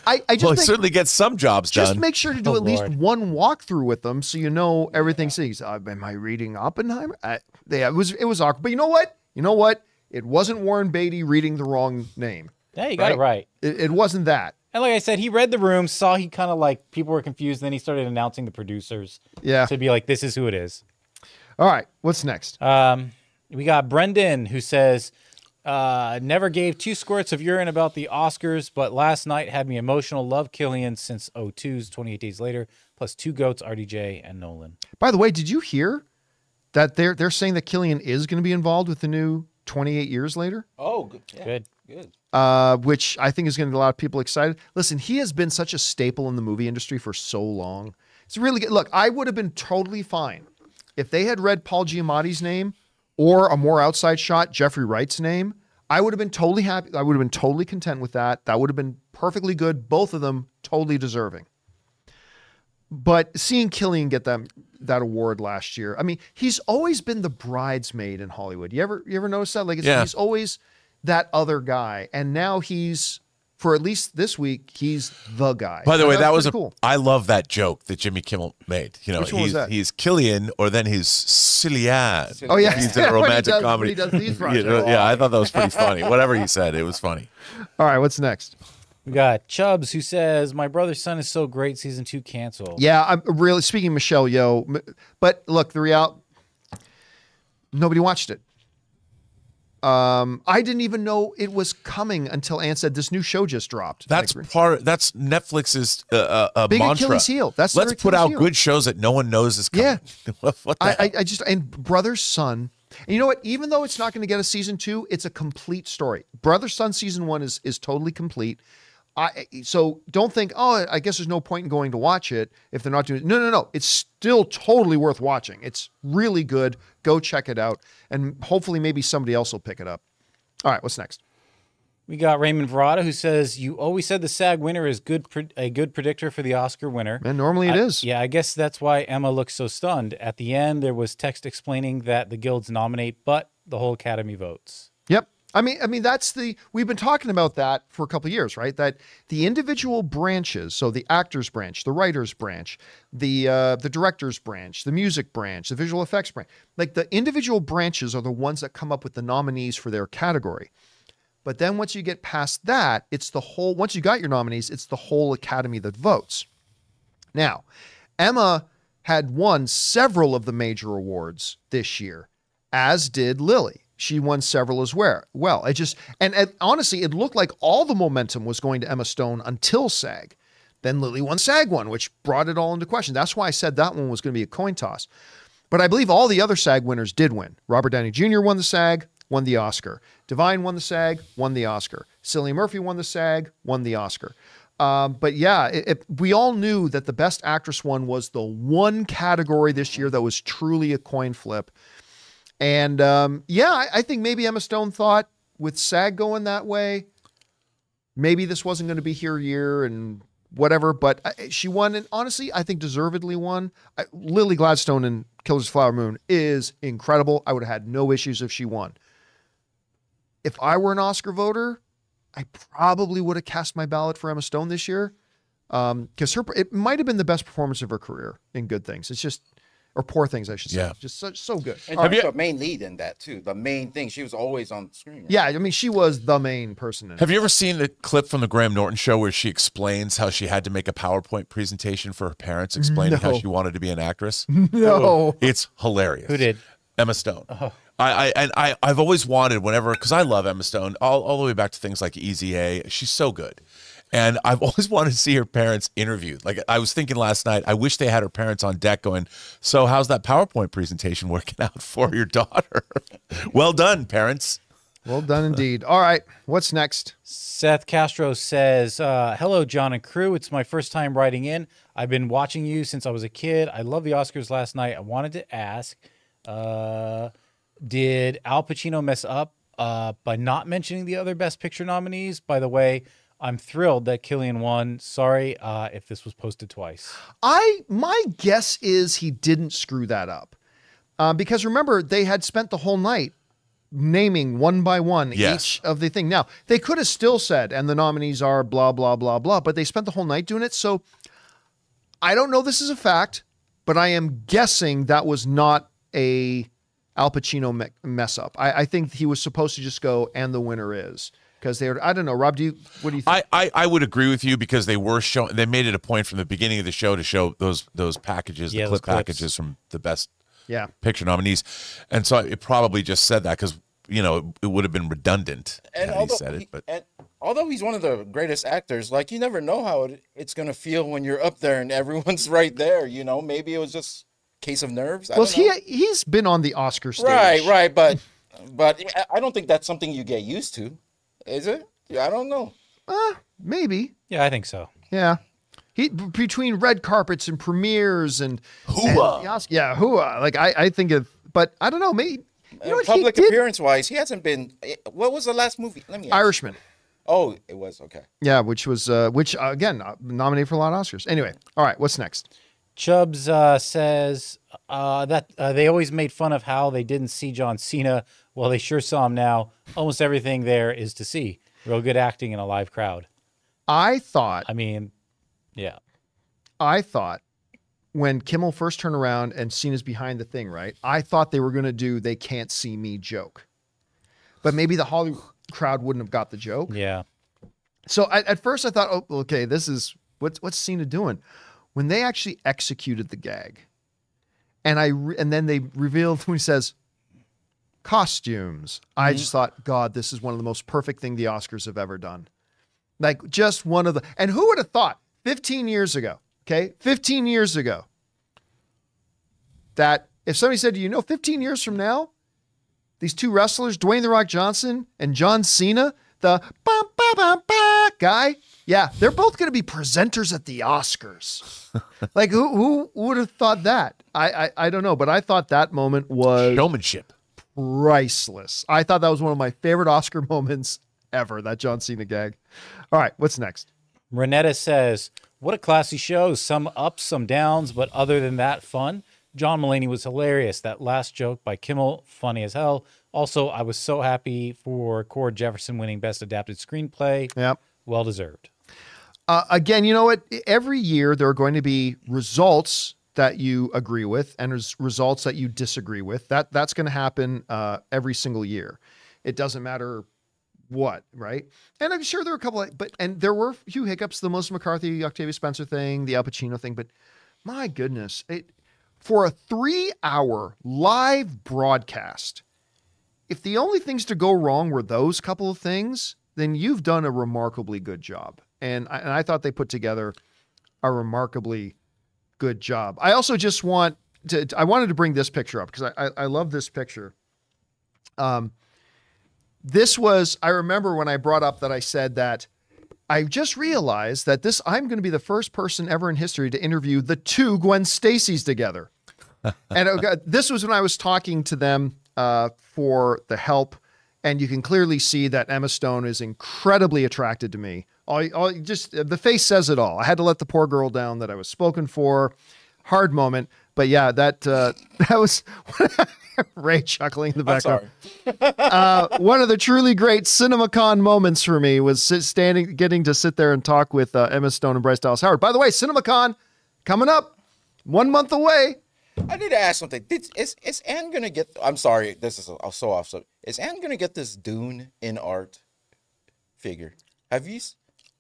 I, I just Well, think, certainly get some jobs just done. Just make sure to do Oh, at least Lord. one walkthrough with them so you know everything. Sees. Uh, am I reading Oppenheimer? I, yeah, it was it was awkward. But you know what? You know what? It wasn't Warren Beatty reading the wrong name. Yeah, you got it right. It, it wasn't that. And like I said, he read the room, saw he kind of like people were confused, then he started announcing the producers Yeah. to be like, "This is who it is." All right. What's next? Um, we got Brendan who says, uh, "Never gave two squirts of urine about the Oscars, but last night had me emotional. Love Cillian since 02's 28 Days Later, plus two goats, RDJ and Nolan. By the way, did you hear that they're they're saying that Cillian is going to be involved with the new 28 years later? Oh, good. Yeah, Good. Good. uh, which I think is going to get a lot of people excited. Listen, he has been such a staple in the movie industry for so long. It's really good. Look, I would have been totally fine if they had read Paul Giamatti's name or a more outside shot, Jeffrey Wright's name. I would have been totally happy. I would have been totally content with that. That would have been perfectly good. Both of them totally deserving. But seeing Cillian get them that award last year, I mean, he's always been the bridesmaid in Hollywood. You ever you ever notice that? Like, it's, Yeah. he's always that other guy, and now he's for at least this week, he's the guy. By the And way, that was a. cool. I love that joke that Jimmy Kimmel made. You know, Which one was he's he's Killian, or then he's Cillian. Oh yeah, He's in [laughs] a romantic does- comedy. he does these [laughs] You know, yeah, I thought that was pretty funny. Whatever he said, it was funny. All right, what's next? We got Chubbs who says, "My Brothers Sun is so great. Season two canceled." Yeah, I'm really speaking Michelle Yeoh, but look, the real nobody watched it. Um, I didn't even know it was coming until Ann said this new show just dropped. That's Like, part. That's Netflix's uh, uh, uh, Big mantra. Achilles heel. That's Let's put Achilles out heel. good shows that no one knows is coming. Yeah. what, [laughs] what the I. I, I just and Brothers Sun. And you know what? Even though it's not going to get a season two, it's a complete story. Brothers Sun season one is is totally complete. I eh, eh, so don't think oh I guess there's no point in going to watch it if they're not doing no no no it's still totally worth watching. It's really good. Go check it out and hopefully maybe somebody else will pick it up. All right, what's next? We got Raymond Verada who says, "You always said the SAG winner is good, pre- a good predictor for the Oscar winner." And normally it I- is. Yeah, I guess that's why Emma looks so stunned. At the end, there was text explaining that the guilds nominate, but the whole Academy votes. Yep. I mean, I mean that's the we've been talking about that for a couple years, right? That the individual branches, so the actors branch, the writers branch, the uh, the directors branch, the music branch, the visual effects branch, like the individual branches are the ones that come up with the nominees for their category. But then once you get past that, it's the whole. Once you got your nominees, it's the whole academy that votes. Now, Emma had won several of the major awards this year, as did Lily. She won several as well. Well, it just and, and honestly, it looked like all the momentum was going to Emma Stone until SAG. Then Lily won SAG one, which brought it all into question. That's why I said that one was going to be a coin toss. But I believe all the other SAG winners did win. Robert Downey Jr. won the SAG, won the Oscar. Da'Vine won the SAG, won the Oscar. Cillian Murphy won the SAG, won the Oscar. Um, but yeah, it, it- we all knew that the Best Actress one was the one category this year that was truly a coin flip. And um, yeah, I, I think maybe Emma Stone thought with SAG going that way, maybe this wasn't going to be her year and whatever. But I, she won, and honestly, I think deservedly won. I, Lily Gladstone in Killers Flower Moon is incredible. I would have had no issues if she won. If I were an Oscar voter, I probably would have cast my ballot for Emma Stone this year because her it might have been the best performance of her career in Good Things. It's just or Poor Things, I should say. Yeah. just so, so good. And Have she's you- the main lead in that too. The main thing. She was always on screen. Yeah, I mean, she was the main person in it. Have you ever seen the clip from the Graham Norton show where she explains how she had to make a PowerPoint presentation for her parents explaining how she wanted to be an actress? [laughs] No. It's hilarious. Who did? Emma Stone. Uh-huh. I, I and I I've always wanted whenever because I love Emma Stone all, all the way back to things like Easy A. She's so good. And I've [laughs] always wanted to see her parents interviewed. Like I was thinking last night, I wish they had her parents on deck going, So how's that PowerPoint presentation working out [laughs] for your daughter? [laughs] well done, parents. Well done indeed. All right, what's next? Seth Castro says, uh, "Hello, John and crew. It's my first time writing in. I've been watching you since I was a kid. I love the Oscars last night. I wanted to ask, uh, did Al Pacino mess up uh, by not mentioning the other Best Picture nominees? By the way, I'm thrilled that Cillian won. Sorry uh, if this was posted twice. I my guess is he didn't screw that up, uh, because remember they had spent the whole night naming one by one Yes. each of the thing. Now they could have still said, and the nominees are blah blah blah blah, but they spent the whole night doing it. So I don't know this is a fact, but I am guessing that was not a Al Pacino me- mess up. I, I think he was supposed to just go, and the winner is. Because they were. I don't know, Rob. Do you? What do you think? I, I, I would agree with you because they were showing. They made it a point from the beginning of the show to show those those packages, Yeah, the those clip clips. packages from the best yeah. picture nominees, and so it probably just said that because you know it, it would have been redundant And had he although said it. But and although he's one of the greatest actors, like you never know how it, it's gonna feel when you're up there and everyone's [laughs] right there. You know, maybe it was just a case of nerves. I Well, don't he know. he's been on the Oscar stage. right, right, but but I- I don't think that's something you get used to, is it? Yeah, I don't know. Uh, maybe. Yeah, I think so. Yeah. He between red carpets and premieres and Hooah. and the Os- yeah, hooah. Like I, I think of, but I don't know. Maybe you know what public he did? appearance wise, he hasn't been. eh, What was the last movie? Let me. ask. Irishman. Oh, it was okay. Yeah, which was uh, which uh, again uh, nominated for a lot of Oscars. Anyway, all right. What's next? Chubbs uh, says uh, that uh, they always made fun of how they didn't see John Cena. Well, they sure saw him now. Almost everything there is to see. Real good acting in a live crowd. I thought I mean, yeah. I thought when Kimmel first turned around and Cena's behind the thing, right? I thought they were going to do "They Can't See Me" joke, but maybe the Hollywood crowd wouldn't have got the joke. Yeah. So I, at first I thought, oh, okay, this is what's what's Cena doing? When they actually executed the gag, and I re- and then they revealed [laughs] when he says costumes, I mm-hmm. just thought, God, this is one of the most perfect thing the Oscars have ever done. Like just one of the and who would have thought 15 years ago, okay, 15 years ago, that if somebody said, do you know, 15 years from now, these two wrestlers, Dwayne the Rock Johnson and John Cena, the bum, ba, bum, ba guy, yeah, they're both going to be presenters at the Oscars. [laughs] like who who would have thought that? I, I I don't know, but I thought that moment was showmanship. Priceless. I thought that was one of my favorite Oscar [laughs] moments ever. That John Cena gag. All right, what's next? Renetta says, What a classy show. Some ups, some downs, but other than that, fun. John Mulaney was hilarious. That last joke by Kimmel, funny as hell. Also, I was so happy for Cord Jefferson winning Best Adapted Screenplay. Yep. Well deserved. Uh, again, you know what? Every year there are going to be results that you agree with and res- results that you disagree with. That that's going to happen uh, every single year. It doesn't matter what, right? And I'm sure there are a couple, of, but and there were a few hiccups. The Melissa McCarthy, Octavia Spencer thing, the Al Pacino thing, but my goodness, it for a three-hour live broadcast. If the only things to go wrong were those couple of things, then you've done a remarkably good job. And I, and I thought they put together a remarkably good job. I also just want to, I wanted to bring this picture up because I, I, I love this picture. Um, this was, I remember when I brought up that I said that I just realized that this, I'm going to be the first person ever in history to interview the two Gwen Stacy's together. [laughs] and it this was when I was talking to them uh, for the help. And you can clearly see that Emma Stone is incredibly attracted to me. All just the face says it all. I had to let the poor girl down that I was spoken for. Hard moment, but yeah, that uh, [laughs] that was [laughs] Ray chuckling in the I'm background sorry. [laughs] uh, one of the truly great CinemaCon moments for me was sit, standing, getting to sit there and talk with uh, Emma Stone and Bryce Dallas Howard. By the way, CinemaCon coming up, one month away. I need to ask something. Did, is is Anne gonna get? I'm sorry, this is so off. So is Anne gonna get this Dune InArt figure? Have you?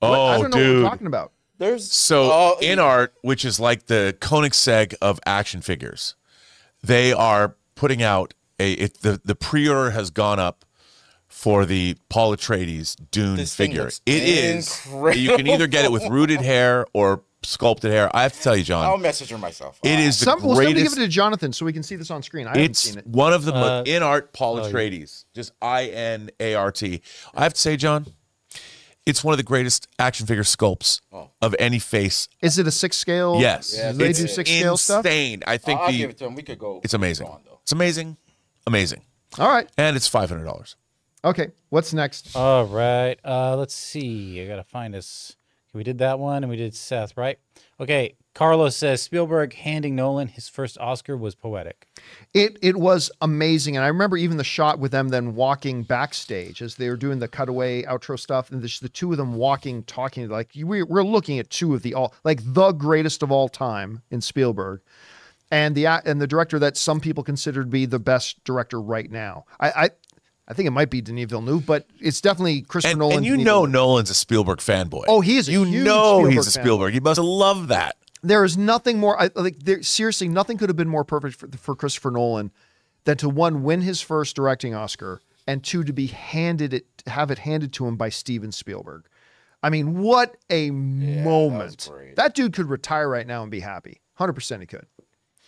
S- What- Oh, I don't know what dude. we're talking about. There's So oh, InArt, which is like the Koenigsegg of action figures, they are putting out a it, the the pre-order has gone up for the Paul Atreides Dune This thing figure. looks It is you can either get it with rooted hair or sculpted hair. I have to tell you, John, I'll message her myself. it is the Some, well, somebody give it to Jonathan so we can see this on screen. I haven't seen it. one of the Uh, InArt Paul oh, yeah. Atreides, just I N A R T. I have to say, John, it's one of the greatest action figure sculpts Oh. of any face. Is it a six scale? Yes, Yeah, they it's do six scale stuff? insane. I think I'll the give it to him. We could go. it's amazing. on, though. It's amazing, amazing, All right. and it's five hundred dollars. Okay. What's next? All right. Uh, let's see. I gotta find us. We did that one, and we did Seth, right? Okay. Carlos says Spielberg handing Nolan his first Oscar was poetic. It it was amazing, and I remember even the shot with them then walking backstage as they were doing the cutaway outro stuff, and the, the two of them walking, talking like we, we're looking at two of the all like the greatest of all time in Spielberg, and the and the director that some people consider to be the best director right now. I, I I think it might be Denis Villeneuve, but it's definitely Christopher And, Nolan. and you Denis know Villeneuve. Nolan's a Spielberg fanboy. Oh, he is a You huge know Spielberg he's a fanboy. Spielberg. He must love that. there is nothing more I, like there, seriously nothing could have been more perfect for, for christopher nolan than to one win his first directing oscar and two to be handed it have it handed to him by steven spielberg i mean what a moment great. that dude could retire right now and be happy 100% he could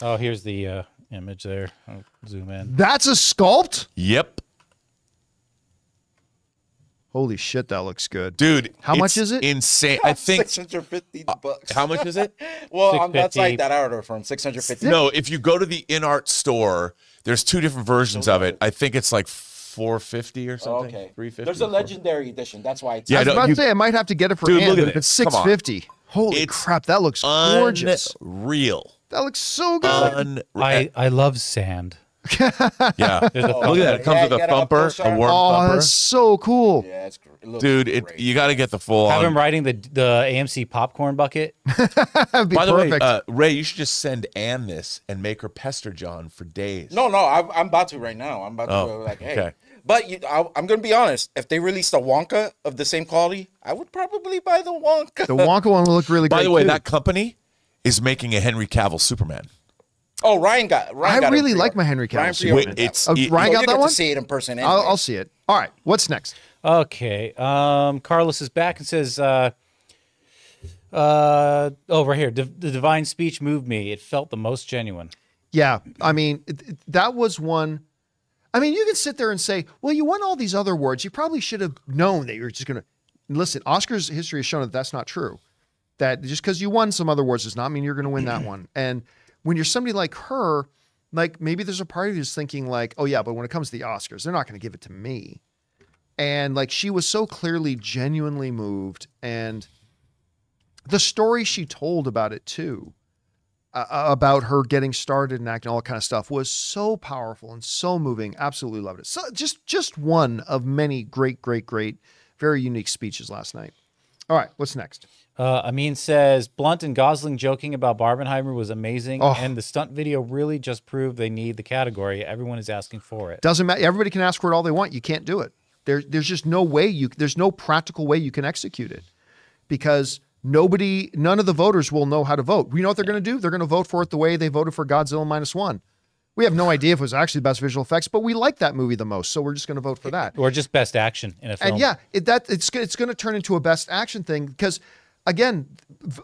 Oh, here's the uh, image there. I'll zoom in. that's a sculpt Yep. Holy shit that looks good Dude. How much is it? Insane. I [laughs] think. six hundred fifty uh, bucks. How much is it? [laughs] Well, um, on that 650. site that I ordered from six hundred fifty. No, if you go to the InArt store, there's two different versions of it. I think it's like 450 or something. Okay. 350. There's a legendary edition. That's why it's Yeah, i was I about don't- to say i might have to get it for Dude, Ann, look at but if it's this. Come on. 650 holy It's crap that looks gorgeous Real. that looks so good Unreal. I, I love sand. [laughs] yeah. Look at that. It comes Yeah, with a got a thumper, close a shot. warm oh thumper. that's so cool Yeah, it's gr- it looks Dude, it great. you got to get the full Have on. him riding the the AMC popcorn bucket. [laughs] that'd be By the way, uh, Ray, you should just send Ann this and make her pester John for days. No, no, I'm, I'm about to right now. I'm about to Oh, go like, hey. okay. But you, I, I'm gonna be honest. If they released a Wonka of the same quality, I would probably buy the Wonka. the wonka one will look really great By the way, too. that company is making a Henry Cavill Superman. Oh, Ryan got. Ryan I got really pre-ordered. like my Henry Cavill Ryan Superman. pre-ordered Wait, that it's- Uh, one. it- Ryan Oh, got you that get one. to see it in person. I'll. I'll see it. All right, what's next? Okay. Um, Carlos is back and says, uh, uh, oh, right here. the Da'Vine speech moved me. It felt the most genuine. Yeah, I mean it- it- that was one. I mean, you can sit there and say, "Well, you won all these other awards. You probably should have known that you were just going to." Listen, Oscars history has shown that that's not true. That just because you won some other awards does not mean you're going to win that [clears throat] one. And when you're somebody like her, like maybe there's a part of you that's thinking like, "Oh yeah, but when it comes to the Oscars, they're not going to give it to me." And like she was so clearly genuinely moved and the story she told about it too uh, about her getting started and acting all that kind of stuff was so powerful and so moving. Absolutely loved it. So just just one of many great great great very unique speeches last night. All right what's next Uh, Amin says Blunt and Gosling joking about Barbenheimer was amazing, Oh. and the stunt video really just proved they need the category. Everyone is asking for it. doesn't matter everybody can ask for it all they want you can't do it there, there's just no way you there's no practical way you can execute it because nobody none of the voters will know how to vote you know what they're going to do they're going to vote for it the way they voted for godzilla minus one we have no idea if it was actually the best visual effects but we like that movie the most so we're just going to vote for that Or just best action in a film. And yeah, it, that it's it's going to turn into a best action thing because again,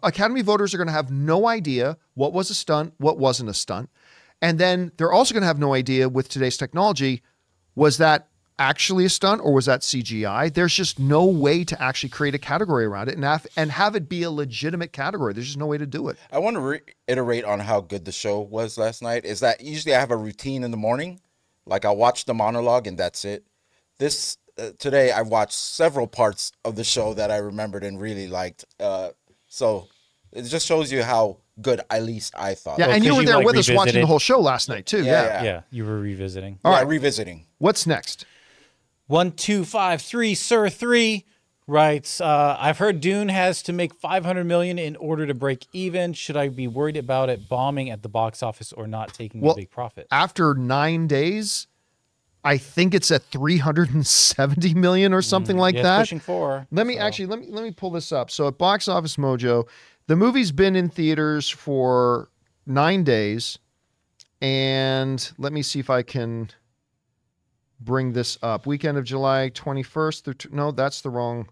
Academy voters are going to have no idea what was a stunt, what wasn't a stunt, and then they're also going to have no idea with today's technology was that actually a stunt or was that CGI? There's just no way to actually create a category around it and have and have it be a legitimate category. There's just no way to do it. I want to reiterate on how good the show was last night. Is that usually I have a routine in the morning, like I watch the monologue and that's it. This uh, today I watched several parts of the show that I remembered and really liked. Uh, so it just shows you how good at least I thought. Yeah, Oh, and you were you, there like, with us watching the whole show last night too. Yeah, Yeah. yeah. yeah, you were revisiting. yeah, All right. revisiting. What's next? One, two, five, three, Sir three writes, uh, I've heard Dune has to make 500 million in order to break even. Should I be worried about it bombing at the box office or not taking Well, a big profit? after nine days, I think it's at 370 million or something like Mm, Yeah, that. pushing four. Let me so- actually let me let me pull this up. So at Box Office Mojo, the movie's been in theaters for nine days, and let me see if I can bring this up. Weekend of July 21st through. T- no, that's the wrong.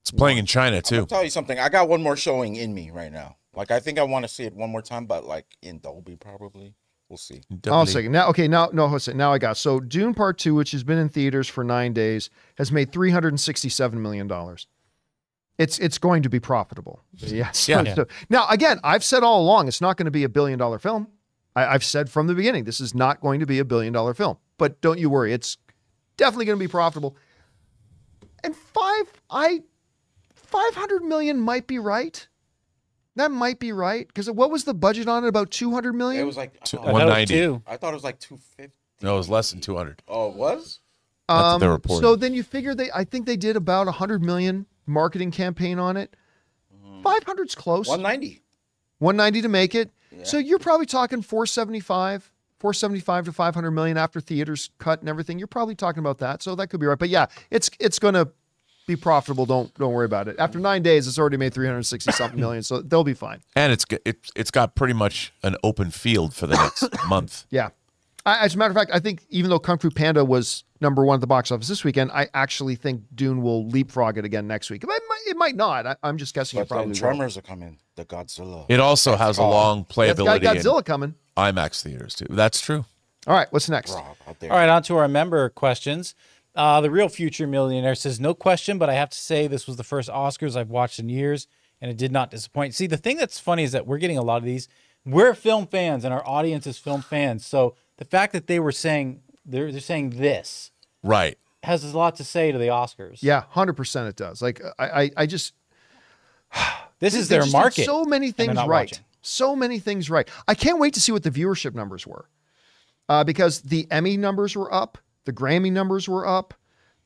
It's playing in China too. I'll too. tell you something. I got one more showing in me right now. Like I think I want to see it one more time, but like in Dolby probably. We'll see. Oh, a second. Now, okay, now no, hold on. Now I got so Dune Part Two, which has been in theaters for nine days, has made 367 million dollars. It's it's going to be profitable. Yes. Yeah. Yeah. [laughs] So- now again, I've said all along it's not going to be a billion dollar film. I, I've said from the beginning this is not going to be a billion dollar film. But don't you worry, it's definitely going to be profitable. And five, I, five hundred million might be right. That might be right because what was the budget on it? About two hundred million. It was like I I thought it was 190. I thought it was like two fifty. No, it was less than 200. Oh, it was? That's what they're Um, reporting. So then you figure they, I think they did about a hundred million marketing campaign on it. Mm-hmm. Five hundred's close. One ninety. 190 to make it. So you're probably talking 475, 475 to 500 million after theaters cut and everything. You're probably talking about that, so that could be right. But yeah, it's it's going to be profitable. Don't don't worry about it. After nine days, it's already made 360 something [coughs] million, so they'll be fine. And it's g- it's it's got pretty much an open field for the next [coughs] month. Yeah. I, as a matter of fact, I think even though Kung Fu Panda was number one at the box office this weekend, I actually think Dune will leapfrog it again next week. It might, it might not. I, I'm just guessing it But then probably will. Tremors are coming. The Godzilla. It also has a long It's got playability in Godzilla coming. IMAX theaters too. That's true. All right, what's next? Rob. All right, on to our member questions. Uh, the real future millionaire says, "No question, but I have to say this was the first Oscars I've watched in years, and it did not disappoint." See, the thing that's funny is that we're getting a lot of these. We're film fans, and our audience is film fans. So the fact that they were saying they're they're saying this Right. has a lot to say to the Oscars. Yeah, hundred percent. It does. Like I, I, I just [sighs] this is their just market. So many things right. watching. So many things right. I can't wait to see what the viewership numbers were, uh, because the Emmy numbers were up, the Grammy numbers were up.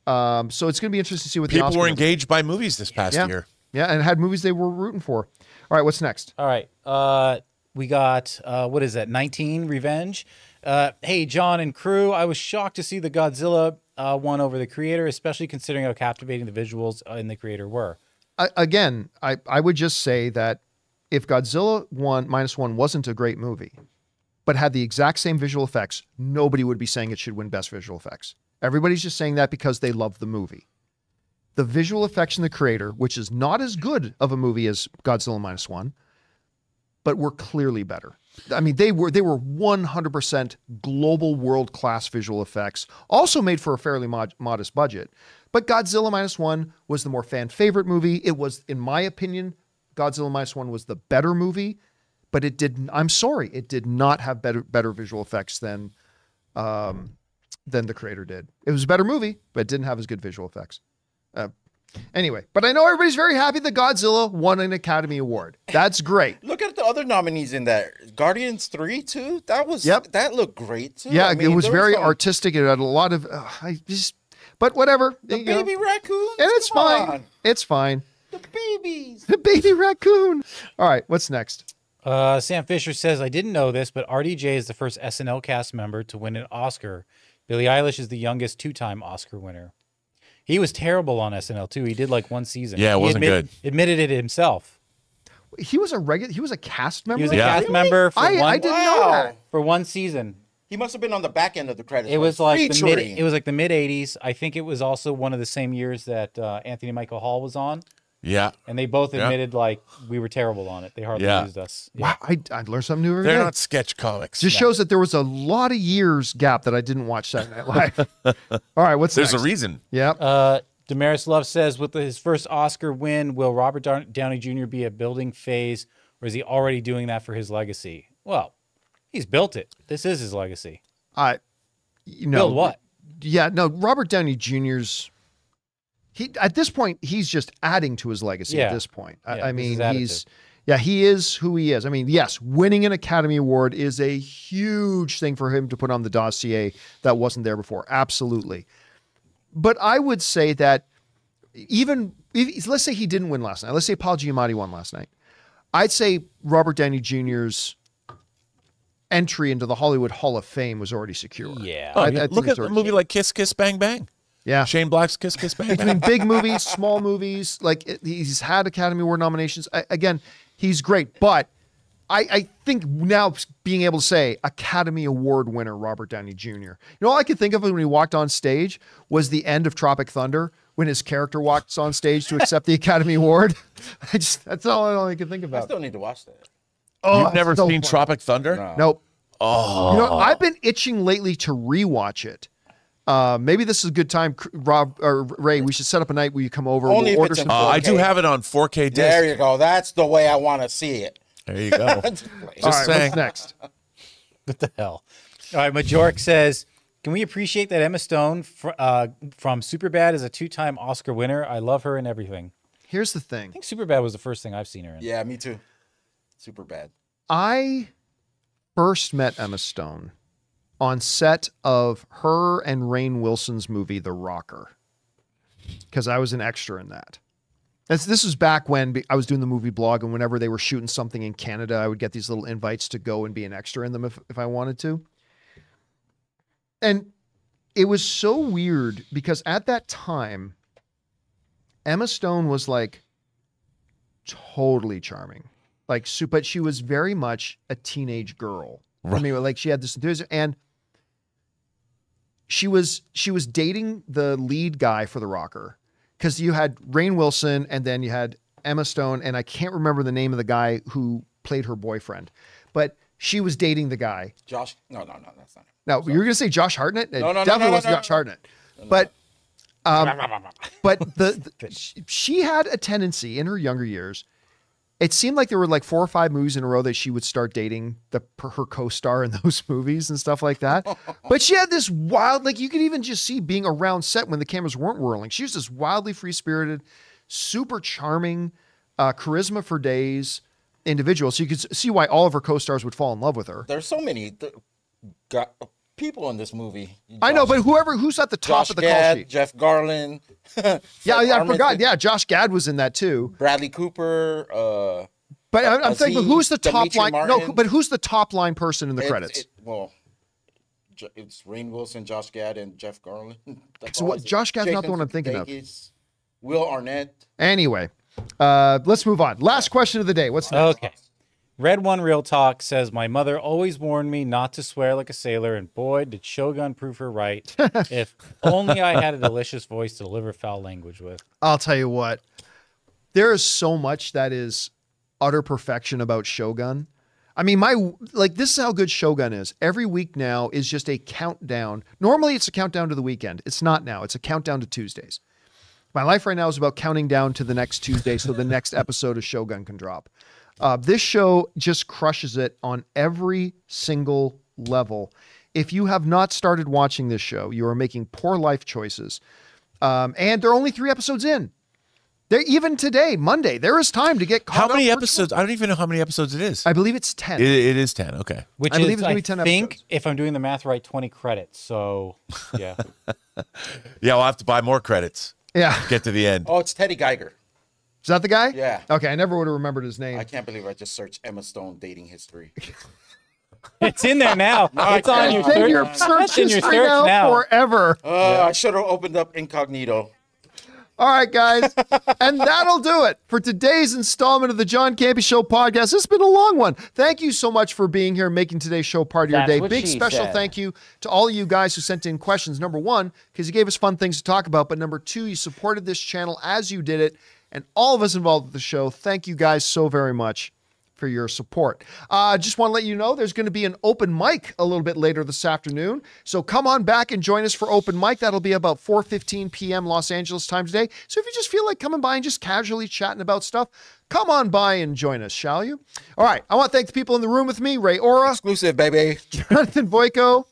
Um, so it's going to be interesting to see what the People Oscar were numbers- engaged by movies this past Yeah, year. yeah, and had movies they were rooting for. All right, what's next? All right. Uh, we got uh, what is that? 19 Revenge. Uh, hey, John and crew. I was shocked to see the Godzilla uh, one over the creator, especially considering how captivating the visuals in the creator were. I, again, I, I would just say that if Godzilla one minus one wasn't a great movie, but had the exact same visual effects, nobody would be saying it should win best visual effects. Everybody's just saying that because they love the movie. The visual effects in the creator, which is not as good of a movie as Godzilla minus one, but were clearly better. I mean, they were they were 100% global world class visual effects, also made for a fairly mod- modest budget. But Godzilla minus one was the more fan favorite movie. It was, in my opinion, Godzilla minus one was the better movie, but it didn't. I'm sorry, it did not have better better visual effects than um, than the creator did. It was a better movie, but it didn't have as good visual effects. Uh, anyway, but I know everybody's very happy that Godzilla won an Academy Award. That's great. [laughs] Look at the other nominees in there. Guardians Three too. That was Yep. that looked great too. Yeah, I mean, it was very some- artistic. It had a lot of. Uh, I just, but whatever. The you know, baby raccoons. and it's come fine. on. It's fine. The babies. The baby raccoon. All right, what's next? Uh, Sam Fisher says, I didn't know this, but RDJ is the first SNL cast member to win an Oscar. Billie Eilish is the youngest two time Oscar winner. He was terrible on SNL too. He did like one season. Yeah, it He wasn't admit- good. Admitted it himself. He was a regular. He was a cast member. He was a Yeah. cast member for I, one I didn't know that. for one season. He must have been on the back end of the credits. It was like the mid, it was like the mid '80s. I think it was also one of the same years that uh, Anthony Michael Hall was on, Yeah. and they both Yeah. admitted like we were terrible on it. They hardly Yeah. used us. Wow, I, I learned something new every They're day. not sketch comics. Just shows that there was a lot of years gap that I didn't watch Saturday Night Live. [laughs] All right, what's There's next? a reason. Yep. Uh, Damaris Love says, with his first Oscar win, will Robert Down- Downey Jr. be a building phase, or is he already doing that for his legacy? Well, he's built it. This is his legacy. I, you know, Build what? Yeah, no. Robert Downey Jr.'s. He at this point he's just adding to his legacy. At this point, I, Yeah, I mean, he's yeah, he is who he is. I mean, yes, winning an Academy Award is a huge thing for him to put on the dossier that wasn't there before. Absolutely, but I would say that even if, let's say he didn't win last night. Let's say Paul Giamatti won last night. I'd say Robert Downey Jr.'s entry into the Hollywood Hall of Fame was already secure. Yeah. Oh, I- I yeah. think Look at a movie like Kiss Kiss Bang Bang. Yeah. Shane Black's Kiss Kiss Bang Bang. between big movies, small movies. Like it- he's had Academy Award nominations. I, again, he's great, but I, I think now being able to say Academy Award winner Robert Downey Jr. You know, all I could think of when he walked on stage was the end of Tropic Thunder when his character walks on stage to accept the Academy Award. [laughs] I just that's all, all I could think about. I about. still need to watch that. Oh, You've never so seen fun. Tropic Thunder? No. Nope. Oh. You know, I've been itching lately to rewatch it. Uh, maybe this is a good time, Rob or Ray. We should set up a night where you come over. Only if we'll order it's in some. Uh, I do have it on 4K disc. There you go. That's the way I want to see it. There you go. [laughs] Just right, saying. what's next? [laughs] What the hell? All right, Majork says, "Can we appreciate that Emma Stone fr- uh, from Superbad is a two-time Oscar winner? I love her and everything. Here's the thing. I thing. think Superbad was the first thing I've seen her in. Yeah, me too. Super bad. I first met Emma Stone on set of her and Rainn Wilson's movie The Rocker because I was an extra in that. This, this was back when I was doing the movie blog, and whenever they were shooting something in Canada, I would get these little invites to go and be an extra in them if, if I wanted to. and it was so weird because at that time, Emma Stone was like totally charming, like but she was very much a teenage girl. I mean, like she had this enthusiasm, and she was she was dating the lead guy for the Rocker because you had Rainn Wilson and then you had Emma Stone, and I can't remember the name of the guy who played her boyfriend, but she was dating the guy. Josh, no, no, no, that's not him. Now you were going to say Josh Hartnett. It No, no, no, definitely no, no, wasn't Josh. Hartnett. But um, [laughs] but the, the she had a tendency in her younger years. It seemed like there were like four or five movies in a row that she would start dating the her co-star in [laughs] those movies and stuff like that. [laughs] but she had this wild, like you could even just see being around set when the cameras weren't whirling. She was this wildly free spirited, super charming, uh, charisma for days individual. So you could see why all of her co-stars would fall in love with her. There's so many th- got people in this movie. I know, but whoever who's at the top Josh of the call Gad, sheet. Jeff Garlin. [laughs] Yeah, yeah, I forgot. Yeah, Josh Gad was in that too. Bradley Cooper. Uh, But I- I'm Uh, thinking, see, who's the top Demetri line? No, Martin. who- but who's the top line person in the it- credits? it- well, it's Rainn Wilson, Josh Gad, and Jeff Garlin. [laughs] So what- Josh Gad's not the one I'm thinking of. Will Arnett. Anyway, uh, let's move on. Last question of the day. What's next? Okay. Red One Real Talk says, My mother always warned me not to swear like a sailor, and boy, did Shogun prove her right. [laughs] if only I had a delicious voice to deliver foul language with. I'll tell you what. There is so much that is utter perfection about Shogun. I mean, my like this is how good Shogun is. Every week now is just a countdown. Normally, it's a countdown to the weekend. It's not now. It's a countdown to Tuesdays. My life right now is about counting down to the next Tuesday so the next episode of Shogun can drop. Uh, this show just crushes it on every single level. If you have not started watching this show, you are making poor life choices. Um, and they're only three episodes in. They're even today, Monday. There is time to get caught How many for- episodes? I don't even know how many episodes it is. I believe it's ten. It, it is 10. Okay. Which I believe is, it's gonna I be 10 think, episodes. if I'm doing the math right, 20 credits. So, [laughs] yeah. Yeah, we'll have to buy more credits. yeah, Get to the end. Oh, it's Teddy Geiger. Is that the guy? Yeah. Okay, I never would have remembered his name. I can't believe I just searched Emma Stone dating history. [laughs] it's in there now. [laughs] it's on your It's in search. your search It's in your history search now, now. forever. Uh, I should have opened up incognito. All right, guys. and that'll do it for today's installment of the John Campea Show podcast. It's been a long one. Thank you so much for being here, making today's show part of your day. what Big she special said. thank you to all of you guys who sent in questions. Number one, because you gave us fun things to talk about. But number two, you supported this channel as you did it. And all of us involved with the show, thank you guys so very much for your support. Uh, just want to let you know there's going to be an open mic a little bit later this afternoon. So come on back and join us for open mic. That'll be about 4:15 p.m. Los Angeles time today. So if you just feel like coming by and just casually chatting about stuff, come on by and join us, shall you? All right. I want to thank the people in the room with me, Ray Ora, Exclusive, baby. Jonathan Voico,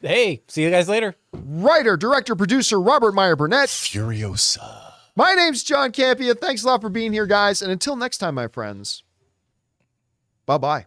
Hey, see you guys later. writer, director, producer Robert Meyer Burnett. Furiosa. My name's John Campea. Thanks a lot for being here, guys. And until next time, my friends. Bye bye.